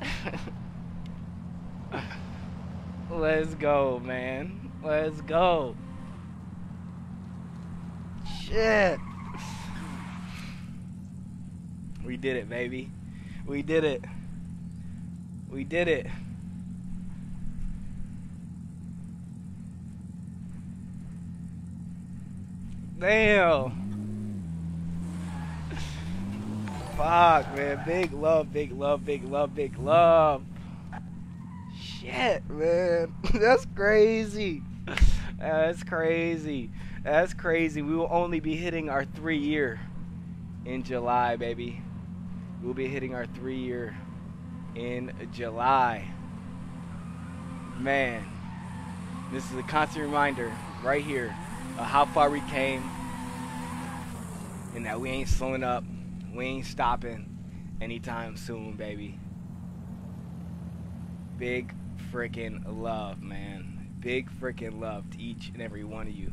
Let's go, man. Let's go. Shit. We did it, baby. We did it. We did it. Damn. Fuck, man. Big love, big love, big love, big love. Shit, man. That's crazy. That's crazy. That's crazy. We will only be hitting our three year in July, baby. We'll be hitting our three year in July. Man, this is a constant reminder right here of how far we came and that we ain't slowing up. We ain't stopping anytime soon, baby. Big freaking love, man. Big freaking love to each and every one of you.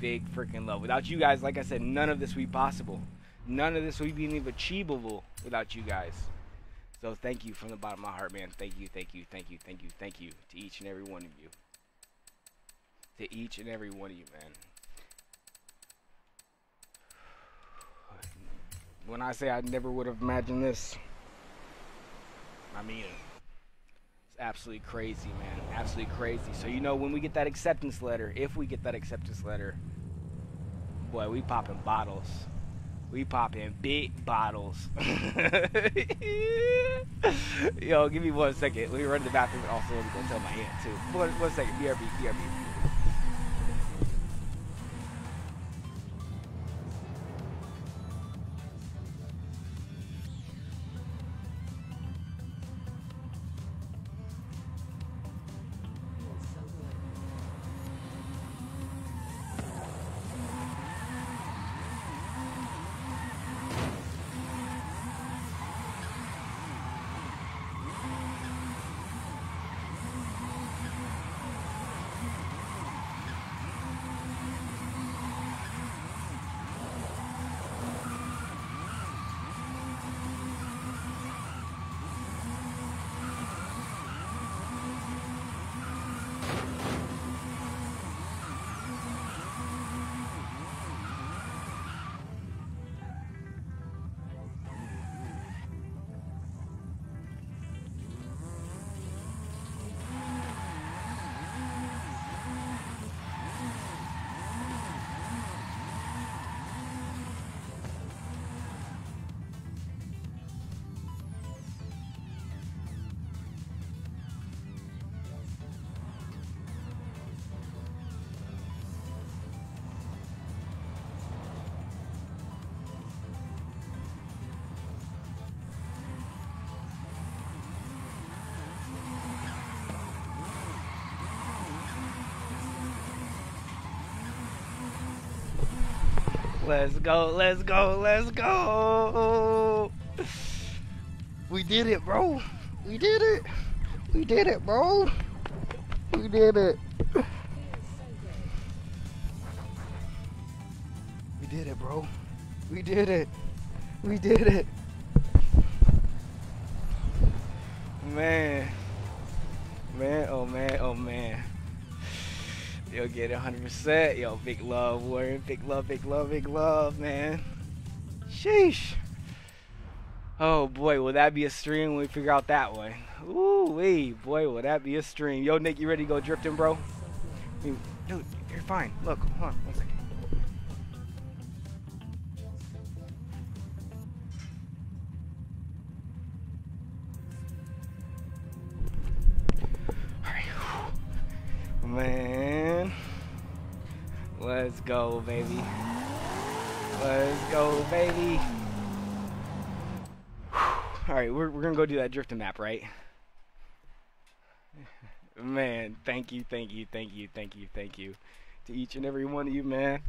Big freaking love. Without you guys, like I said, none of this would be possible. None of this would be even achievable without you guys. So thank you from the bottom of my heart, man. Thank you, thank you, thank you, thank you, thank you to each and every one of you. To each and every one of you, man. When I say I never would have imagined this, I mean it. Absolutely crazy, man. Absolutely crazy. So you know when we get that acceptance letter, if we get that acceptance letter, boy, we popping bottles. We popping big bottles. Yo, give me one second. Let me run to the bathroom. Also, let me go tell my aunt too. One, one second. BRB, BRB. Let's go, let's go, let's go. We did it, bro. We did it. We did it, bro. We did it. We did it, bro. We did it. We did it. 100%. Yo, big love, Warren. Big love, big love, big love, man. Sheesh. Oh boy, will that be a stream when we figure out that one? Ooh wee, boy, will that be a stream? Yo, Nick, you ready to go drifting, bro? Dude, you're fine. Look, hold on, one second. Baby. Let's go, baby. Alright, we're, we're gonna go do that drifting map, right? Man, thank you, thank you, thank you, thank you, thank you. To each and every one of you, man.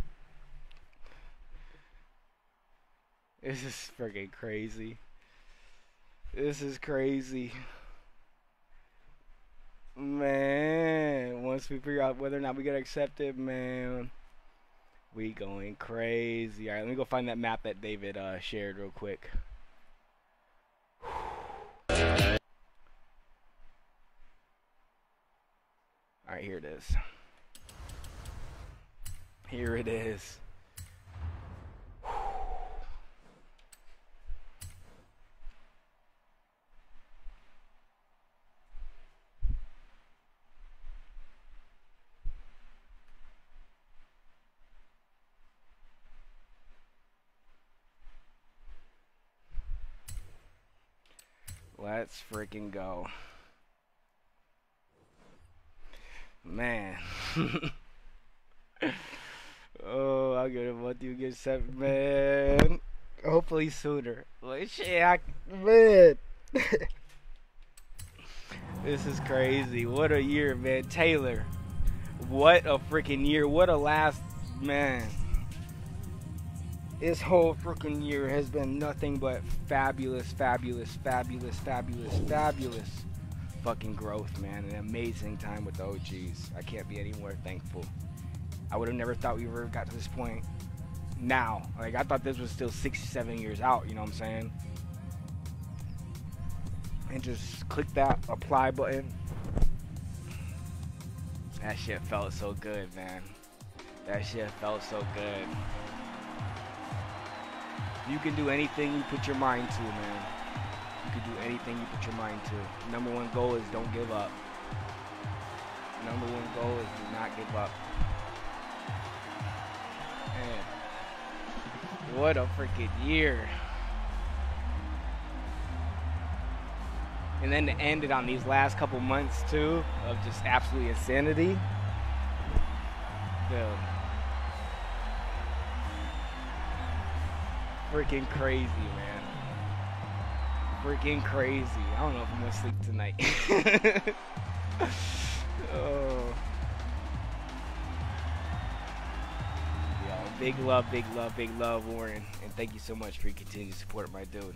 This is freaking crazy. This is crazy. Man, once we figure out whether or not we get accepted, man, we going crazy. All right, let me go find that map that David uh, shared real quick. All right, here it is. Here it is. Let's freaking go. Man. oh, I'm gonna want you get seven, man. Hopefully sooner. Like, shit, man. this is crazy. What a year, man. Taylor. What a freaking year. What a last, man. This whole freaking year has been nothing but fabulous, fabulous, fabulous, fabulous, fabulous fucking growth, man. An amazing time with the OGs. I can't be any more thankful. I would have never thought we ever got to this point now. Like, I thought this was still six, seven years out, you know what I'm saying? And just click that apply button. That shit felt so good, man. That shit felt so good. You can do anything you put your mind to, man. You can do anything you put your mind to. Number one goal is don't give up. Number one goal is do not give up. Man, what a freaking year. And then to end it on these last couple months too of just absolute insanity. Dude. Freaking crazy, man. Freaking crazy. I don't know if I'm gonna sleep tonight. oh. Yo, big love, big love, big love, Warren. And thank you so much for your continued support, my dude.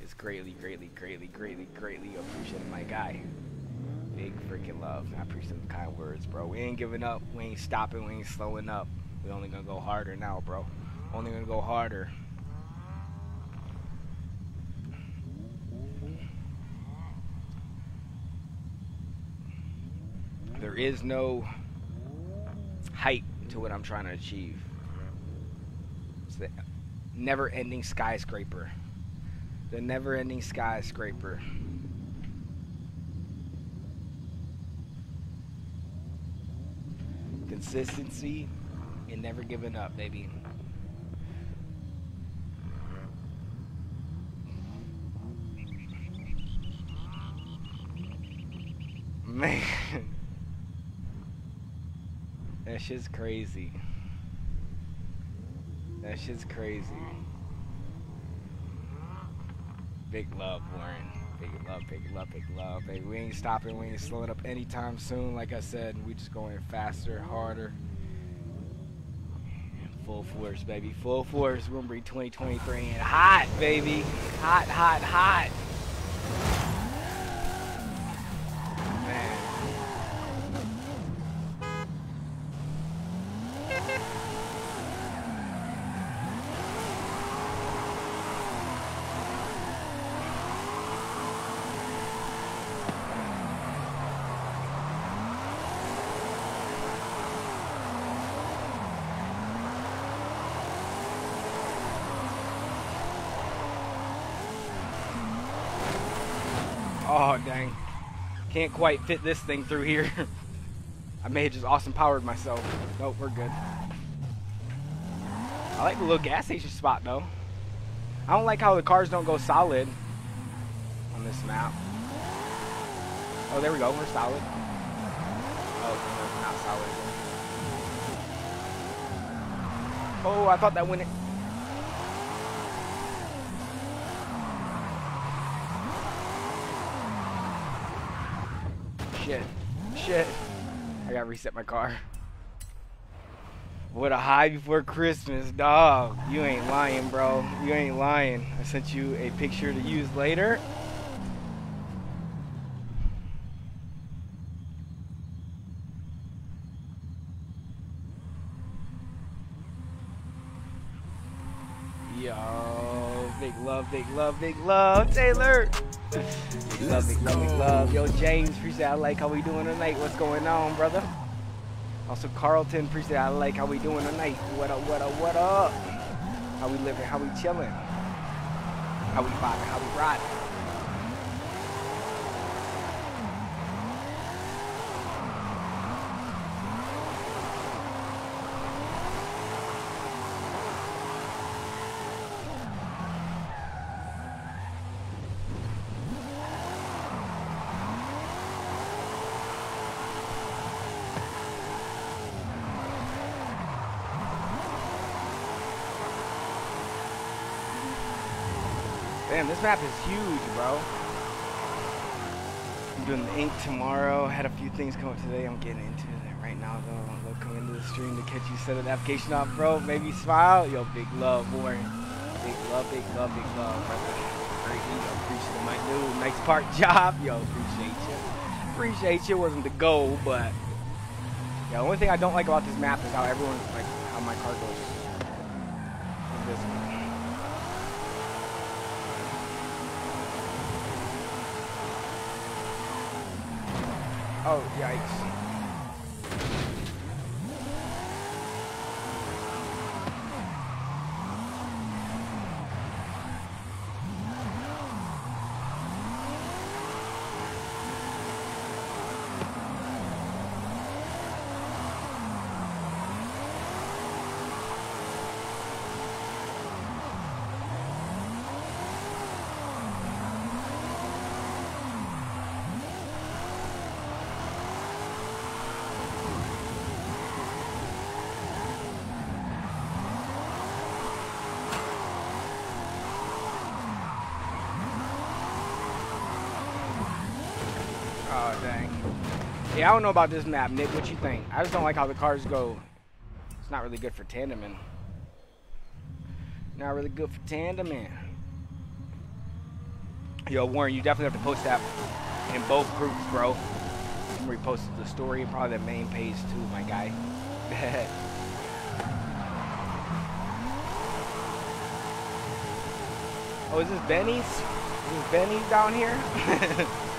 It's greatly, greatly, greatly, greatly, greatly appreciated, my guy. Big freaking love. I appreciate the kind words, bro. We ain't giving up. We ain't stopping. We ain't slowing up. We only gonna go harder now, bro. Only gonna go harder. There is no height to what I'm trying to achieve. It's the never ending skyscraper. The never ending skyscraper. Consistency and never giving up, baby. Man. That shit's crazy. That shit's crazy. Big love, Warren. Big love, big love, big love. Hey, we ain't stopping, we ain't slowing up anytime soon. Like I said, we just going faster, harder. Full force, baby. Full force. We're gonna bring 2023 in hot, baby. Hot, hot, hot. Man. Oh, dang. Can't quite fit this thing through here. I may have just awesome powered myself. Nope, we're good. I like the little gas station spot, though. I don't like how the cars don't go solid on this map. Oh, there we go. We're solid. Oh, no, not solid. Oh, I thought that went... Shit. Shit. I gotta reset my car. What a high before Christmas, dog. You ain't lying, bro. You ain't lying. I sent you a picture to use later. Yo, big love, big love, big love, Taylor. Love, big love, big love. Yo, James, appreciate I like how we doing tonight. What's going on, brother? Also, Carlton, appreciate I like how we doing tonight. What up, what up, what up? How we living, how we chilling? How we vibing, how we riding? Damn, this map is huge, bro. I'm doing the ink tomorrow. Had a few things come up today. I'm getting into it right now, though. I'm coming into the stream to catch you set an application off, bro. Maybe smile. Yo, big love, Warren. Big love, big love, big love, brother. Greatly appreciate my new nice part job. Yo, appreciate you. Appreciate you. Wasn't the goal, but yeah. The only thing I don't like about this map is how everyone like how my car goes. Oh, yikes. Yeah, I don't know about this map, Nick. What you think? I just don't like how the cars go. It's not really good for tandeming. Not really good for tandeming. Yo, Warren, you definitely have to post that in both groups, bro. I'm reposted the story, probably the main page too, my guy. oh, is this Benny's? Is this Benny's down here?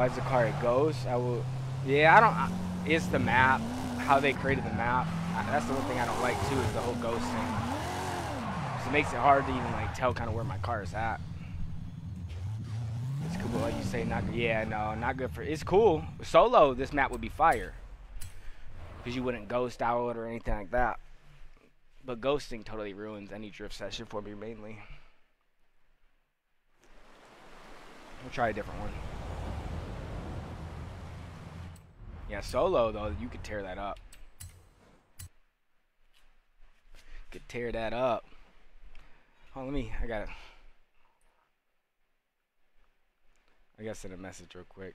Why is the car a ghost? I will. Yeah, I don't. It's the map, how they created the map. That's the one thing I don't like too is the whole ghost thing. it makes it hard to even like tell kind of where my car is at. It's cool, like you say, not. Yeah, no, not good for. It's cool. Solo, this map would be fire. Because you wouldn't ghost out or anything like that. But ghosting totally ruins any drift session for me mainly. We'll try a different one. Yeah, solo though, you could tear that up. Could tear that up. Oh, let me. I got it. I gotta send a message real quick.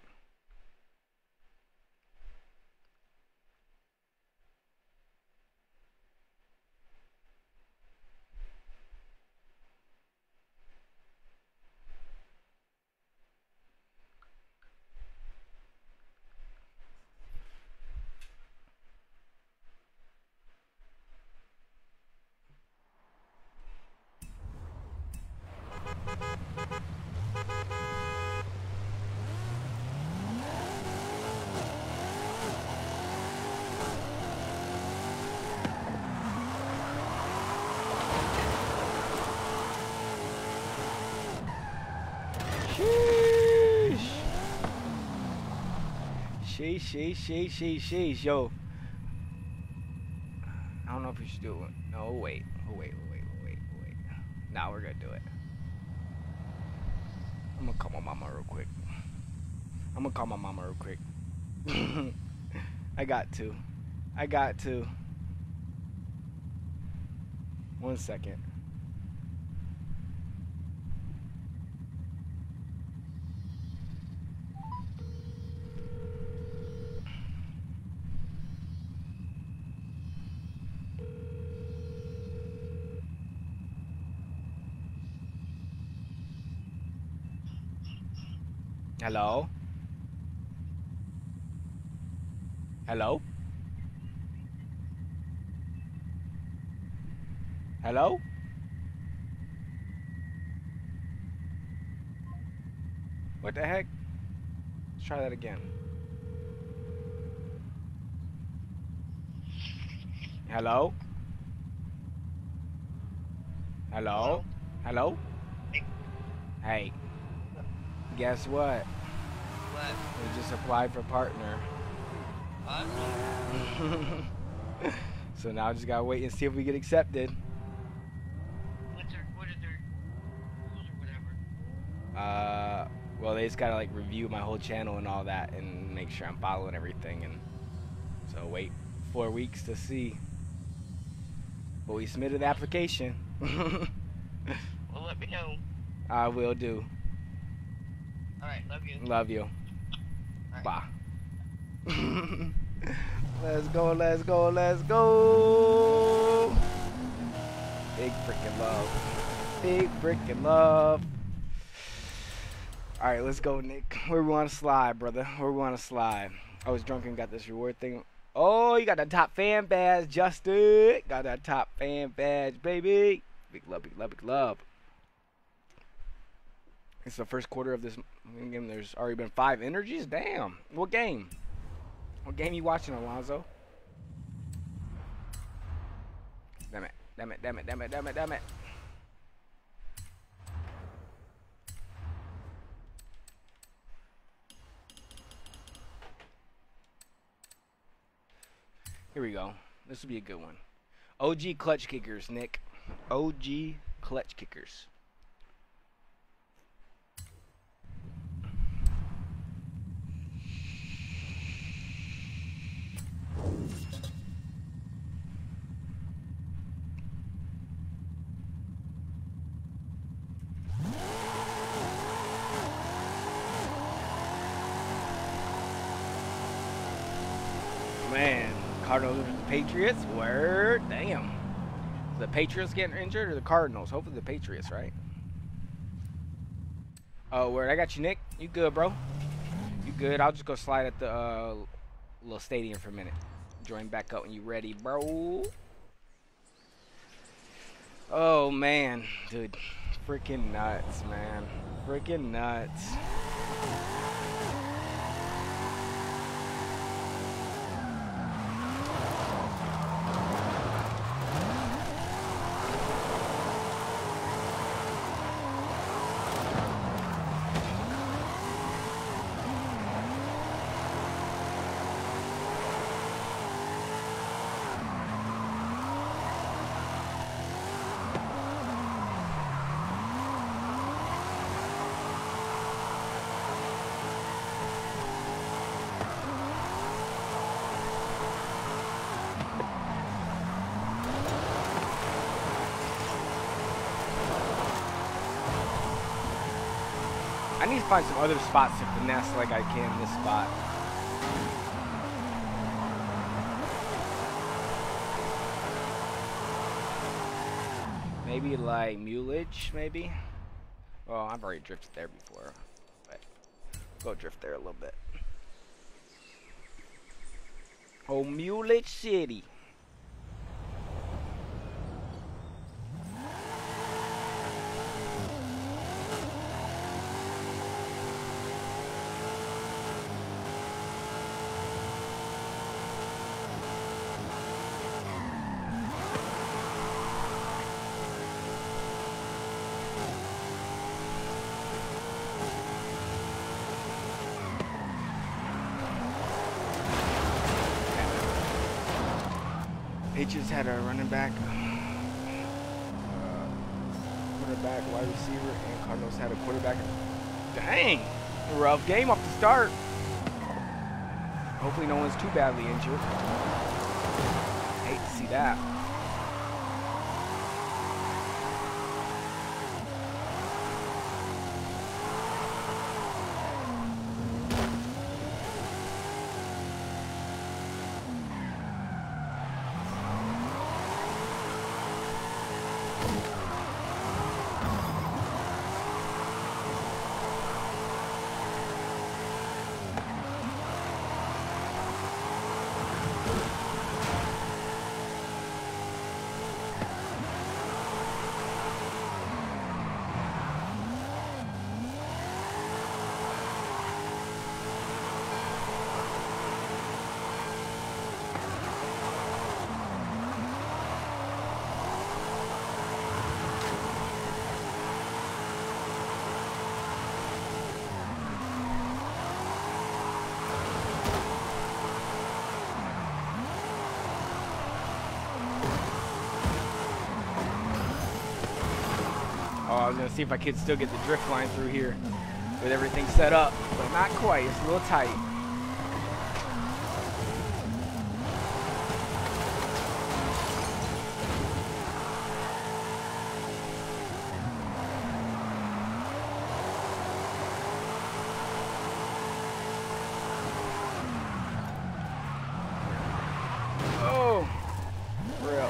Sheesh. Sheesh, sheesh, sheesh, sheesh, sheesh. Yo. I don't know if we should do it. No, wait. Wait, wait, wait, wait. Now we're gonna do it. I'm gonna call my mama real quick. I'm gonna call my mama real quick. I got to. I got to. One second. Hello? Hello? Hello? What the heck? Let's try that again. Hello? Hello? Hello? Hey. Guess what? What? We just applied for partner. So now I just gotta wait and see if we get accepted. What's their, what is their rules or whatever? Uh, well, they just gotta like review my whole channel and all that and make sure I'm following everything. And so wait four weeks to see. But we submitted the application. Well, let me know. I will do. Alright, love you. Love you. Alright. Bye. let's go, let's go, let's go. Big freaking love. Big freaking love. All right, let's go, Nick. Where we want to slide, brother? Where we want to slide? I was drunk and got this reward thing. Oh, you got the top fan badge, Justin. Got that top fan badge, baby. Big love, big love, big love. It's the first quarter of this game. There's already been five energies. Damn. What game? What game you watching, Alonzo? Damn it. Damn it. Damn it. Damn it. Damn it. Damn it. Here we go. This will be a good one. OG clutch kickers, Nick. OG clutch kickers. Man, Cardinals Patriots. Word, damn. The Patriots getting injured or the Cardinals? Hopefully the Patriots, right? Oh, word. I got you, Nick. You good, bro? You good? I'll just go slide at the uh, little stadium for a minute. Join back up when you ready, bro. Oh man, dude, freaking nuts, man, freaking nuts. Find some other spots to finesse like I can this spot. Maybe like Mulich, maybe? Well, I've already drifted there before, but go drift there a little bit. Oh, Mulich City. Patriots had a running back, uh, quarterback, wide receiver, and Cardinals had a quarterback. Dang, rough game off the start. Hopefully no one's too badly injured. Hate to see that. See if I could still get the drift line through here with everything set up, but not quite. It's a little tight. Oh, real.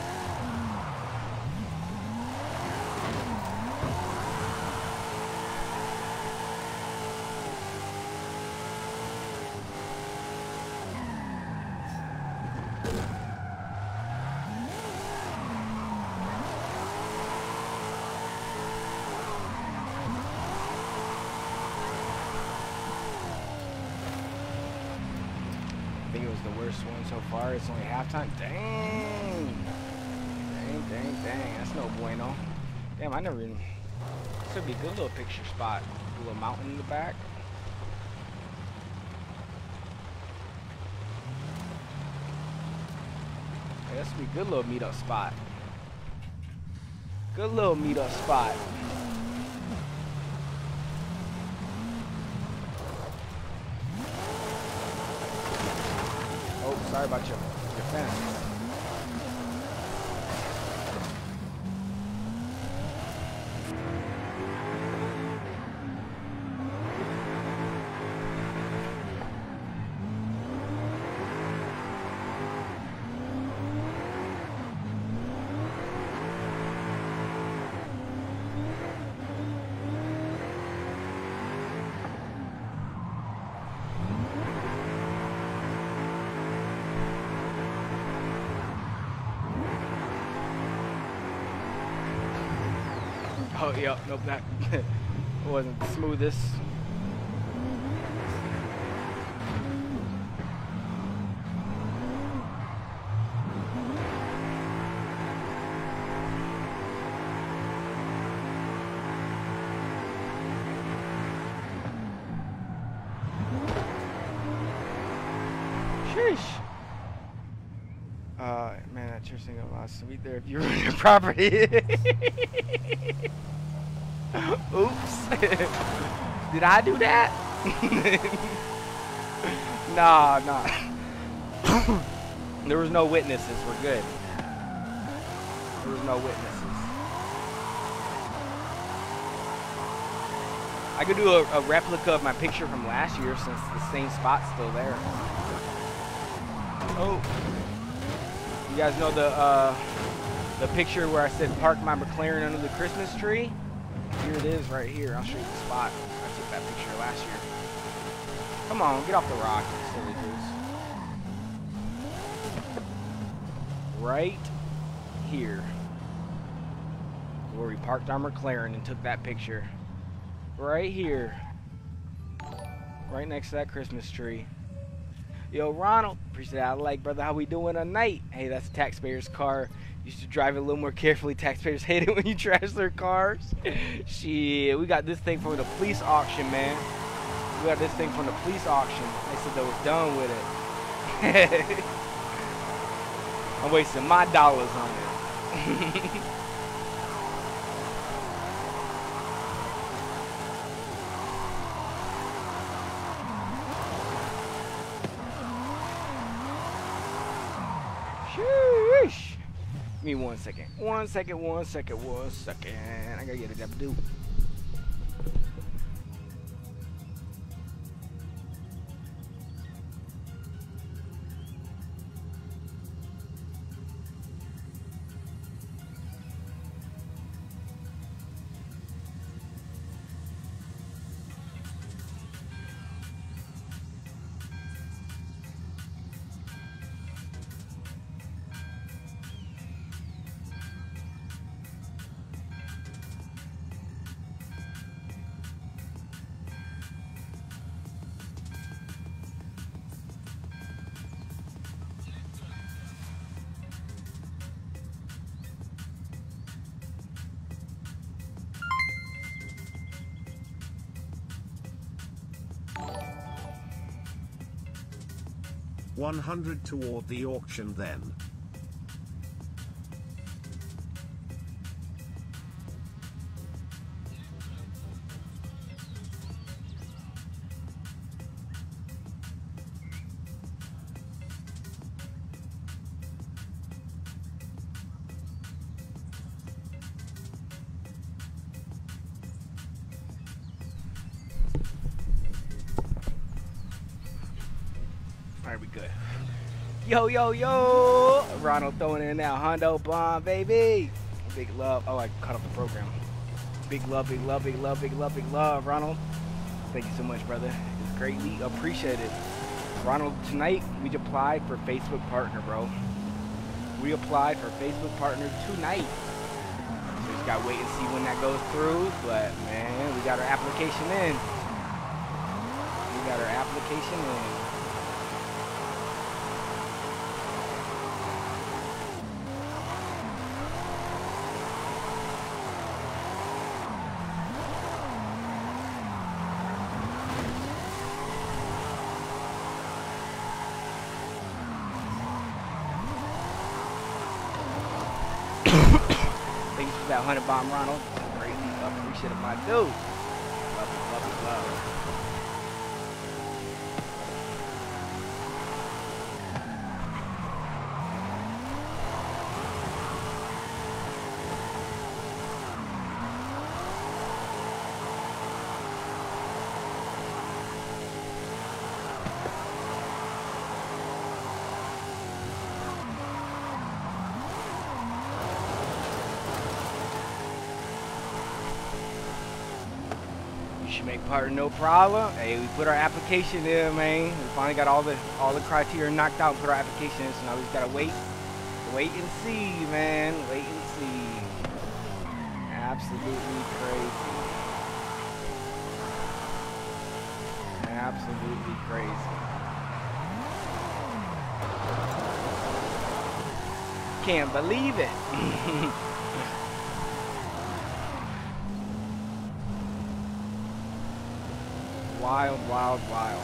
I think it was the worst one It's only halftime. Dang. Dang, dang, dang. That's no bueno. Damn, I never even... This would be a good little picture spot. A little mountain in the back. Yeah, this would be a good little meetup spot. Good little meetup spot. Oh, sorry about your Oh, yeah, nope, that wasn't the smoothest. Sheesh. Uh, man, that church thing got sweet there if you ruin your property. Oops. Did I do that? nah, nah. there was no witnesses. We're good. There was no witnesses. I could do a, a replica of my picture from last year since the same spot's still there. Oh. You guys know the uh, the picture where I said park my McLaren under the Christmas tree? Here it is right here. I'll show you the spot. I took that picture last year. Come on, get off the rock, silly goose. Right here. Where we parked our McLaren and took that picture. Right here. Right next to that Christmas tree. Yo, Ronald, appreciate that. I like, brother, how we doing tonight? Hey, that's a taxpayer's car. You should drive it a little more carefully. Taxpayers hate it when you trash their cars. Shit, we got this thing from the police auction, man. We got this thing from the police auction. They said they was done with it. I'm wasting my dollars on it. Sheesh. Give me one second. One second, one second, one second. I gotta get a dab do. One hundred toward the auction then. Yo, yo, yo! Ronald throwing in that Hondo bomb, baby! Big love. Oh, I cut off the program. Big love, big love, big love, big love, big love, Ronald. Thank you so much, brother. It's greatly appreciated. Ronald, tonight we applied for Facebook partner, bro. We applied for Facebook partner tonight. So we just gotta wait and see when that goes through. But man, we got our application in. We got our application in. Thanks for that hundred bomb, Ronald. Greatly appreciated my dude. Love it, love it, love. No problem. Hey, we put our application in, man. We finally got all the all the criteria knocked out and put our application in, so now we just gotta wait. Wait and see, man. Wait and see. Absolutely crazy. Absolutely crazy. Can't believe it. wild, wild, wild.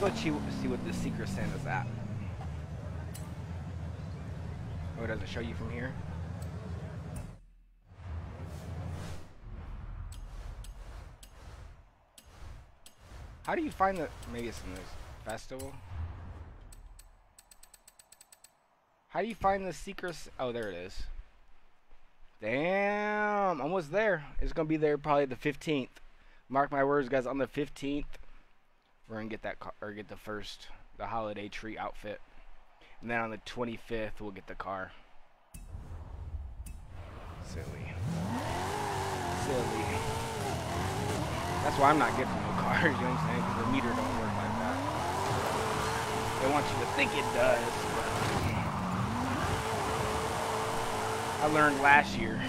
Let's see, what the secret Santa's at. Oh, it doesn't show you from here? How do you find the... Maybe it's in this festival? How do you find the secrets? Oh, there it is. Damn, almost there. It's gonna be there probably the 15th. Mark my words, guys. On the 15th, we're gonna get that car, or get the first, the holiday tree outfit, and then on the 25th we'll get the car. Silly, silly. That's why I'm not getting cars. You know what I'm saying? Because the meter don't work like that. They want you to think it does. I learned last year.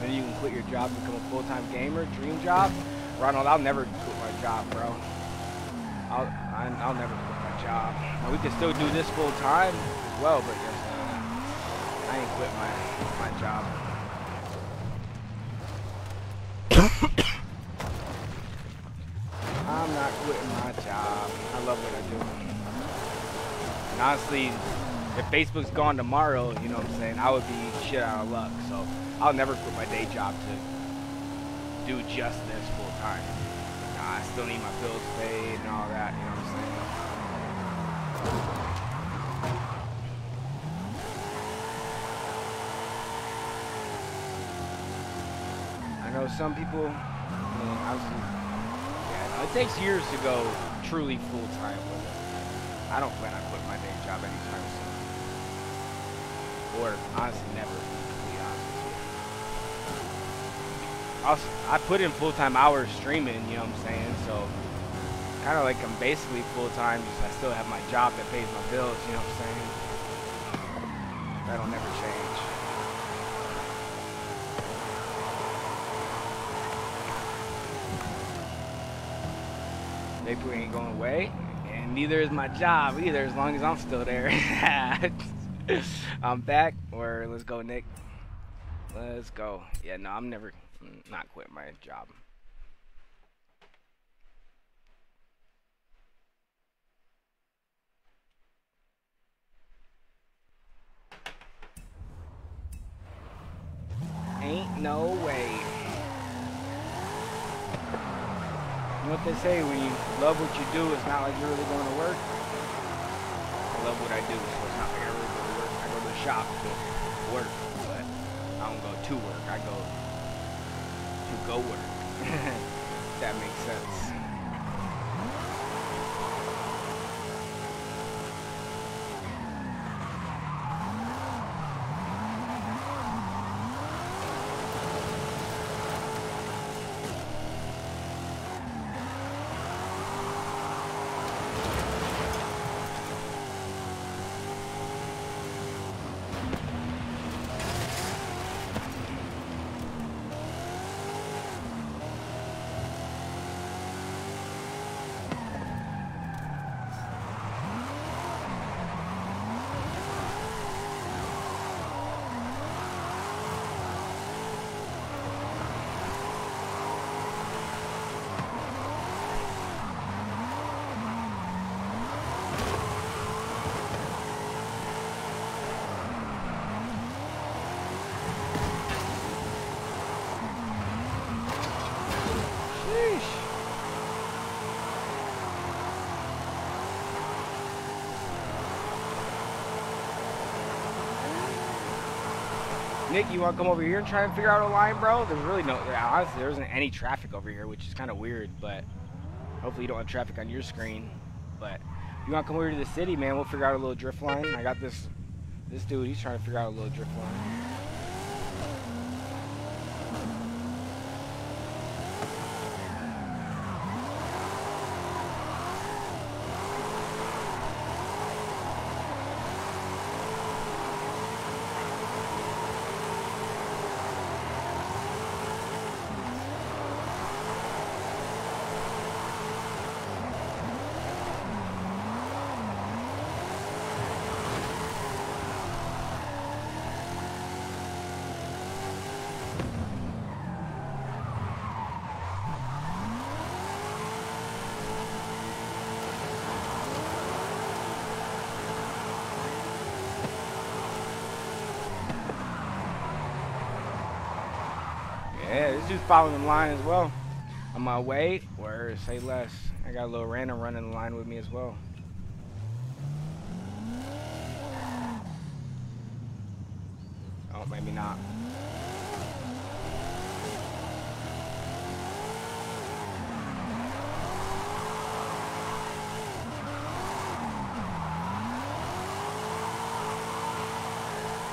Then you can quit your job, become a full-time gamer, dream job. Ronald, I'll never quit my job, bro. I'll I'll never quit my job. Now, we can still do this full-time as well, but just, uh, I ain't quit my my job. Quitting my job. I love what I do. And honestly, if Facebook's gone tomorrow, you know what I'm saying, I would be shit out of luck. So I'll never quit my day job to do just this full time. Nah, I still need my bills paid and all that, you know what I'm saying? I know some people, I mean, it takes years to go truly full time with it. I don't plan on quitting my day job anytime soon. Or honestly, never. Honest. I put in full time hours streaming. You know what I'm saying? So, kind of like I'm basically full time. Just I still have my job that pays my bills. You know what I'm saying? That'll never change. They ain't going away, and neither is my job either. As long as I'm still there, I'm back. Or let's go, Nick. Let's go. Yeah, no, I'm never not quitting my job. Ain't no way. Know what they say, when you love what you do, it's not like you're really going to work. I love what I do, so it's not like I really go to work. I go to the shop to work, but I don't go to work. I go to go work. That makes sense. Sheesh. You want to come over here and try and figure out a line, bro? There's really no, honestly, there isn't any traffic over here, which is kind of weird, but hopefully you don't have traffic on your screen. But you want to come over to the city, man, we'll figure out a little drift line. I got this, this dude, he's trying to figure out a little drift line. Dude's following the line as well. On my way, or say less. I got a little random running the line with me as well. Oh, maybe not.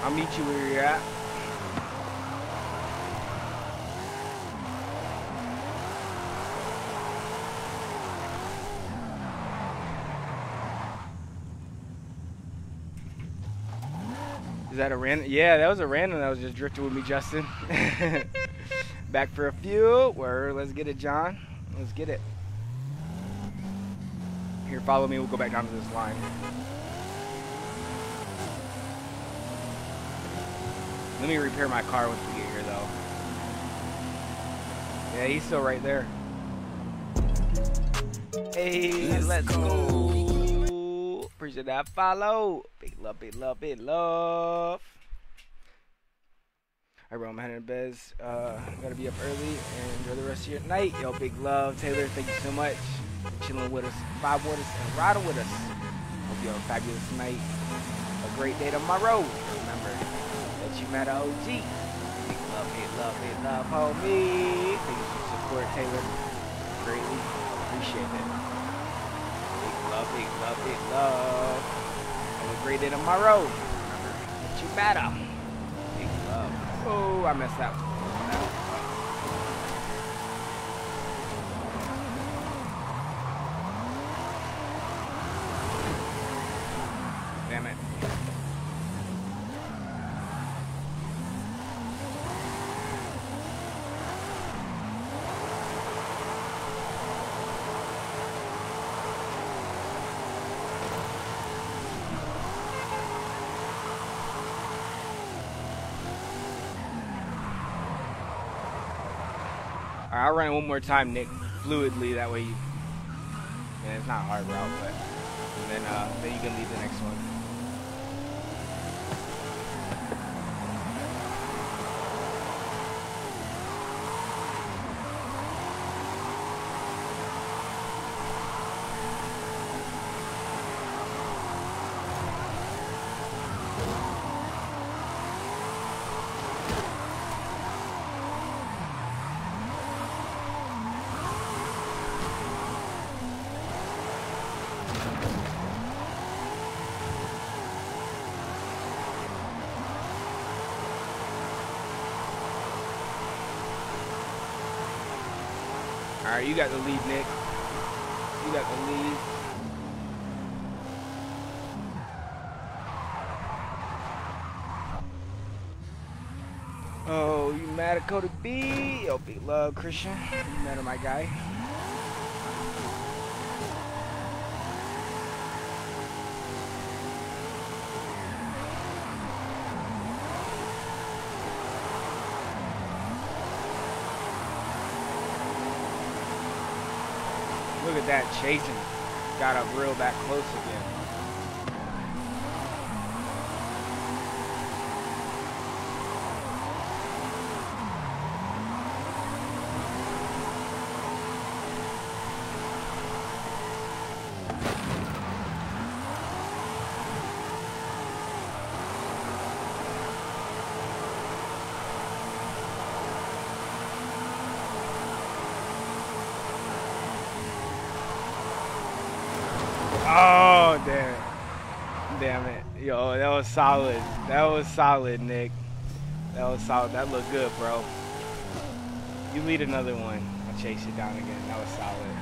I'll meet you where you're at. Is that a random? Yeah, that was a random that was just drifting with me, Justin. Back for a few. Where? Let's get it, John. Let's get it. Here, follow me. We'll go back down to this line. Let me repair my car once we get here, though. Yeah, he's still right there. Hey, let's, go. Appreciate that follow. Big love, big love, big love. All right, bro, I'm heading to bed. Uh, gotta be up early and enjoy the rest of your night. Yo, big love, Taylor. Thank you so much chilling with us, vibe with us, and riding with us. Hope you have a fabulous night. A great day tomorrow. Remember that you met OG. Big love, big love, big love, homie. Thank you for your support, Taylor. Greatly appreciate it. Big love, big love. Have a great day tomorrow. Remember that you matter. Big love. Oh, I messed up. Damn it. All right, Run it one more time, Nick, fluidly. That way, you, and it's not hard route, but and then uh, then you can leave the next one. All the lead, Nick. You got the lead. Oh, you mad at Cody B? Yo, big love, Christian. You mad at my guy? Look at that chasing. Got up real back close again. Oh, damn it. Damn it. Yo, that was solid. That was solid, Nick. That was solid. That looked good, bro. You lead another one. I'll chase it down again. That was solid.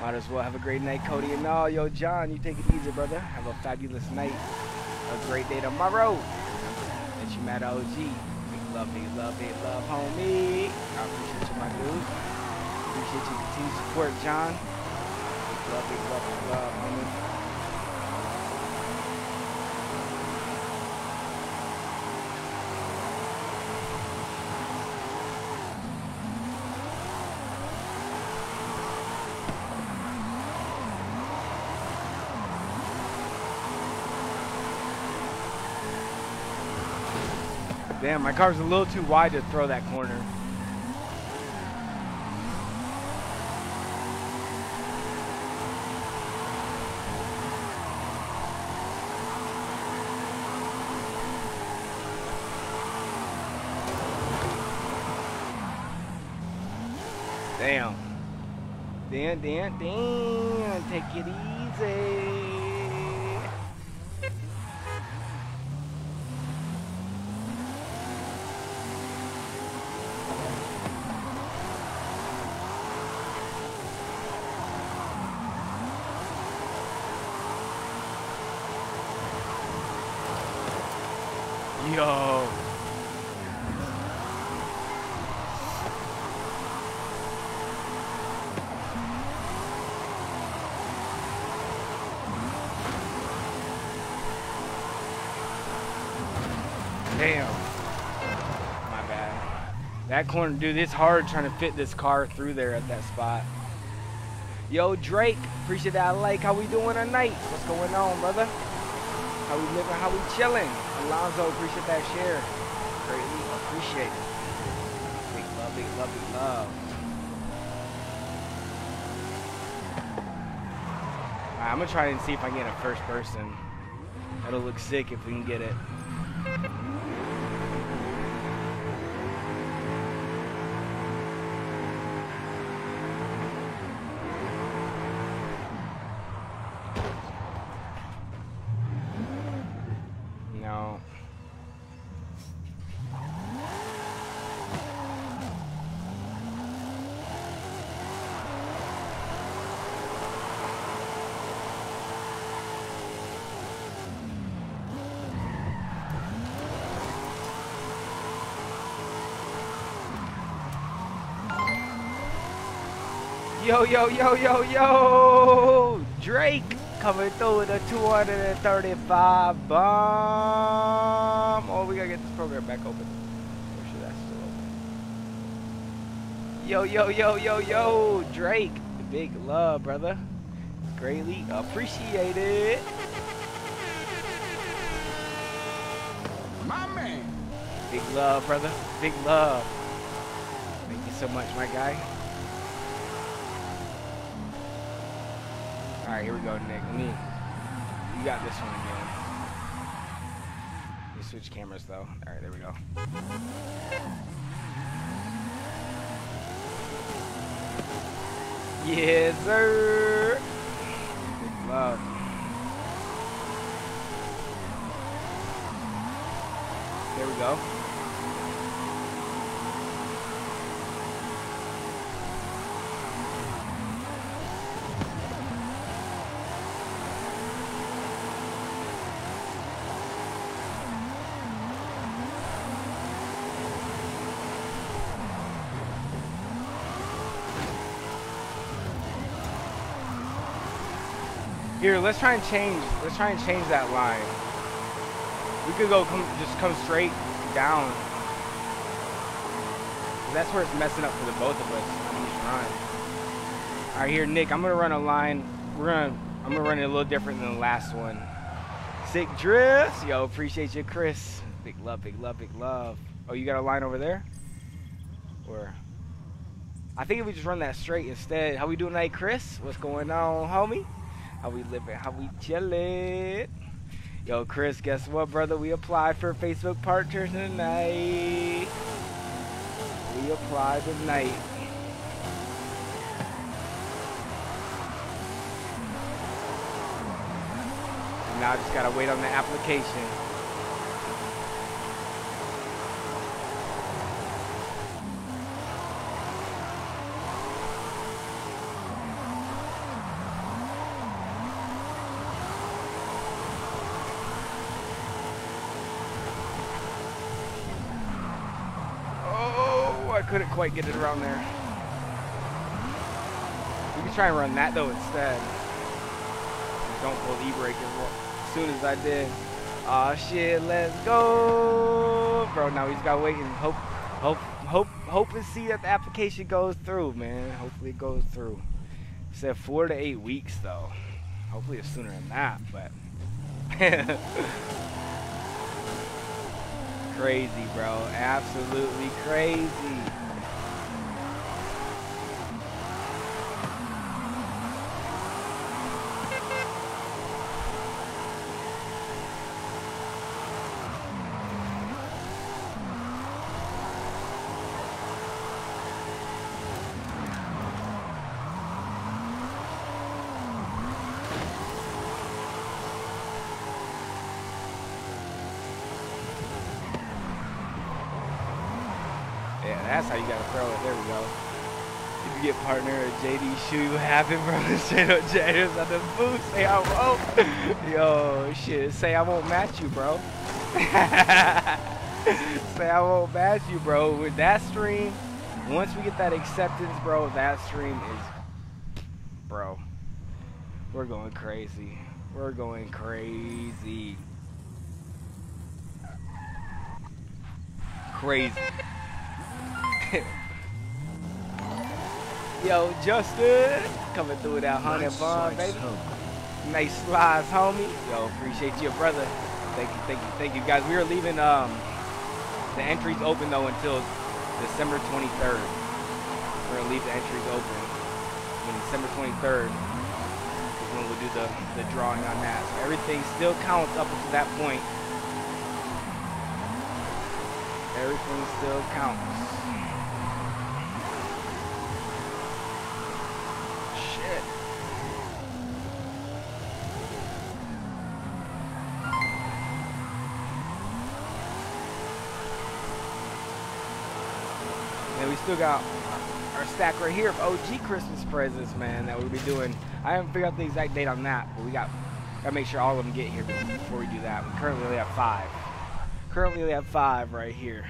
Might as well have a great night, Cody and all. Yo, John, you take it easy, brother. Have a fabulous night. A great day tomorrow. That you met OG. Love, big love, big love, homie. I appreciate you, my dude. Appreciate your continued support, John. Love, big love, big love, homie. Damn, my car's a little too wide to throw that corner. Damn. Dan, Dan, Dan, take it easy. Yo. Damn. My bad. That corner, dude, it's hard trying to fit this car through there at that spot. Yo, Drake, appreciate that like. How we doing tonight? What's going on, brother? How we living? How we chilling? Alonzo, appreciate that share. Greatly appreciate it. Big love, big love, big love. Alright, I'm gonna try and see if I can get a first person. That'll look sick if we can get it. No. Yo, yo, yo, yo, yo! Drake coming through with a 235 bomb. Oh, we gotta get this program back open. Or should that still open? Yo, yo, yo, yo, yo! Drake, big love, brother. Greatly appreciated. My man. Big love, brother. Big love. Thank you so much, my guy. Right, here we go, Nick. Let me. You got this one again. Me switch cameras though. All right, there we go. Yes, sir. Big love. There we go. Here, let's try and change. Let's try and change that line. We could go come, just come straight down. That's where it's messing up for the both of us on each run. All right, here, Nick. I'm gonna run a line. We're gonna. I'm gonna run it a little different than the last one. Sick drifts. Yo, appreciate you, Chris. Big love, big love, big love. Oh, you got a line over there? Or I think if we just run that straight instead. How we doing tonight, Chris? What's going on, homie? How we living? How we chilling? Yo, Chris, guess what, brother? We applied for Facebook partners tonight. We applied tonight. Now I just gotta wait on the application. Oh, I couldn't quite get it around there. We can try and run that though instead. Don't pull e-brake as, soon as I did. Aw shit, let's go, bro. Now he's got to wait and hope, hope, hope, hope and see that the application goes through, man. Hopefully it goes through. It said four to eight weeks though. Hopefully it's sooner than that, but. crazy, bro. Absolutely crazy. Yeah, that's how you gotta throw it. There we go. If you get partner or JD shoe, what happened, bro? Straight up James the booth. Say I won't. Yo, shit. Say I won't match you, bro. Say I won't match you, bro. With that stream, once we get that acceptance, bro, that stream is, bro. We're going crazy. We're going crazy. Crazy. Yo, Justin, coming through that hundred Nice bomb, baby. homie. Nice slides, homie. Yo, appreciate you, brother. Thank you, thank you, thank you, guys. We are leaving. Um, the entries open though until December 23rd. We're gonna leave the entries open. And December 23rd is when we'll do the the drawing on that. So everything still counts up until that point. Everything still counts. Shit. And we still got our stack right here of OG Christmas presents, man, that we'll be doing. I haven't figured out the exact date on that, but we got gotta make sure all of them get here before we do that. We currently only have five. Currently we have five right here.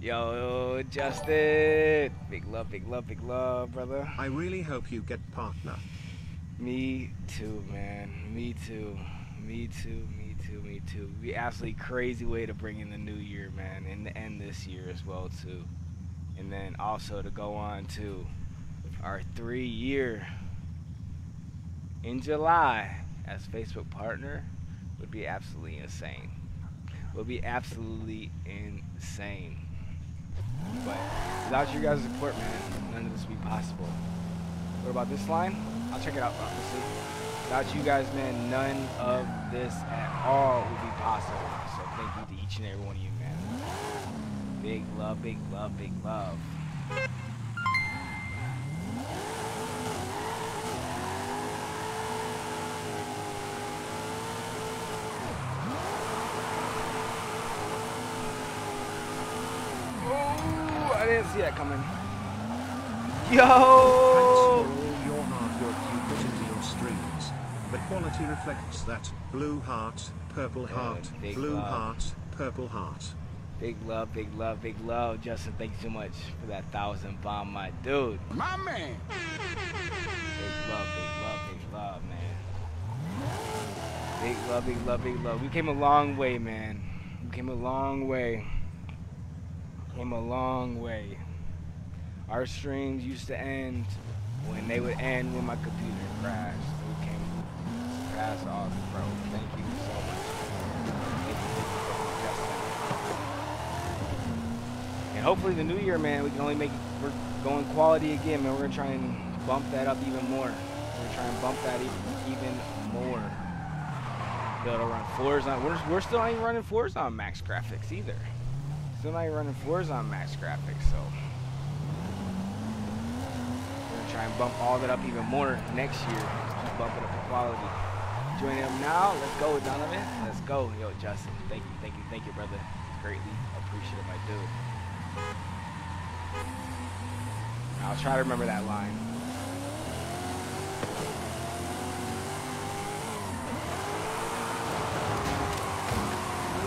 Yo, Justin. Big love, big love, big love, brother. I really hope you get partner. Me too, man. Me too. Me too. Me too. Be absolutely crazy way to bring in the new year, man, and to end this year as well too, and then also to go on to our three-year in July as Facebook partner would be absolutely insane. Would be absolutely insane. But without your guys' support, man, none of this would be possible. What about this line? I'll check it out, obviously. Without you guys, man, none of this at all would be possible. So thank you to each and every one of you, man. Big love, big love, big love. Oh, I didn't see that coming. Yo! for all your hard work you put into your streams. The quality reflects that. Blue heart, purple heart, big blue love. heart, purple heart. Big love, big love, big love. Justin, thank you so much for that thousand bomb, my dude. My man. Big love, big love, big love, man. Big love, big love, big love. We came a long way, man. We came a long way. Came a long way. Our streams used to end when they would end when my computer crashed. Bro. Thank you so much. And hopefully the new year, man, we can only make we're going quality again, man. We're gonna try and bump that up even more. We're gonna try and bump that even even more. To run Forza. We're, we're still not even running Forza max graphics either. Still not even running Forza max graphics, so try and bump all that up even more next year. Just bump it up the quality. Them now. Let's go, Donovan. Let's go, yo, Justin. Thank you, thank you, thank you, brother. Greatly appreciative, my dude. I'll try to remember that line.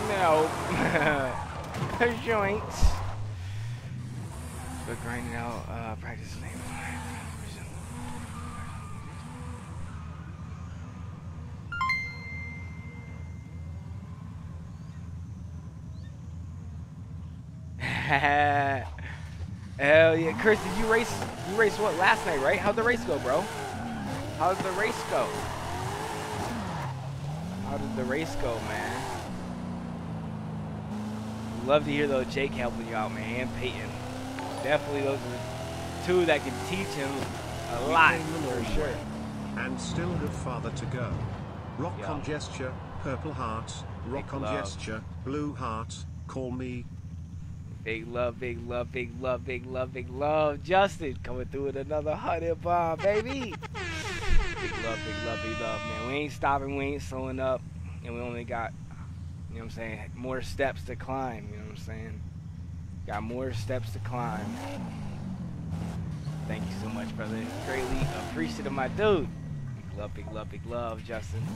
No. Joints. But grinding out uh, practice name. Hell yeah, Chris! Did you race? You raced what last night, right? How'd the race go, bro? How'd the race go? How did the race go, man? love to hear though Jake helping you out, man, and Peyton. Definitely those are two that can teach him a lot for sure. And still good father to go. Rock on gesture, purple hearts, rock on love. gesture, blue hearts, call me. Big love, big love, big love, big love, big love. Justin coming through with another hundred bomb, baby. big love, big love, big love, man. We ain't stopping, we ain't slowing up, and we only got, you know what I'm saying, more steps to climb. You know what I'm saying? Got more steps to climb. Thank you so much, brother. Greatly appreciative, my dude. Big love, big love, big love, Justin.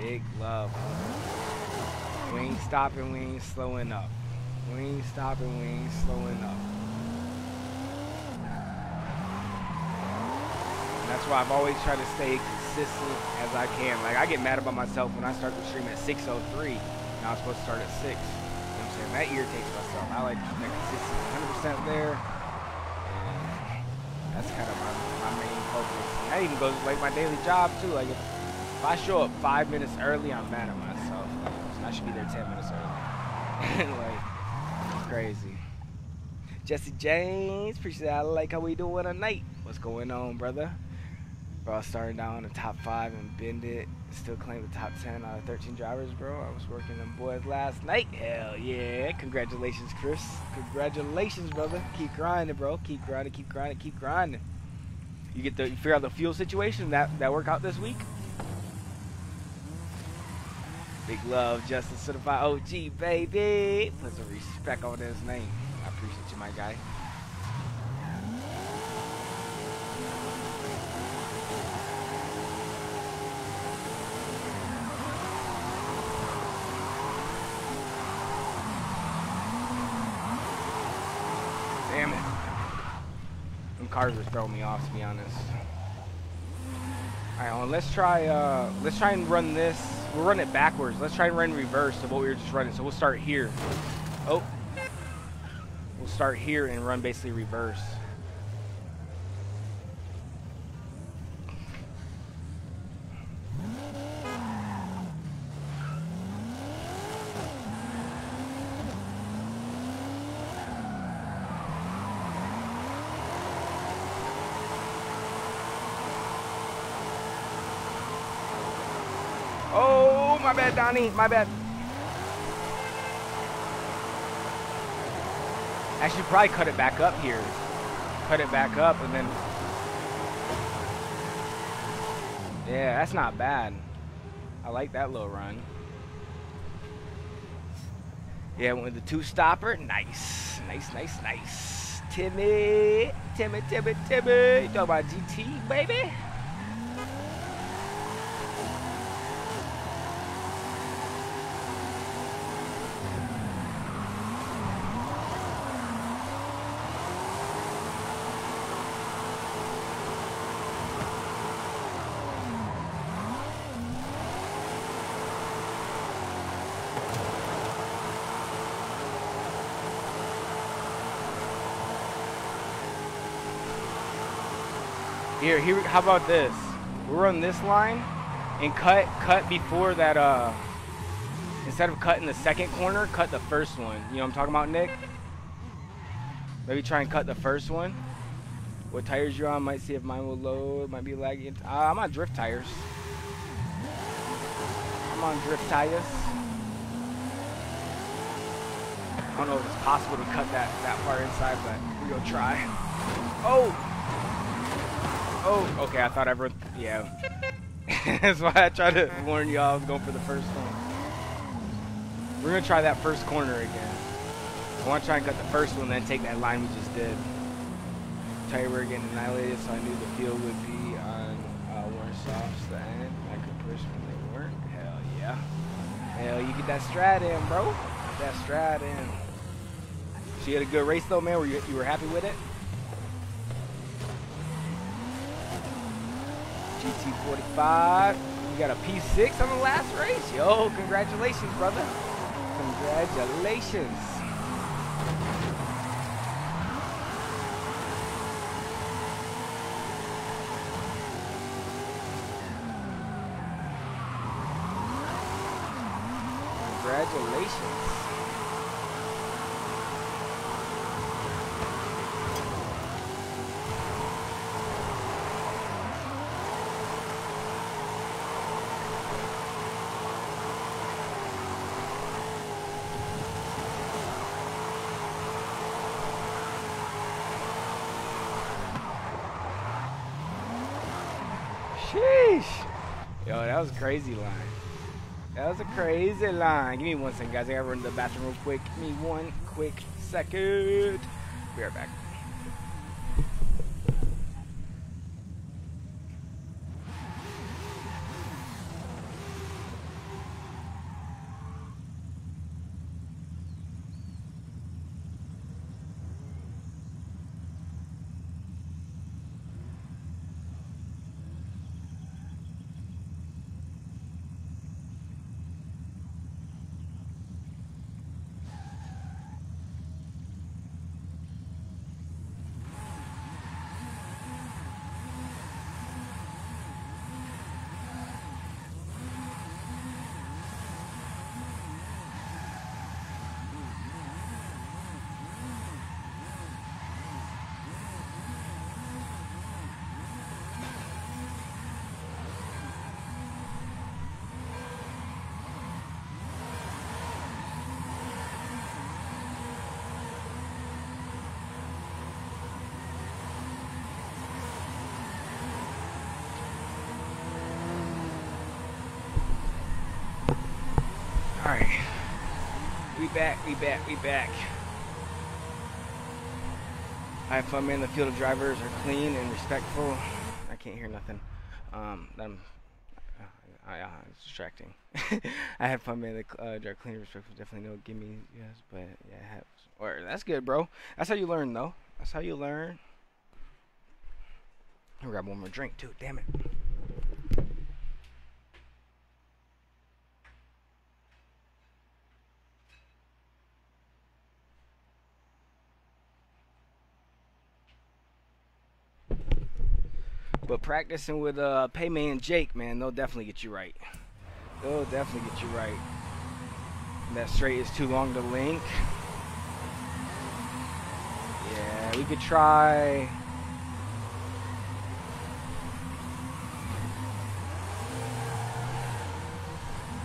Big love. We ain't stopping, we ain't slowing up. We ain't stopping, we ain't slowing up. And that's why I've always tried to stay consistent as I can. Like I get mad about myself when I start the stream at 6:03. Now I'm supposed to start at 6. You know what I'm saying? That irritates myself. I like that consistency 100% there. And that's kind of my, my main focus. And that even goes with, like my daily job too. Like if, if I show up five minutes early, I'm mad at myself. Like, I should be there 10 minutes early. like crazy. Jesse James, appreciate that. I like how we doing tonight. What's going on, brother? Bro, starting down in the top five and bend it. Still claim the top 10 out of 13 drivers, bro. I was working them boys last night. Hell yeah. Congratulations, Chris. Congratulations, brother. Keep grinding, bro. Keep grinding, keep grinding, keep grinding. You get the you figure out the fuel situation that that work out this week? Big love, Justin Certified OG, baby. Put some respect on his name. I appreciate you, my guy. Damn it. Them cars are throwing me off, to be honest. Alright, well, let's try, uh, let's try and run this. We'll run it backwards. Let's try and run reverse of what we were just running. So we'll start here. Oh. We'll start here and run basically reverse. Oh, my bad. I should probably cut it back up here. Cut it back up and then. Yeah, that's not bad. I like that little run. Yeah, went with the two stopper. Nice. Nice, nice, nice. Timmy. Timmy, Timmy, Timmy. You talking about GT, baby? Here. How about this? We'll run this line and cut, cut before that. Uh, instead of cutting the second corner, cut the first one. You know what I'm talking about, Nick? Maybe try and cut the first one. What tires you're on? Might see if mine will load. Might be lagging. Uh, I'm on drift tires. I'm on drift tires. I don't know if it's possible to cut that that far inside, but we're gonna try. Oh. Oh, okay. I thought everyone. Yeah. That's why I tried to warn y'all. I was going for the first one. We're gonna try that first corner again. I want to try and cut the first one, then take that line we just did. Tell you we're getting annihilated, so I knew the field would be on uh, softs. The end. I could push when they weren't. Hell yeah. Hell, you get that strat in, bro. Get that strat in. You had a good race though, man. Were you you were happy with it? GT45. You got a P6 on the last race. Yo, congratulations, brother. Congratulations. Congratulations. Sheesh. Yo, that was a crazy line. That was a crazy line. Give me one second, guys. I gotta run to the bathroom real quick. Give me one quick second. Be right back. Alright. We back, we back, we back. I have fun, man. The field of drivers are clean and respectful. I can't hear nothing. Um, I'm, I, uh, it's distracting. I have fun, man. The uh, clean and respectful. Definitely no gimme, yes, but yeah, I have. Or that's good, bro. That's how you learn, though. That's how you learn. I'll grab one more drink too. Damn it. But practicing with uh, Payman and Jake, man, they'll definitely get you right. They'll definitely get you right. That straight is too long to link. Yeah, we could try.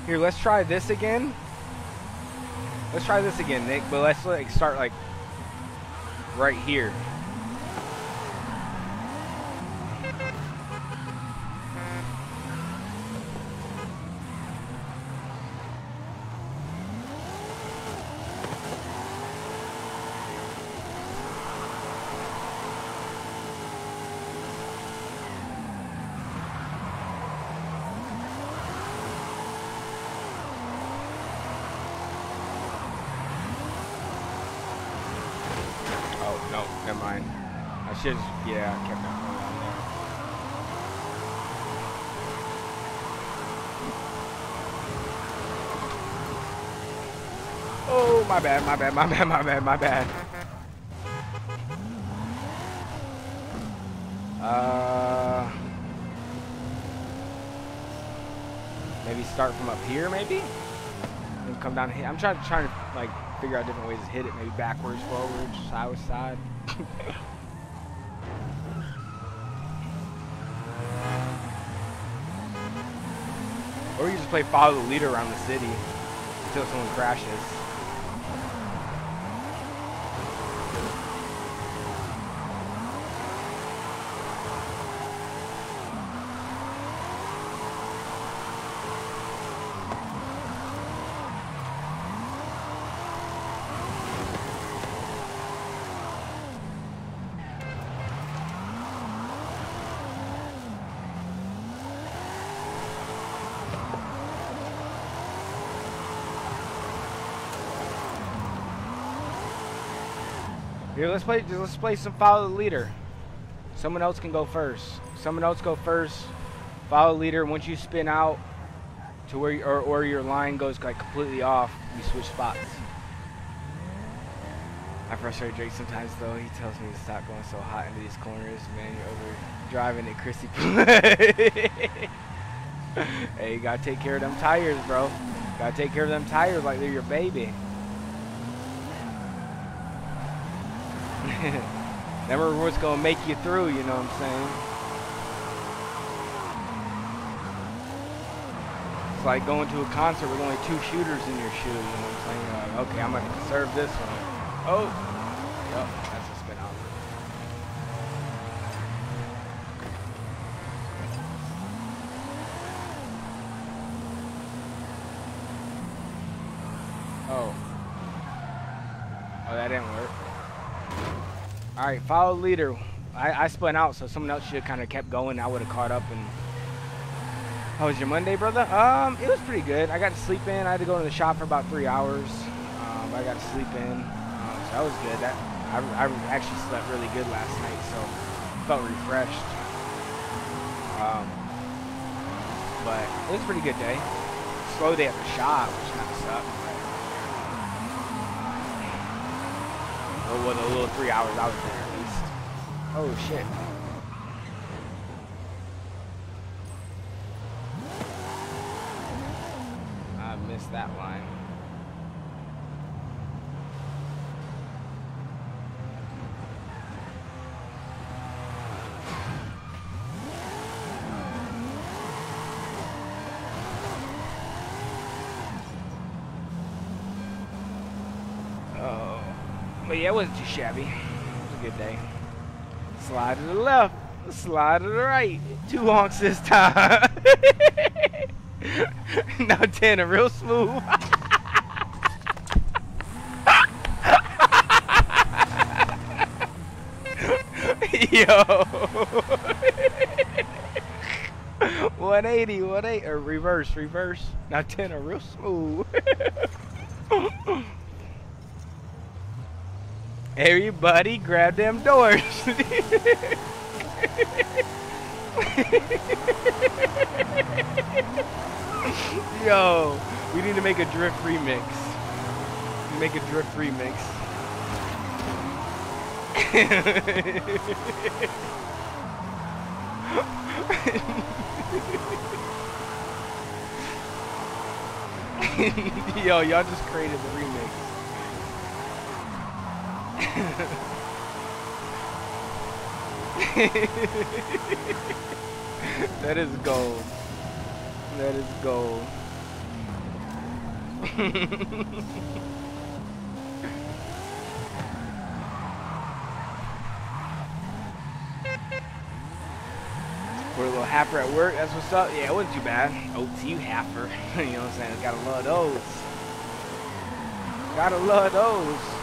Here, let's try this again. Let's try this again, Nick. But let's like start like right here. Oh no, never mind. Should, yeah, I kept one on there. Oh, my bad, my bad, my bad, my bad, my bad. Uh, maybe start from up here, maybe, and come down here. I'm trying, to trying to like figure out different ways to hit it. Maybe backwards, forwards, side with side. or you just play follow the leader around the city until someone crashes. Let's play. Let's play some follow the leader. Someone else can go first. Someone else go first. Follow the leader. Once you spin out to where you, or, or your line goes like completely off, you switch spots. I frustrate Drake sometimes though. He tells me to stop going so hot into these corners. Man, you're over driving at Chrissy. hey, you gotta take care of them tires, bro. Gotta take care of them tires like they're your baby. Never what's gonna make you through, you know what I'm saying? It's like going to a concert with only two shooters in your shoe, you know what I'm saying? Okay, I'm gonna conserve this one. Oh, yep, that's a spin out. Oh. Oh, that didn't work. All right, follow leader. I, I spun out, so someone else should have kind of kept going. I would have caught up. And how was your Monday, brother? Um, it was pretty good. I got to sleep in. I had to go to the shop for about three hours. Um, I got to sleep in, um, so that was good. That I, I actually slept really good last night, so felt refreshed. Um, but it was a pretty good day. Slow day at the shop, which kind of sucked. Well, with a little three hours I was there at least. Oh shit. I missed that line. Oh. But yeah, it wasn't too shabby. It was a good day. Slide to the left. Slide to the right. Two honks this time. now Tanner, real smooth. Yo. 180, 180, or reverse, reverse. Now Tanner, real smooth. Everybody grab them doors. Yo, we need to make a drift remix. Make a drift remix. Yo, y'all just created the remix. that is gold. That is gold. We're a little happer at work. That's what's up. Yeah, it wasn't too bad. OT happer. you know what I'm saying? Gotta love those. Gotta love those.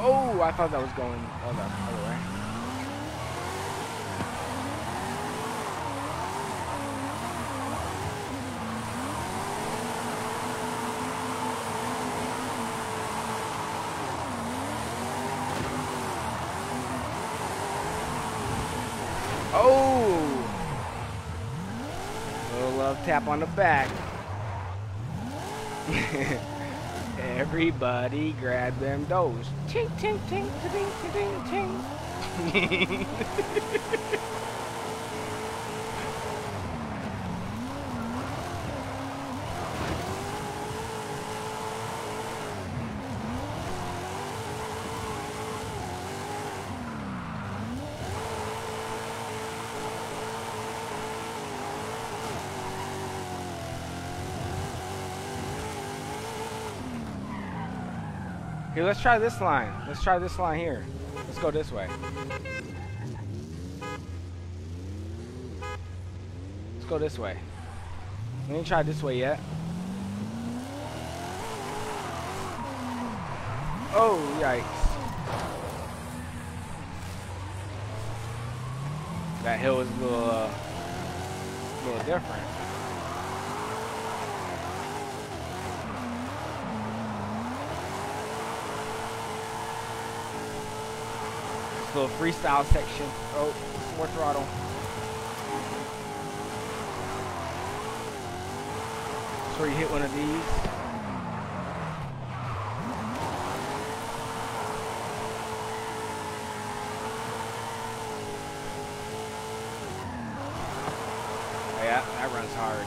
Oh, I thought that was going other, other way. Oh! Little love tap on the back. Everybody grab them doors. Ting, ting, ting, ting, ting, ting, ting. Here, let's try this line. Let's try this line here. Let's go this way. Let's go this way. We ain't tried this way yet. Oh, yikes. That hill is a little, uh, a little different. This little freestyle section. Oh, more throttle. So you hit one of these. Oh, yeah, that runs hard.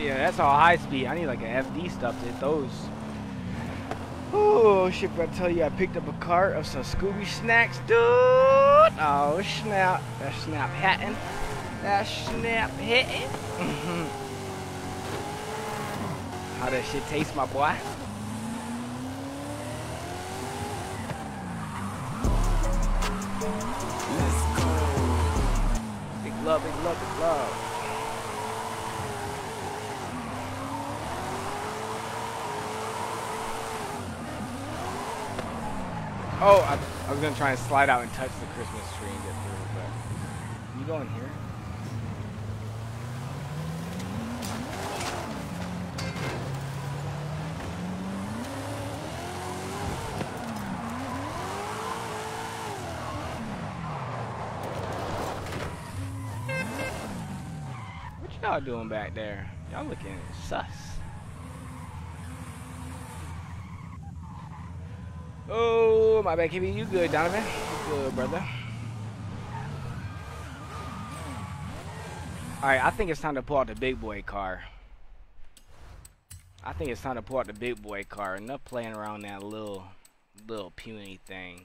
Yeah, that's all high speed. I need like an FD stuff to hit those. Oh shit, but I tell you, I picked up a cart of some Scooby snacks, dude. Oh snap, that snap hitting. That snap hitting. Mm-hmm. How that shit taste, my boy? Was gonna try and slide out and touch the Christmas tree and get through, but you go in here? What y'all doing back there? Y'all looking sus. Oh, my bad, KB. You good, Donovan? You good, brother. Alright, I think it's time to pull out the big boy car. I think it's time to pull out the big boy car. Enough playing around that little, little puny thing.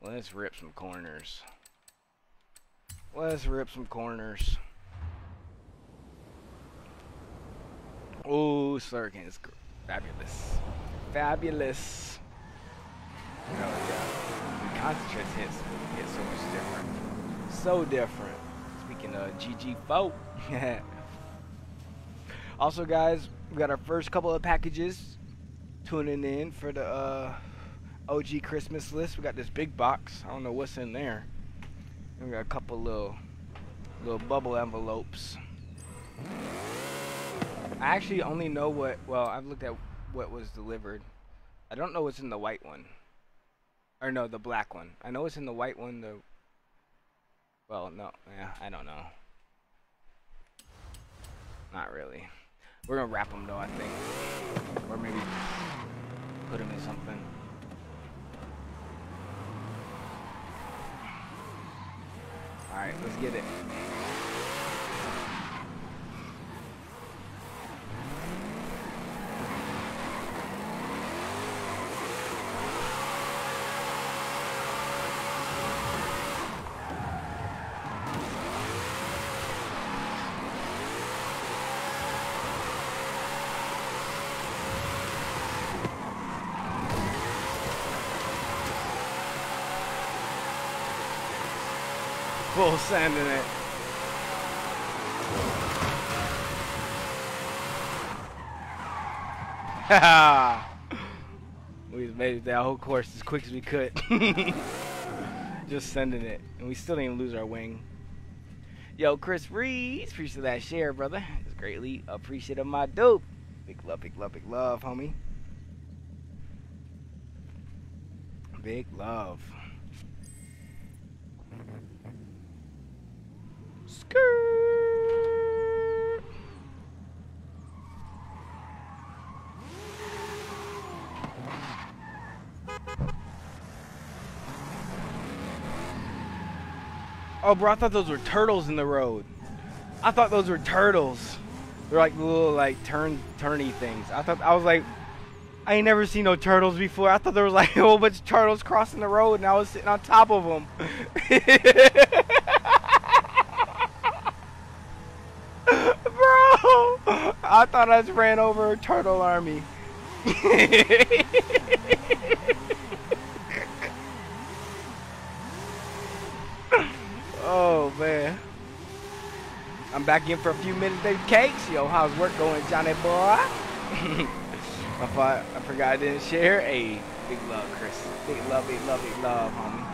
Let's rip some corners. Let's rip some corners. Oh, Slurkin is fabulous. Fabulous. Yeah. Concentrates hits hit so much different. So different. Speaking of GG folk. also guys, we got our first couple of packages tuning in for the uh, OG Christmas list. We got this big box. I don't know what's in there. And we got a couple little little bubble envelopes. I actually only know what well, I've looked at what was delivered. I don't know what's in the white one. Or no, the black one. I know it's in the white one. The well, no, yeah, I don't know. Not really. We're gonna wrap them though, I think, or maybe put them in something. All right, let's get it. Full send in it. we made it that whole course as quick as we could. just sending it. And we still didn't lose our wing. Yo, Chris Reeves, appreciate that share, brother. It's greatly appreciated my dope. Big love, big love, big love, homie. Big love. Oh, bro, I thought those were turtles in the road. I thought those were turtles. They're like little like turn turny things. I thought I was like, I ain't never seen no turtles before. I thought there was like a whole bunch of turtles crossing the road, and I was sitting on top of them. I thought I just ran over a turtle army. oh man. I'm back in for a few minutes, baby cakes. Yo, how's work going, Johnny boy? I thought I forgot I didn't share. Hey, big love, Chris. Big love, big love, big love, homie.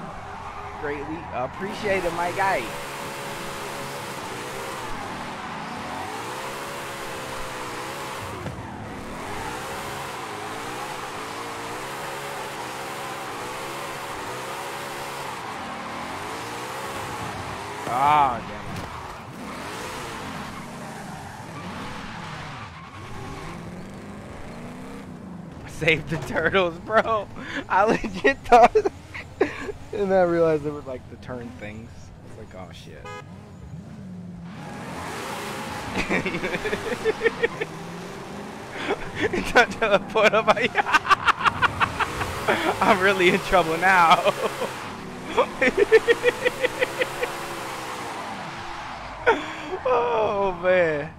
Greatly appreciate it, my guy. Ah, damn it. Save the turtles, bro. I legit thought. and then I realized it was like the turn things. It's like, oh shit. Don't teleport up. I'm really in trouble now. Oh man.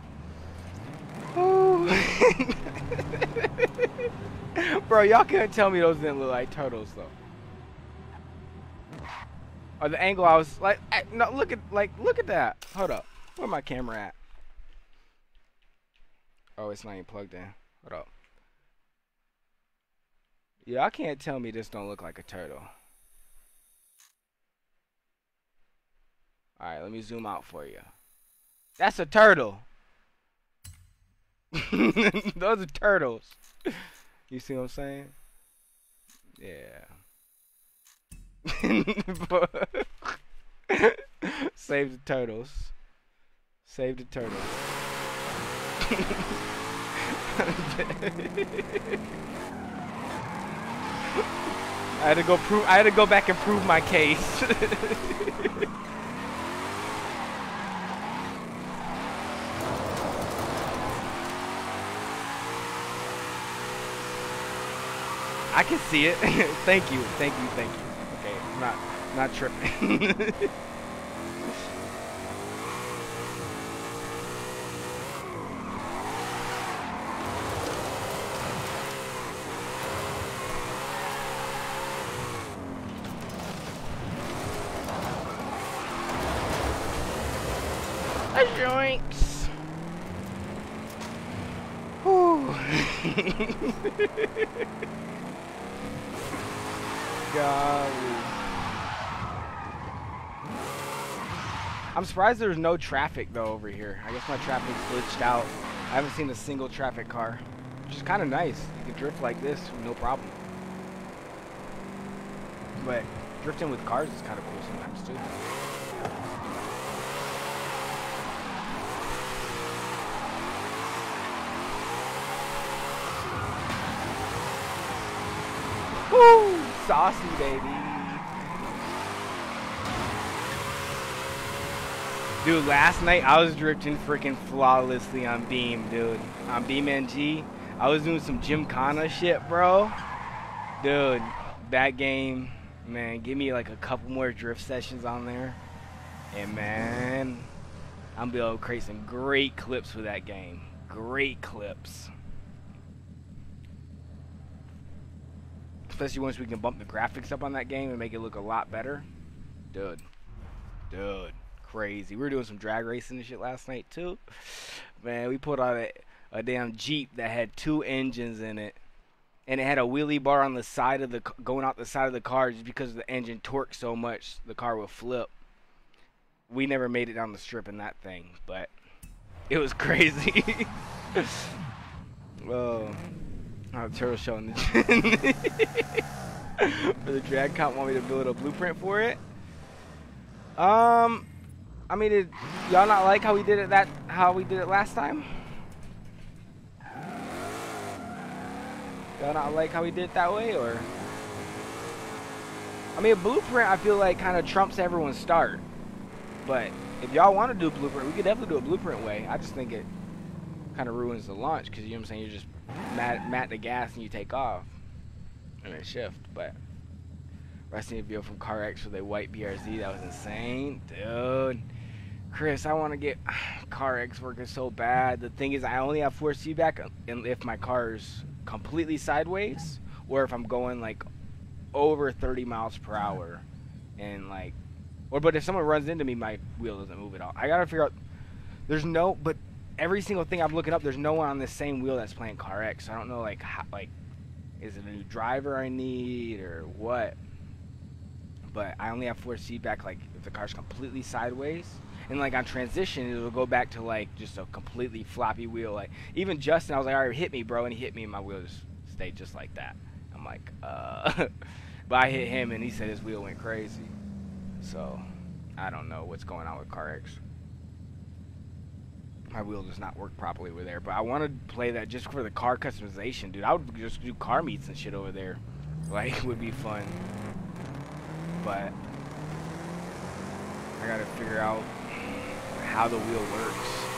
Bro, y'all couldn't tell me those didn't look like turtles though. Or the angle I was like, eh, no, look at like look at that. Hold up, where my camera at? Oh, it's not even plugged in. Hold up. I can't tell me this don't look like a turtle. Alright, let me zoom out for you. That's a turtle. Those are turtles. You see what I'm saying? Yeah. Save the turtles. Save the turtles. I had to go prove. I had to go back and prove my case. I can see it. thank you, thank you, thank you. Okay, I'm not not tripping. Yoinks. Whew. Golly. I'm surprised there's no traffic though over here. I guess my traffic's glitched out. I haven't seen a single traffic car, which is kind of nice. You can drift like this, no problem. But drifting with cars is kind of cool sometimes too. Woo! Saucy, baby. Dude, last night I was drifting freaking flawlessly on Beam, dude. On Beam NG. I was doing some Gymkhana shit, bro. Dude, that game, man, give me like a couple more drift sessions on there. And man, I'm gonna be able to create some great clips for that game. Great clips. especially once we can bump the graphics up on that game and make it look a lot better. Dude. Dude. Crazy. We were doing some drag racing and shit last night too. Man, we put on a, a damn Jeep that had two engines in it. And it had a wheelie bar on the side of the going out the side of the car just because the engine torqued so much the car would flip. We never made it down the strip in that thing, but it was crazy. oh. Oh, turtle showing the for the drag comp want me to build a blueprint for it. Um, I mean, did y'all not like how we did it that how we did it last time? Y'all not like how we did it that way, or? I mean, a blueprint I feel like kind of trumps everyone's start. But if y'all want to do blueprint, we could definitely do a blueprint way. I just think it kind of ruins the launch because you know what I'm saying. You're just mat, mat the gas and you take off and then shift. But I a video from CarX with a white BRZ that was insane, dude. Chris, I want to get CarX working so bad. The thing is, I only have force feedback um, if my car's completely sideways or if I'm going like over 30 miles per hour and like or but if someone runs into me my wheel doesn't move at all. I gotta figure out there's no but every single thing i'm looking up there's no one on this same wheel that's playing CarX so i don't know like how, like is it a new driver i need or what? But i only have force feedback like if the car's completely sideways and like on transition it'll go back to like just a completely floppy wheel like even justin i was like all right hit me bro and he hit me and my wheel just stayed just like that i'm like uh but i hit him and he said his wheel went crazy so I don't know what's going on with CarX. My wheel does not work properly over there, but I want to play that just for the car customization, dude. I would just do car meets and shit over there. Like, it would be fun. But I gotta figure out how the wheel works.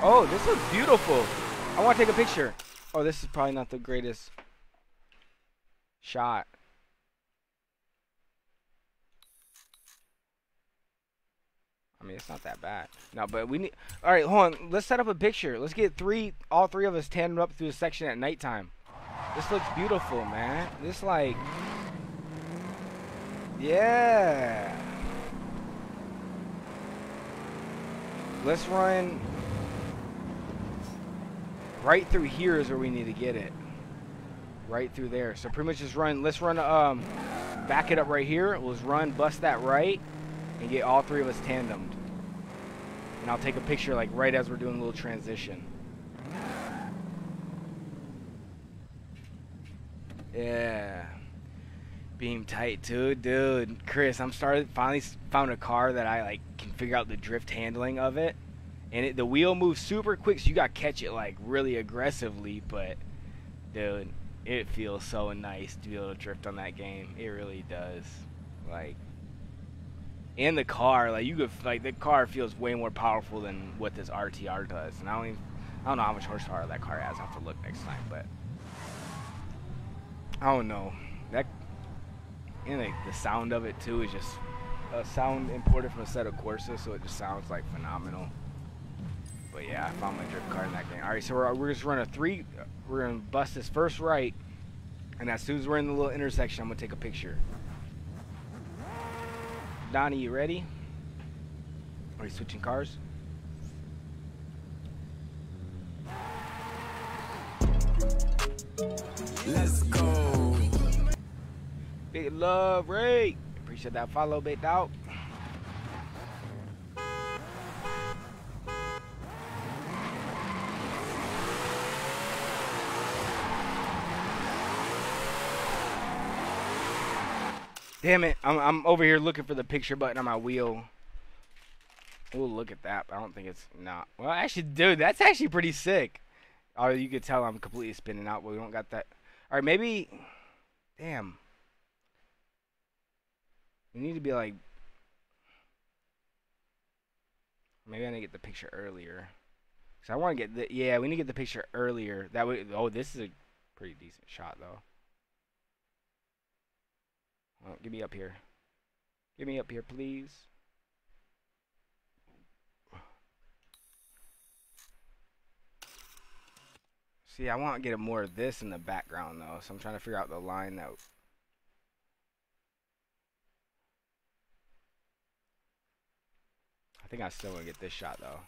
Oh, this looks beautiful. I want to take a picture. Oh, this is probably not the greatest shot. I mean, it's not that bad. No, but we need. All right, hold on. Let's set up a picture. Let's get three, all three of us tandem up through the section at nighttime. This looks beautiful, man. This like, yeah. Let's run. Right through here is where we need to get it. Right through there. So pretty much just run. Let's run. Um, back it up right here. Let's run, bust that right, and get all three of us tandemed. And I'll take a picture like right as we're doing a little transition. Yeah. Beam tight too, dude. Chris, I'm started finally found a car that I like can figure out the drift handling of it. And it, the wheel moves super quick, so you gotta catch it like really aggressively. But, dude, it feels so nice to be able to drift on that game. It really does. Like, and the car, like you could like the car feels way more powerful than what this RTR does. And I don't even, I don't know how much horsepower that car has. I'll have to look next time, but I don't know that. And like the sound of it too is just a sound imported from a Assetto Corsa, so it just sounds like phenomenal. But yeah, I found my drift car in that game. All right, so we're, uh, we're just running a three. We're gonna bust this first right, and as soon as we're in the little intersection, I'm gonna take a picture. Donnie, you ready? Are you switching cars? Let's go. Big love, Ray. Appreciate that follow, big dog. Damn it, I'm, I'm over here looking for the picture button on my wheel. Oh, look at that. I don't think it's not. Well, actually, dude, that's actually pretty sick. Oh, you could tell I'm completely spinning out, we don't got that. Right, maybe. Damn. We need to be like. Maybe I need to get the picture earlier. Cause I want to get the yeah. We need to get the picture earlier. That way. Oh, this is a pretty decent shot though. Oh, give me up here. Give me up here, please. See, I want to get more of this in the background though, so I'm trying to figure out the line that. I think I still want to get this shot though.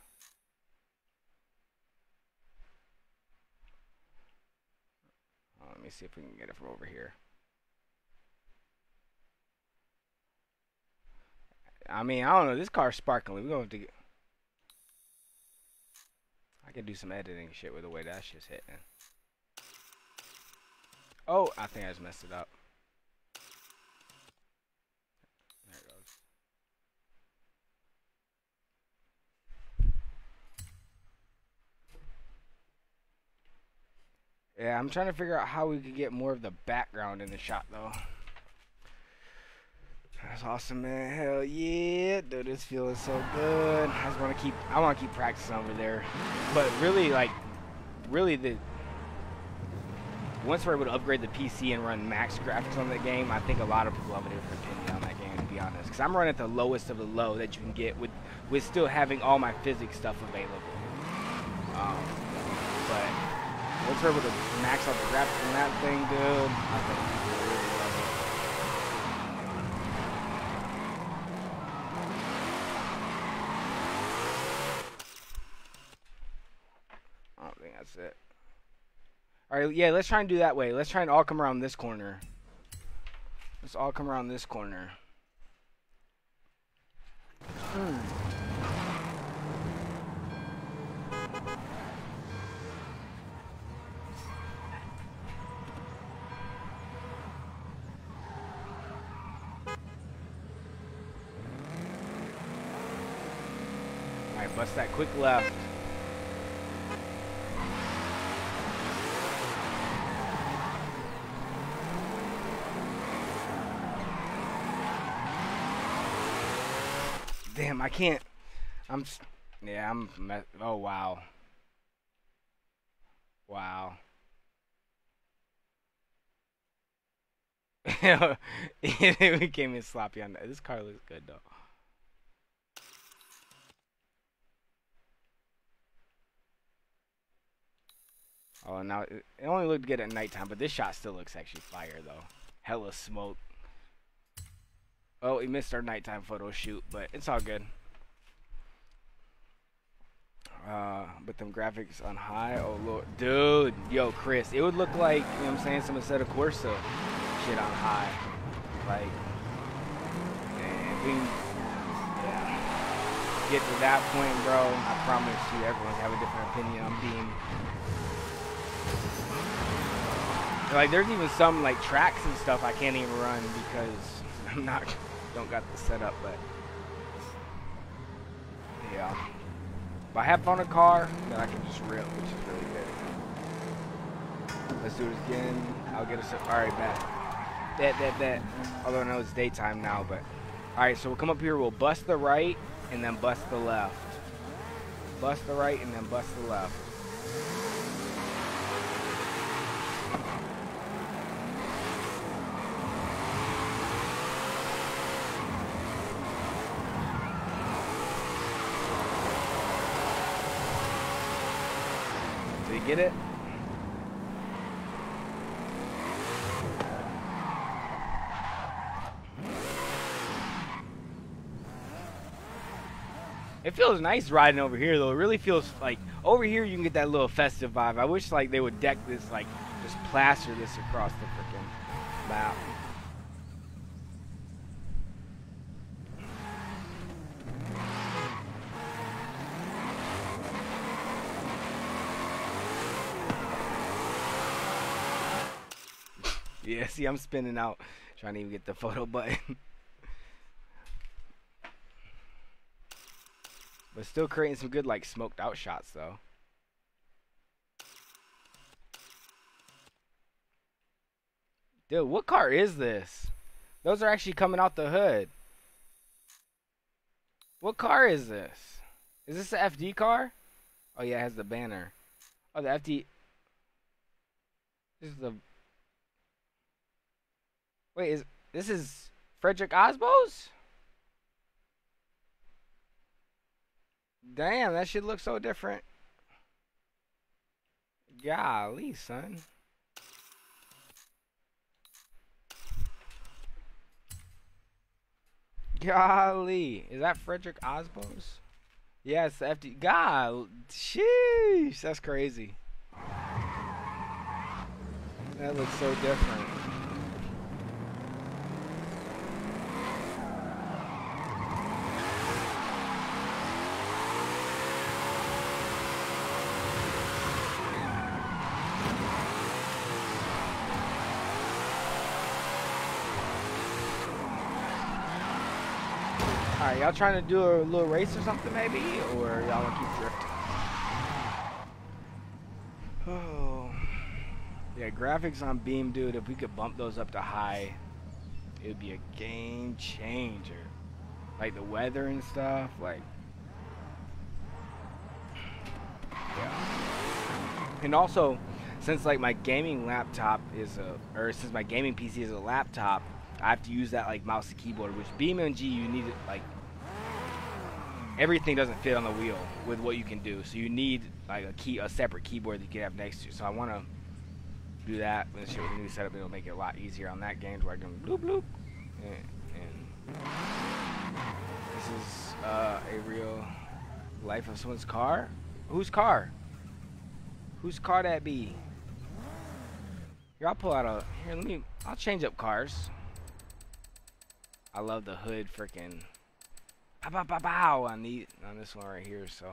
Oh, let me see if we can get it from over here. I mean, I don't know. This car's sparkling. We're going to have to get. I can do some editing shit with the way that shit's hitting. Oh, I think I just messed it up. There it goes. Yeah, I'm trying to figure out how we could get more of the background in the shot, though. That's awesome, man. Hell yeah, dude, this feeling so good. I just want to keep, I want to keep practicing over there. But really, like, really, the once we're able to upgrade the PC and run max graphics on the game, I think a lot of people have a different opinion on that game, to be honest. Because I'm running at the lowest of the low that you can get with, with still having all my physics stuff available. Um, but once we're able to max out the graphics on that thing, dude, I think people really love it. I don't think that's it. Yeah, let's try and do that way. Let's try and all come around this corner. Let's all come around this corner. Hmm. All right, bust that quick left. Damn, I can't. I'm. Yeah, I'm. Oh, wow. Wow. we came in sloppy on that. This car looks good, though. Oh, now it only looked good at nighttime, but this shot still looks actually fire, though. Hella smoke. Oh, we missed our nighttime photo shoot, but it's all good. Uh, but them graphics on high, oh lord, dude, yo, Chris, it would look like you know what I'm saying, some Assetto Corsa shit on high, like, if we yeah, get to that point, bro, I promise you, everyone's have a different opinion on Beam. Like, there's even some like tracks and stuff I can't even run because I'm not, don't got the setup, but yeah. If I have on a car, then I can just rip, which is really good. Let's do this again. I'll get us. All right, bet. That that that. Although I know it's daytime now, but all right. So we'll come up here. We'll bust the right and then bust the left. Bust the right and then bust the left. Get it? It feels nice riding over here though. It really feels like over here you can get that little festive vibe. I wish like they would deck this like just plaster this across the freaking map. Yeah, see, I'm spinning out trying to even get the photo button. but still creating some good, like, smoked out shots, though. Dude, what car is this? Those are actually coming out the hood. What car is this? Is this the FD car? Oh, yeah, it has the banner. Oh, the FD. This is the Wait, is this is Fredric Aasbø's? Damn, that shit looks so different. Golly, son. Golly, is that Fredric Aasbø's? Yes, yeah, FD. God, sheesh, that's crazy. That looks so different. Alright, y'all trying to do a little race or something maybe? Or y'all gonna keep drifting? Oh. Yeah, graphics on Beam, dude, if we could bump those up to high, it would be a game changer. Like the weather and stuff, like. Yeah. And also, since like my gaming laptop is a, or since my gaming PC is a laptop, I have to use that like mouse and keyboard, which BeamNG you need it like everything doesn't fit on the wheel with what you can do. So you need like a key, a separate keyboard that you can have next to you. So I want to do that with the new setup. It'll make it a lot easier on that game where I can bloop bloop. And, and this is uh, a real life of someone's car. Whose car? Whose car that be? Here, I'll pull out a. Here, let me. I'll change up cars. I love the hood freaking pow pow pow pow on the on this one right here. So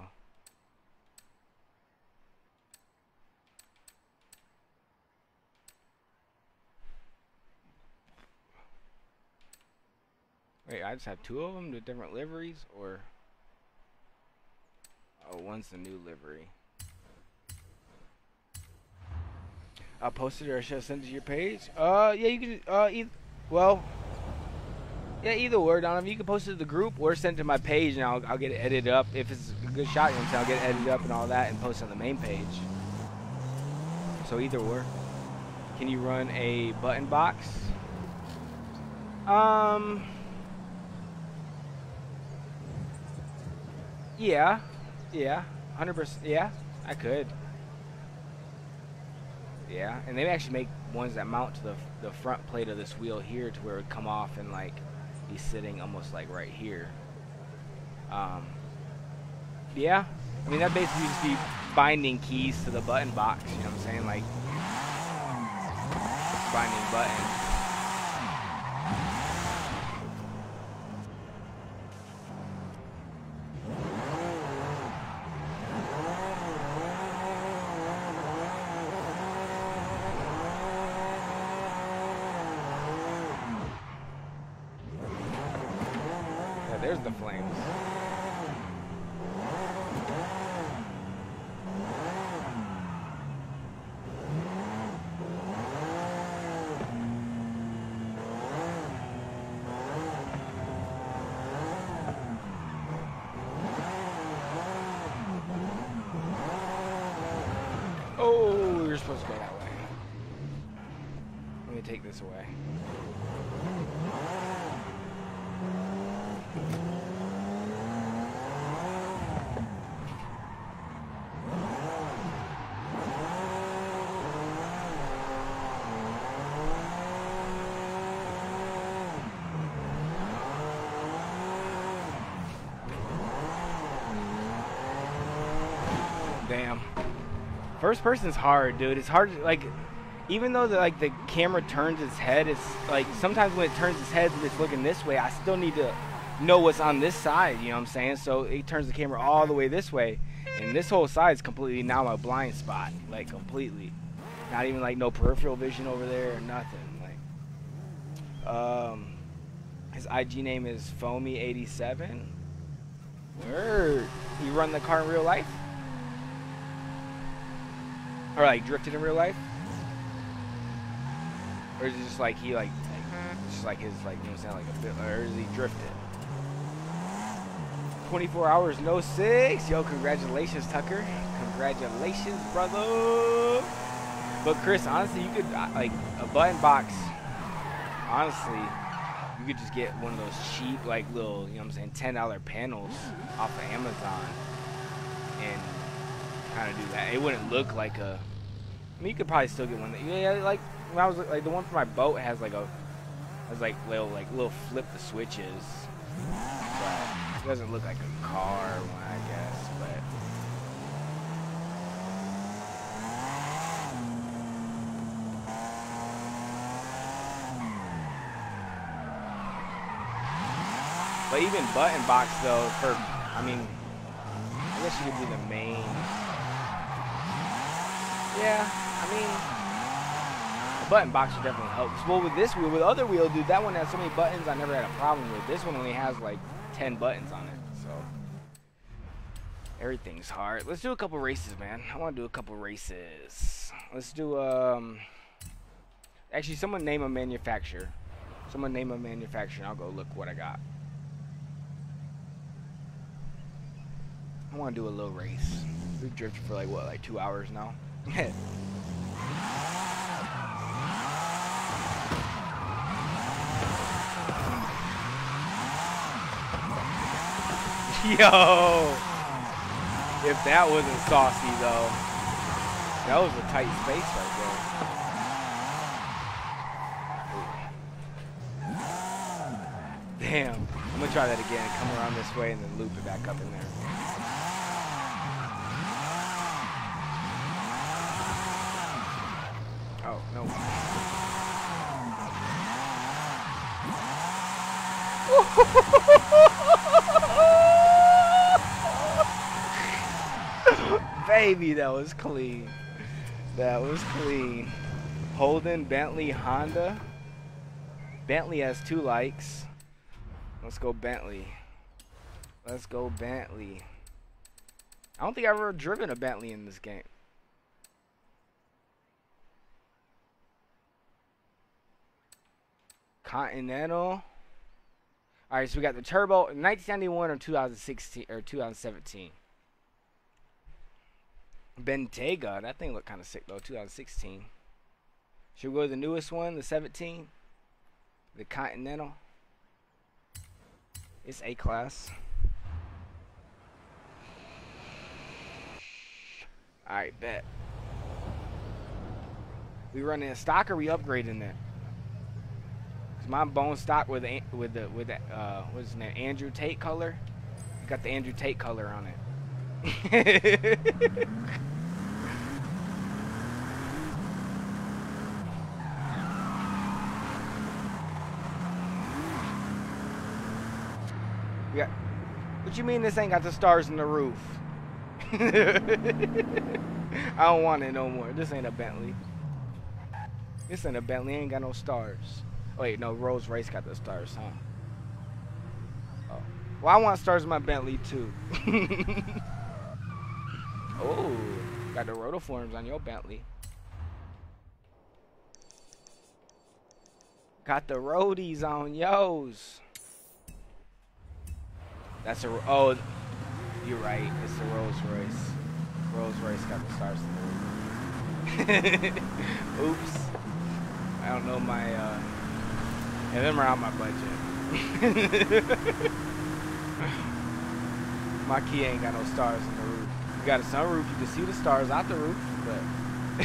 wait, I just have two of them, the different liveries, or oh, one's the new livery. I posted or should I send it to your page? Uh, yeah, you can. Uh, well. Yeah, either or, Donovan. You can post it to the group or send it to my page, and I'll, I'll get it edited up. If it's a good shot, you know, I'll get it edited up and all that and post on the main page. So either or. Can you run a button box? Um. Yeah. Yeah. 100%. Yeah, I could. Yeah, and they actually make ones that mount to the the front plate of this wheel here to where it would come off and like be sitting almost like right here. Um, yeah, I mean that basically just be binding keys to the button box. You know what I'm saying? Like binding buttons. Yeah, there's the flames. Oh, we were supposed to go that way. Let me take this away. Damn. First person's hard, dude. It's hard. to- Like, even though the, like the camera turns its head, it's like sometimes when it turns its head it's looking this way, I still need to know what's on this side. You know what I'm saying? So it turns the camera all the way this way, and this whole side is completely now my blind spot, like completely. Not even like no peripheral vision over there or nothing. Like, um, his IG name is Foamy87. Word. You run the car in real life? Or like drifted in real life? Or is it just like he like, like just like his like you know what I'm saying like a bit or is he drifted? 24 hours no six. Yo, congratulations, Tucker. Congratulations, brother. But Chris, honestly, you could uh, like a button box. Honestly, you could just get one of those cheap like little you know what I'm saying ten dollar panels off of Amazon and kind of do that. It wouldn't look like a. I mean, you could probably still get one that yeah, like when I was like the one for my boat has like a has like little like little flip the switches, but it doesn't look like a car one, I guess. But but even button box though for I mean I guess you could do the main. Yeah, I mean, the button box would definitely help. Well, with this wheel, with other wheel, dude, that one has so many buttons I never had a problem with. This one only has like 10 buttons on it, so everything's hard. Let's do a couple races, man. I want to do a couple races. Let's do um. Actually, someone name a manufacturer. Someone name a manufacturer, and I'll go look what I got. I want to do a little race. We've drifted for like what, like two hours now. Yo, if that wasn't saucy though, that was a tight space right there. Damn, I'm gonna try that again. Come around this way and then loop it back up in there. Oh, no. Baby, that was clean. That was clean. Holden, Bentley, Honda. Bentley has two likes. Let's go Bentley. Let's go Bentley. I don't think I've ever driven a Bentley in this game. Continental. All right, so we got the turbo 1991 or 2016 or 2017. Bentayga, that thing looked kind of sick though. 2016. Should we go to the newest one, the 17? The Continental. It's A class. All right, bet. We running a stock or we upgrading it? My bone stock with with the with the uh what's his name Andrew Tate color. Got the Andrew Tate color on it. Yeah. What you mean this ain't got the stars in the roof? I don't want it no more. This ain't a Bentley. This ain't a Bentley. Ain't got no stars. Wait, no. Rolls Royce got the stars, huh? Oh. Well, I want stars in my Bentley too. oh, got the Rotiforms on your Bentley. Got the roadies on yo's. That's a oh, you're right. It's the Rolls Royce. Rolls Royce got the stars in the. Oops. I don't know my uh. And them are out my budget. my key ain't got no stars in the roof. You got a sunroof, you can see the stars out the roof, but.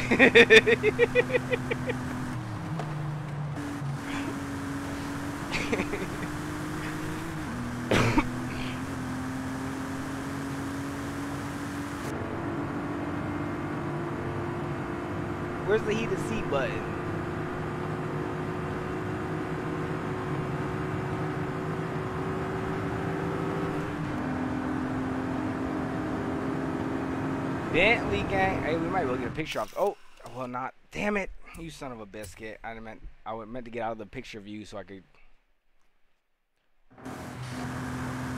Where's the heated seat button? Bentley gang. Hey, we might be able to get a picture off. Oh, well, not. Damn it, you son of a biscuit. I meant I meant to get out of the picture view so I could.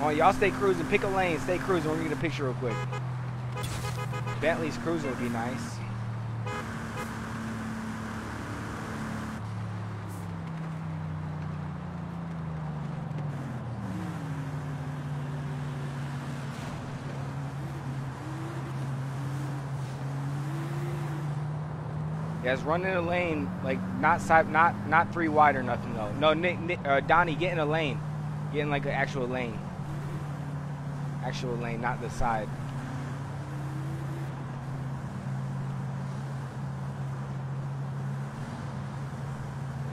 On, y'all stay cruising. Pick a lane. Stay cruising. We're gonna get a picture real quick. Bentley's cruising would be nice. Yeah, it's running a lane, like not side, not not three wide or nothing though. No, Nick, Nick uh, Donnie, get in a lane, get in like an actual lane, actual lane, not the side.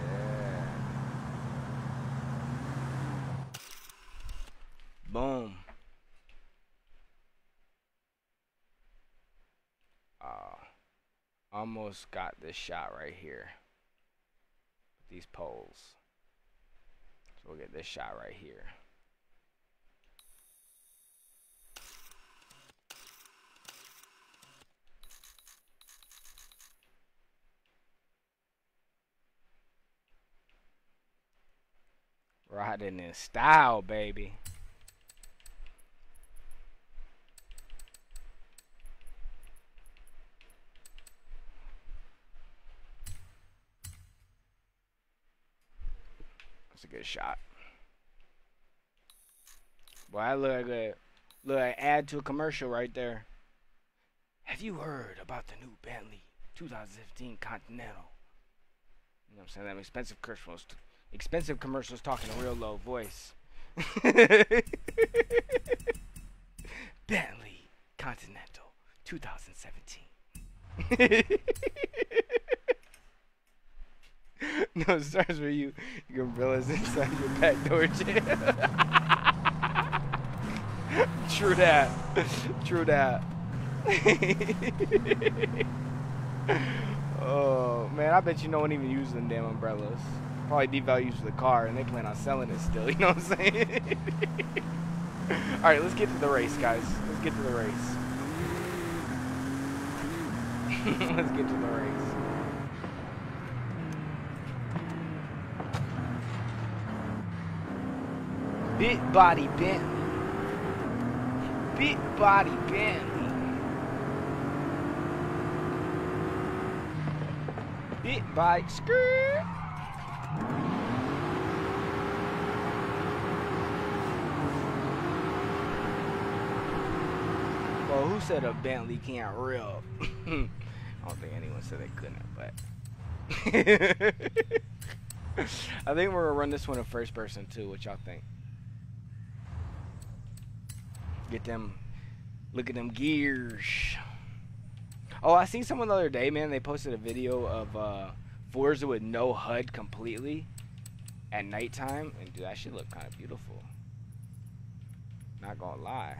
Yeah. Boom. Uh, almost got this shot right here. These poles. So we'll get this shot right here. Riding in style, baby. Good shot. Well, I look like a look like add to a commercial right there. Have you heard about the new Bentley 2015 Continental? You know what I'm saying? Them expensive commercials, expensive commercials talking a real low voice. Bentley Continental 2017. no it starts with you. Your gorillas inside your back door jam. True that. True that. oh man, I bet you no one even uses them damn umbrellas. Probably devalues the car and they plan on selling it still, you know what I'm saying? Alright, let's get to the race, guys. Let's get to the race. let's get to the race. Bit body Bentley. Bit body Bentley. Bit body skirt. Well, who said a Bentley can't rip? I don't think anyone said they couldn't, but I think we're gonna run this one in first person too. What y'all think? Get them, look at them gears. Oh, I seen someone the other day, man. They posted a video of uh, Forza with no HUD completely at nighttime, and dude, that shit looked kind of beautiful. Not gonna lie.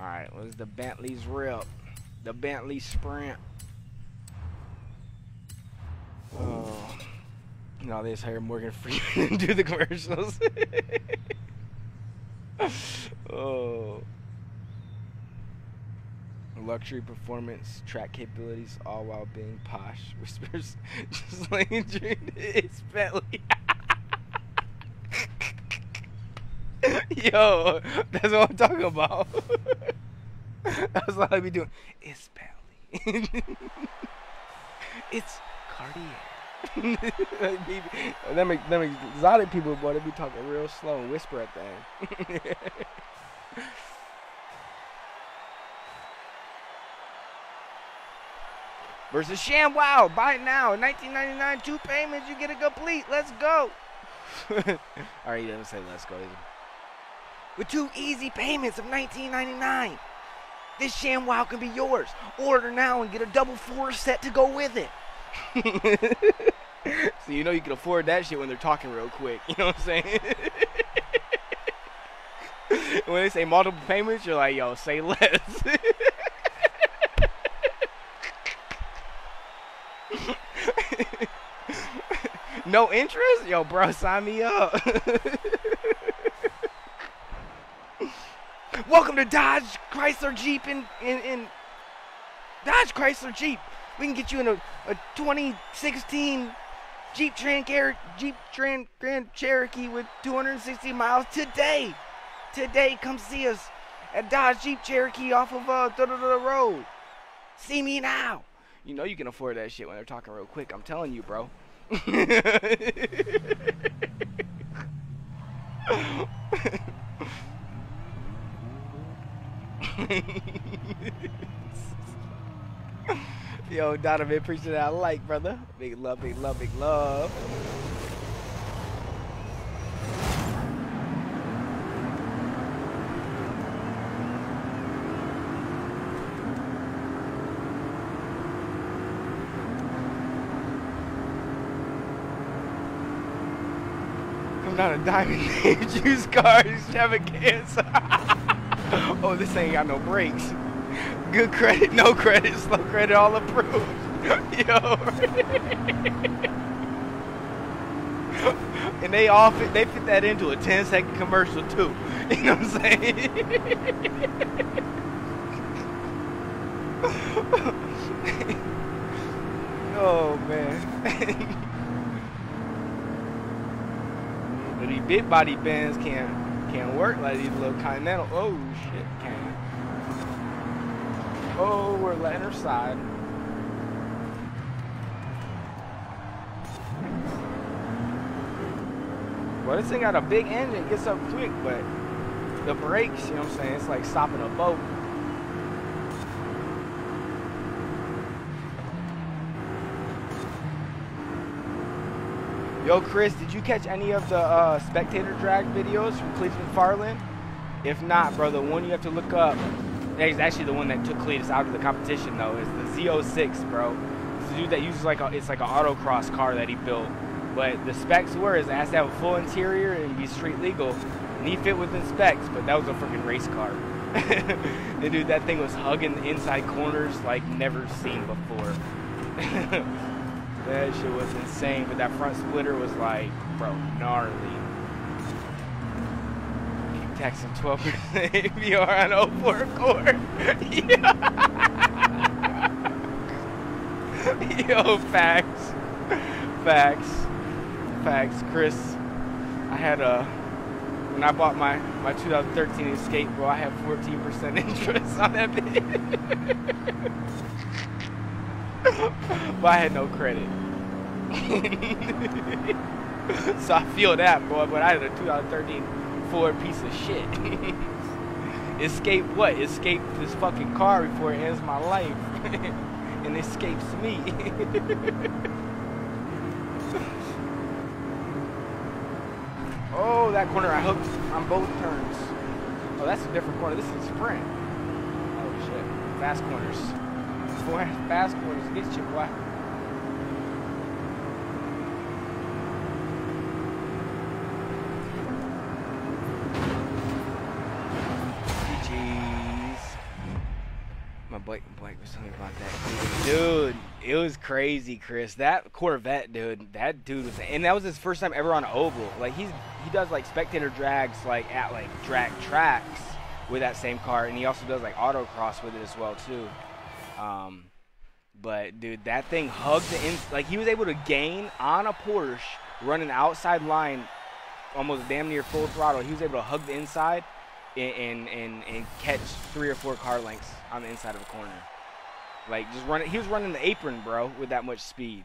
Alright, what's the Bentley's rip? The Bentley Sprint. Oh. No, they just Morgan Freeman to do the commercials. oh. Luxury performance, track capabilities, all while being posh. Whispers, just laying. It's Bentley. Yo, that's what I'm talking about. that's what I be doing. It's Bentley. it's Cartier. them, them exotic people, boy, they be talking real slow and whisper at things. Versus ShamWow. Buy it now. 19.99, two payments, you get it complete. Let's go. Alright, he doesn't say let's go. With two easy payments of 19.99, this ShamWow can be yours. Order now and get a double four set to go with it. so you know you can afford that shit when they're talking real quick. You know what I'm saying? when they say multiple payments, you're like, yo, say less. no interest? Yo, bro, sign me up. Welcome to Dodge Chrysler Jeep in, in, in Dodge Chrysler Jeep. We can get you in a, a 2016 Jeep Jeep Grand, Grand Cherokee with 260 miles today. Today, come see us at Dodge Jeep Cherokee off of uh, road. See me now. You know you can afford that shit when they're talking real quick. I'm telling you, bro. Yo, Donovan, appreciate that I like, brother. Big love, big love, big love. Come down to Diamond Juice Cars, Extravaganza. oh, this ain't got no brakes. Good credit, no credit, slow credit, all approved. Yo. and they all fit, they fit that into a 10 second commercial too. You know what I'm saying? oh man. but these big body bands can't can't work like these little continental. Oh shit, can. Oh, we're letting her slide. Well, this thing got a big engine, gets up quick, but the brakes, you know what I'm saying? It's like stopping a boat. Yo, Chris, did you catch any of the uh, spectator drag videos from Cleetus McFarland? If not, bro, the one you have to look up He's actually the one that took Cletus out of the competition, though. Is the Z06, bro. It's the dude that uses like a, it's like an autocross car that he built. But the specs were is it has to have a full interior and be street legal. And he fit within specs, but that was a freaking race car. and dude, that thing was hugging the inside corners like never seen before. that shit was insane. But that front splitter was like, bro, gnarly. Taxing 12% APR on 04 Accord. Yo, facts. Facts. Facts. Chris, I had a, when I bought my, my 2013 Escape, bro, I had 14% interest on that bit. but I had no credit. so I feel that, boy. But I had a 2013 Ford piece of shit. Escape what? Escape this fucking car before it ends my life, and escapes me. oh, that corner I hooked on both turns. Oh, that's a different corner. This is sprint. Oh shit, fast corners. Boy, fast corners get you, boy. GG's. My bike, bike was telling me about that. Dude, it was crazy, Chris. That Corvette, dude, that dude was, and that was his first time ever on oval. Like he's he does like spectator drags like at like drag tracks with that same car, and he also does like autocross with it as well too. Um, but dude, that thing hugged the in, like he was able to gain on a Porsche running outside line, almost damn near full throttle. He was able to hug the inside and and and, and catch three or four car lengths on the inside of a corner. Like just running, he was running the apron, bro, with that much speed.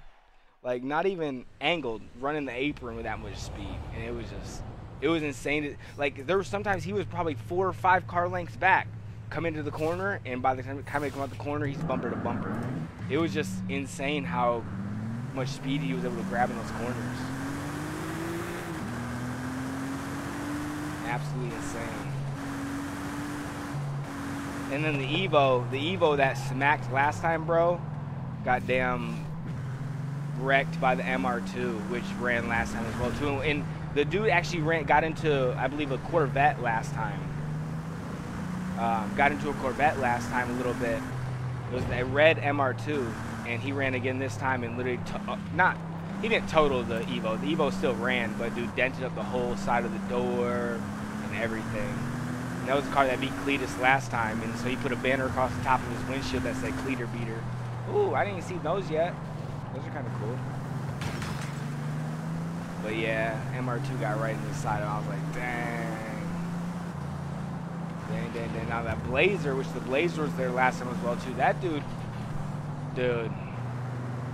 Like not even angled, running the apron with that much speed, and it was just, it was insane. Like there was sometimes he was probably four or five car lengths back, come into the corner, and by the time he come out the corner, he's bumper to bumper. It was just insane how much speed he was able to grab in those corners. Absolutely insane. And then the Evo, the Evo that smacked last time, bro, got damn wrecked by the MR2, which ran last time as well too. And the dude actually ran, got into, I believe, a Corvette last time. Um, got into a Corvette last time a little bit. It was a red MR2, and he ran again this time and literally, to- uh, not, he didn't total the Evo. The Evo still ran, but dude dented up the whole side of the door and everything. And that was the car that beat Cleetus last time, and so he put a banner across the top of his windshield that said Cleater Beater. Ooh, I didn't see those yet. Those are kind of cool. But yeah, MR2 got right in the side, and I was like, dang. Dang, dang, dang. Now that Blazer, which the Blazer was there last time as well too, that dude, dude,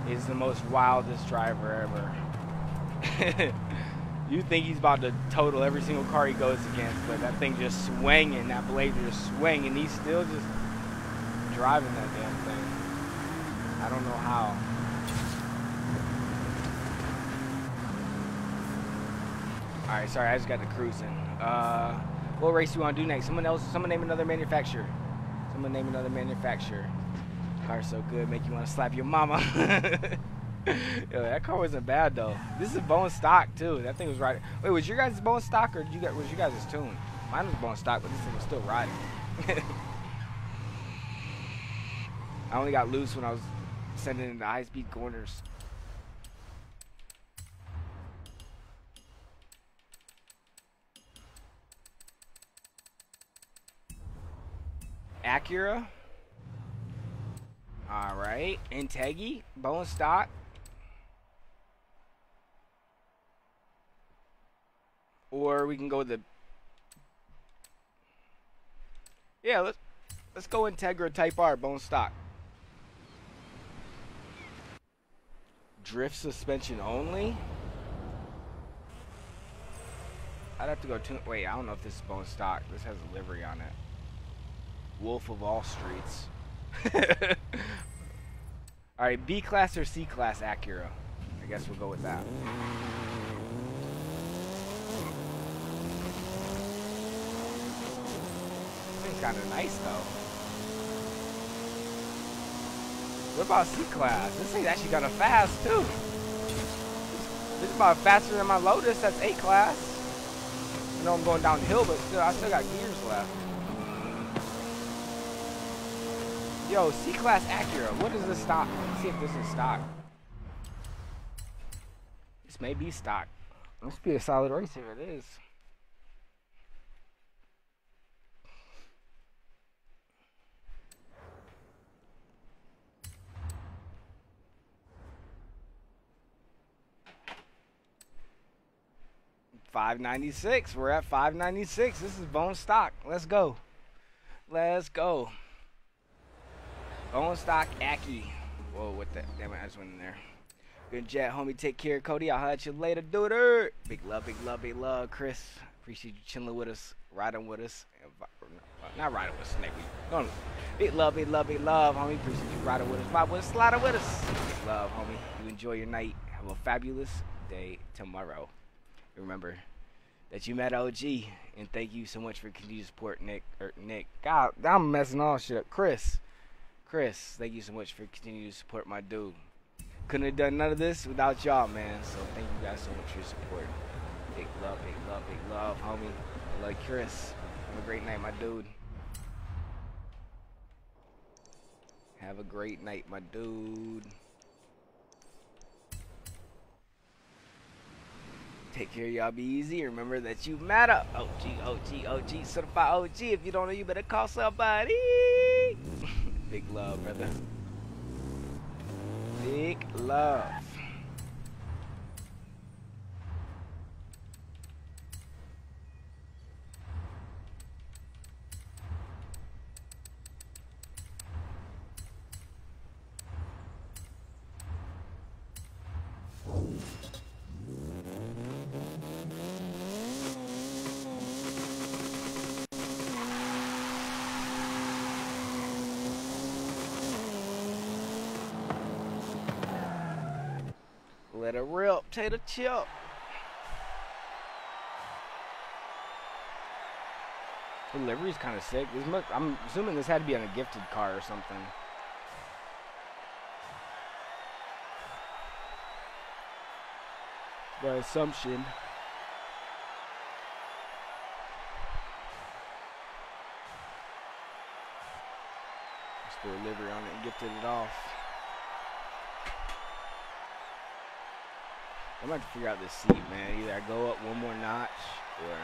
is the most wildest driver ever. you think he's about to total every single car he goes against, but that thing just swinging, that Blazer just swinging, he's still just driving that damn thing. I don't know how. All right, sorry, I just got to cruising. Uh, what race you want to do next? Someone else, someone name another manufacturer. Someone name another manufacturer. Car's so good, make you want to slap your mama. Yo, that car wasn't bad though. This is bone stock too. That thing was riding. Wait, was your guys' bone stock or did you guys was you guys' tune? Mine was bone stock, but this thing was still riding. I only got loose when I was sending into high speed corners. Acura. All right, Integi, bone stock. Or we can go the. Yeah, let's let's go Integra Type R, bone stock. Drift suspension only. I'd have to go to. Wait, I don't know if this is bone stock. This has a livery on it. Wolf of all streets. all right, B class or C class Acura? I guess we'll go with that. It's kind of nice though. What about C class? This thing's actually kind of fast too. This is about faster than my Lotus. That's A class. I know I'm going downhill, but still, I still got gears left. Yo, C-Class Acura, what is this stock? Let's see if this is stock. This may be stock. Must be a solid race if it is. Five ninety six. We're at five ninety six. This is bone stock. Let's go. Let's go. Bone stock Aki. Whoa, what the? Damn it, I just went in there. Good jet, homie. Take care, Cody. I'll at you later, dude. Big love, big love, big love, Chris. Appreciate you chilling with us, riding with us. Uh, not riding with us, maybe. No. Big love, big love, big love, homie. Appreciate you riding with us, ride with us, sliding with us. Big love, homie. You enjoy your night. Have a fabulous day tomorrow. Remember, that you met OG, and thank you so much for continued support, Nick. Or Nick, God, I'm messing all shit up. Chris, Chris, thank you so much for continuing to support my dude. Couldn't have done none of this without y'all, man. So thank you guys so much for your support. Big love, big love, big love, homie. I love Chris. Have a great night, my dude. Have a great night, my dude. Take care, y'all. Be easy. Remember that you matter. OG, OG, OG, certified OG. If you don't know, you better call somebody. Big love, brother. Big love. Rip, tater chip. The livery's kind of sick. This must, I'm assuming this had to be on a gifted car or something. By assumption. Just livery on it and gifted it off. I'm have to figure out this seat, man. Either I go up one more notch, or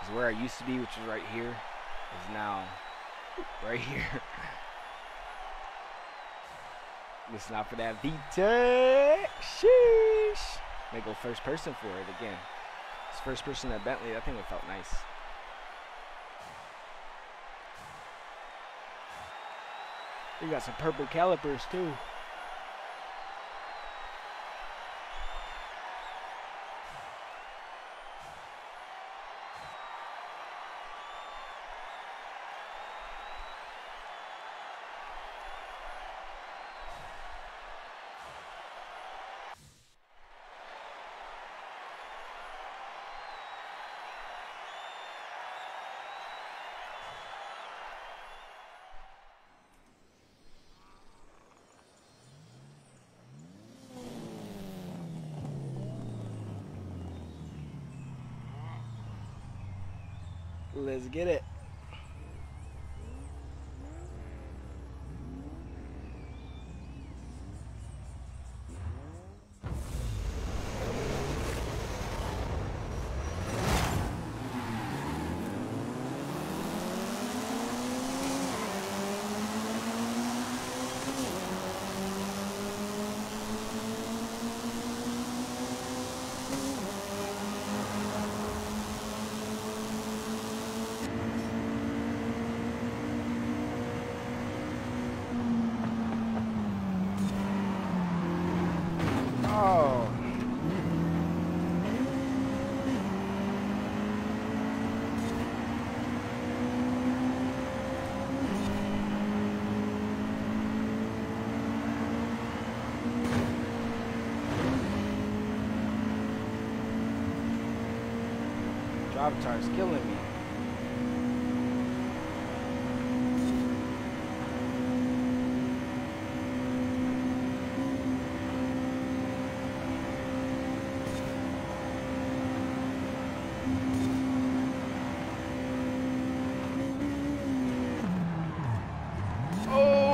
because where I used to be, which is right here, is now right here. Listen out for that VTEC. Sheesh. May go first person for it again. It's first person at Bentley. That thing would felt nice. You got some purple calipers too. Let's get it. Oh. Drop killing me. Oh!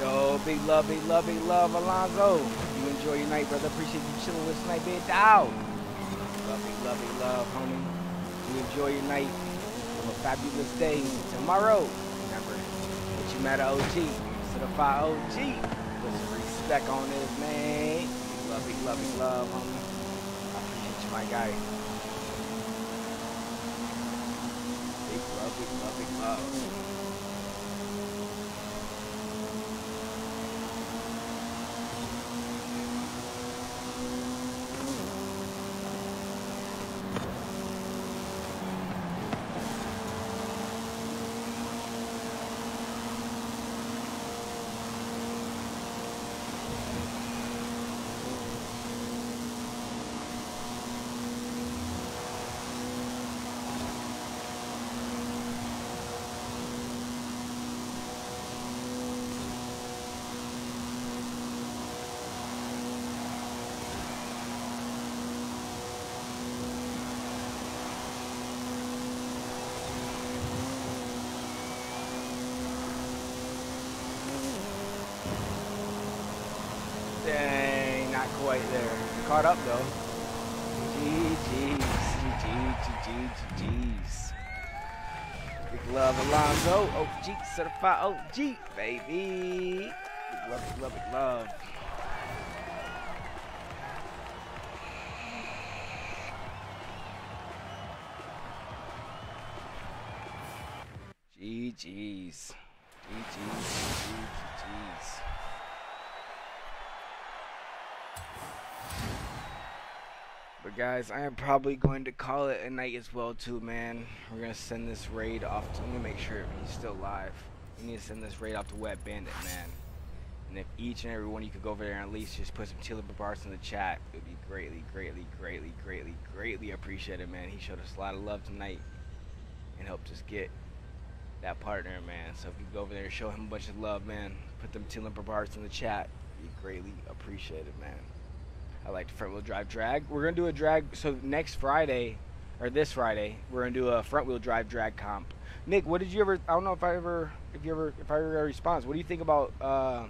Yo, big love, big love, love, Alonzo. You enjoy your night, brother. Appreciate you chilling with us tonight, big down. Love, big love, big love, homie. You enjoy your night. Have a fabulous day. Tomorrow, remember, what you met OG, certified OG. Put some respect on this, man. Love, big love, big love, homie. I appreciate you, my guy. Big love, big love, love. Dang, not quite there. Caught up though. GG's, GG, GG's. Big love, Alonzo. OG, certified OG, baby. Big love, big love, big love. Guys, I am probably going to call it a night as well too, man. We're gonna send this raid off to. I'm make sure he's still live. We need to send this raid off to Wet Bandit, man. And if each and every one of you could go over there and at least just put some Tila Barbars in the chat, it would be greatly, greatly, greatly, greatly, greatly appreciated, man. He showed us a lot of love tonight and helped us get that partner, man. So if you go over there and show him a bunch of love, man, put them Tila Barbars in the chat, be greatly appreciated, man. I like the front wheel drive drag. We're gonna do a drag. So next Friday, or this Friday, we're gonna do a front wheel drive drag comp. Nick, what did you ever? I don't know if I ever, if you ever, if I ever got a response. What do you think about? Uh,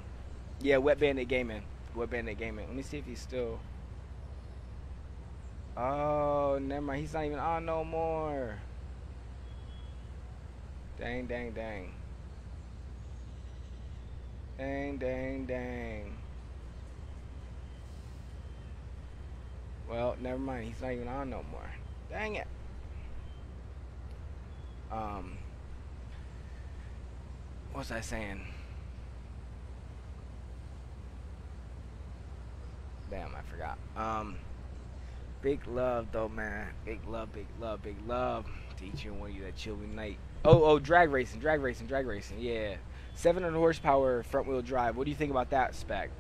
yeah, Wet Bandit Gaming. Wet Bandit Gaming. Let me see if he's still. Oh, never mind. He's not even on no more. Dang, dang, dang. Dang, dang, dang. Well, never mind. He's not even on no more. Dang it. Um, what was I saying? Damn, I forgot. Um, big love though, man. Big love, big love, big love to each and one of you that chill night. Oh, oh, drag racing, drag racing, drag racing. Yeah, 700 horsepower front wheel drive. What do you think about that spec?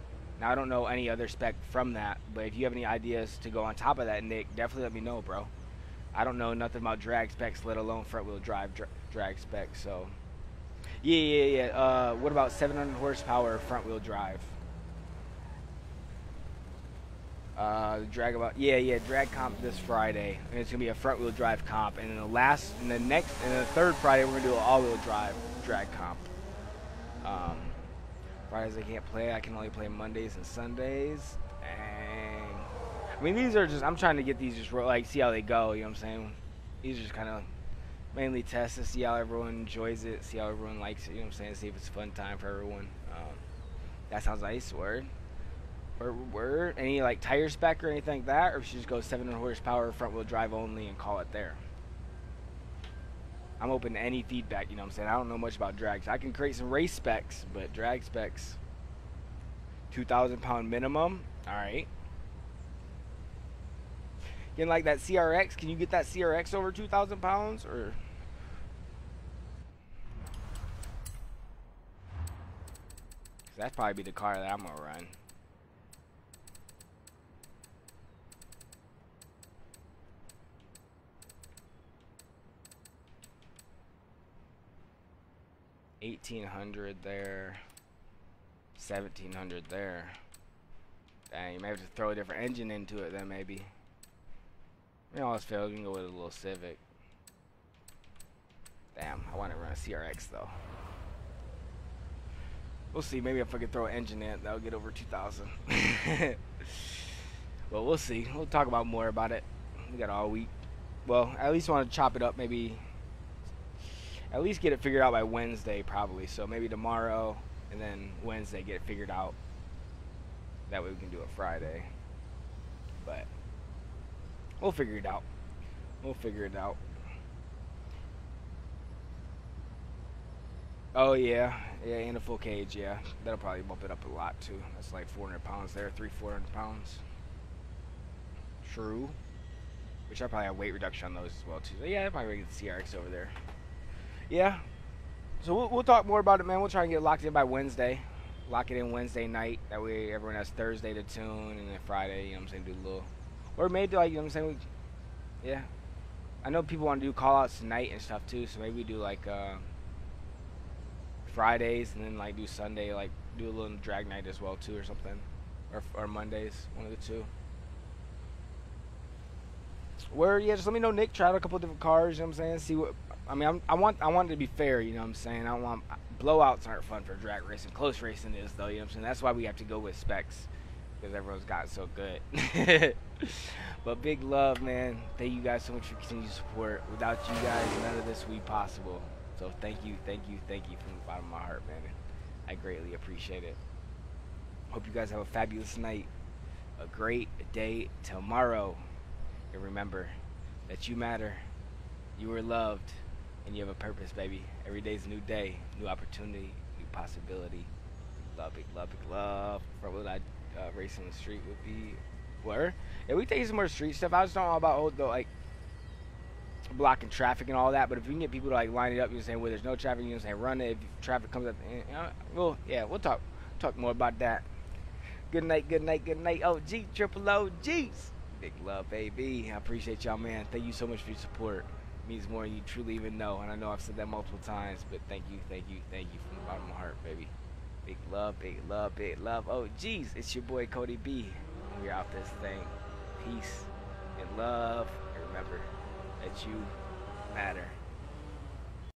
Now I don't know any other spec from that, but if you have any ideas to go on top of that, Nick, definitely let me know, bro. I don't know nothing about drag specs, let alone front wheel drive dra drag specs. So, yeah, yeah, yeah. Uh, what about 700 horsepower front wheel drive? Uh, drag about yeah, yeah. Drag comp this Friday, and it's gonna be a front wheel drive comp, and then the last, and the next, and the third Friday we're gonna do an all wheel drive drag comp. Um, Fridays I can't play. I can only play Mondays and Sundays. Dang. I mean, these are just. I'm trying to get these just like see how they go. You know what I'm saying? These are just kind of mainly tests to see how everyone enjoys it, see how everyone likes it. You know what I'm saying? See if it's a fun time for everyone. Um, that sounds nice. Word. Word. Word. Any like tire spec or anything like that, or if you just go 700 horsepower front wheel drive only and call it there. I'm open to any feedback, you know what I'm saying? I don't know much about drags. I can create some race specs, but drag specs, 2,000 pound minimum. All right. Getting like that CRX, can you get that CRX over 2,000 pounds or? That'd probably be the car that I'm gonna run. Eighteen hundred there, seventeen hundred there. Dang, you may have to throw a different engine into it then maybe. All else fails, you can go with a little Civic. Damn, I want to run a CRX though. We'll see. Maybe if I could throw an engine in, that'll get over 2,000. well, we'll see. We'll talk about more about it. We got all week. Well, I at least want to chop it up maybe at least get it figured out by Wednesday, probably. So maybe tomorrow, and then Wednesday get it figured out. That way we can do it Friday. But we'll figure it out. We'll figure it out. Oh yeah, yeah, in a full cage, yeah. That'll probably bump it up a lot too. That's like 400 pounds there, three, 400 pounds. True. Which I probably have weight reduction on those as well too. Yeah, I probably get the CRX over there. Yeah. So we'll, we'll talk more about it, man. We'll try and get locked in by Wednesday. Lock it in Wednesday night. That way everyone has Thursday to tune, and then Friday, you know what I'm saying, do a little. Or maybe like, you know what I'm saying, we, yeah. I know people want to do call outs tonight and stuff too, so maybe we do like uh, Fridays and then like do Sunday, like do a little drag night as well too, or something, or or Mondays, one of the two. Where yeah, just let me know. Nick tried a couple different cars. You know what I'm saying? See what I mean. I'm, I want I want it to be fair. You know what I'm saying? I want blowouts aren't fun for drag racing. Close racing is though. You know what I'm saying? That's why we have to go with specs because everyone's got so good. but big love, man. Thank you guys so much for continued support. Without you guys, none of this would be possible. So thank you, thank you, thank you from the bottom of my heart, man. I greatly appreciate it. Hope you guys have a fabulous night, a great day tomorrow. And remember that you matter, you are loved, and you have a purpose, baby. Every day's a new day, new opportunity, new possibility. Love, big love, big love. What I uh, racing the street would be? Where? Yeah, we take some more street stuff. I was talking about the like blocking traffic and all that. But if we can get people to like line it up, you're saying where there's no traffic, you know, saying run it. If traffic comes up, you know, well, yeah, we'll talk talk more about that. Good night, good night, good night. Oh, G, triple O, G's. Big love, baby. I appreciate y'all, man. Thank you so much for your support. Means more than you truly even know. And I know I've said that multiple times, but thank you, thank you, thank you from the bottom of my heart, baby. Big love, big love, big love. Oh, geez, it's your boy Cody B. We're out this thing. Peace and love. And remember that you matter.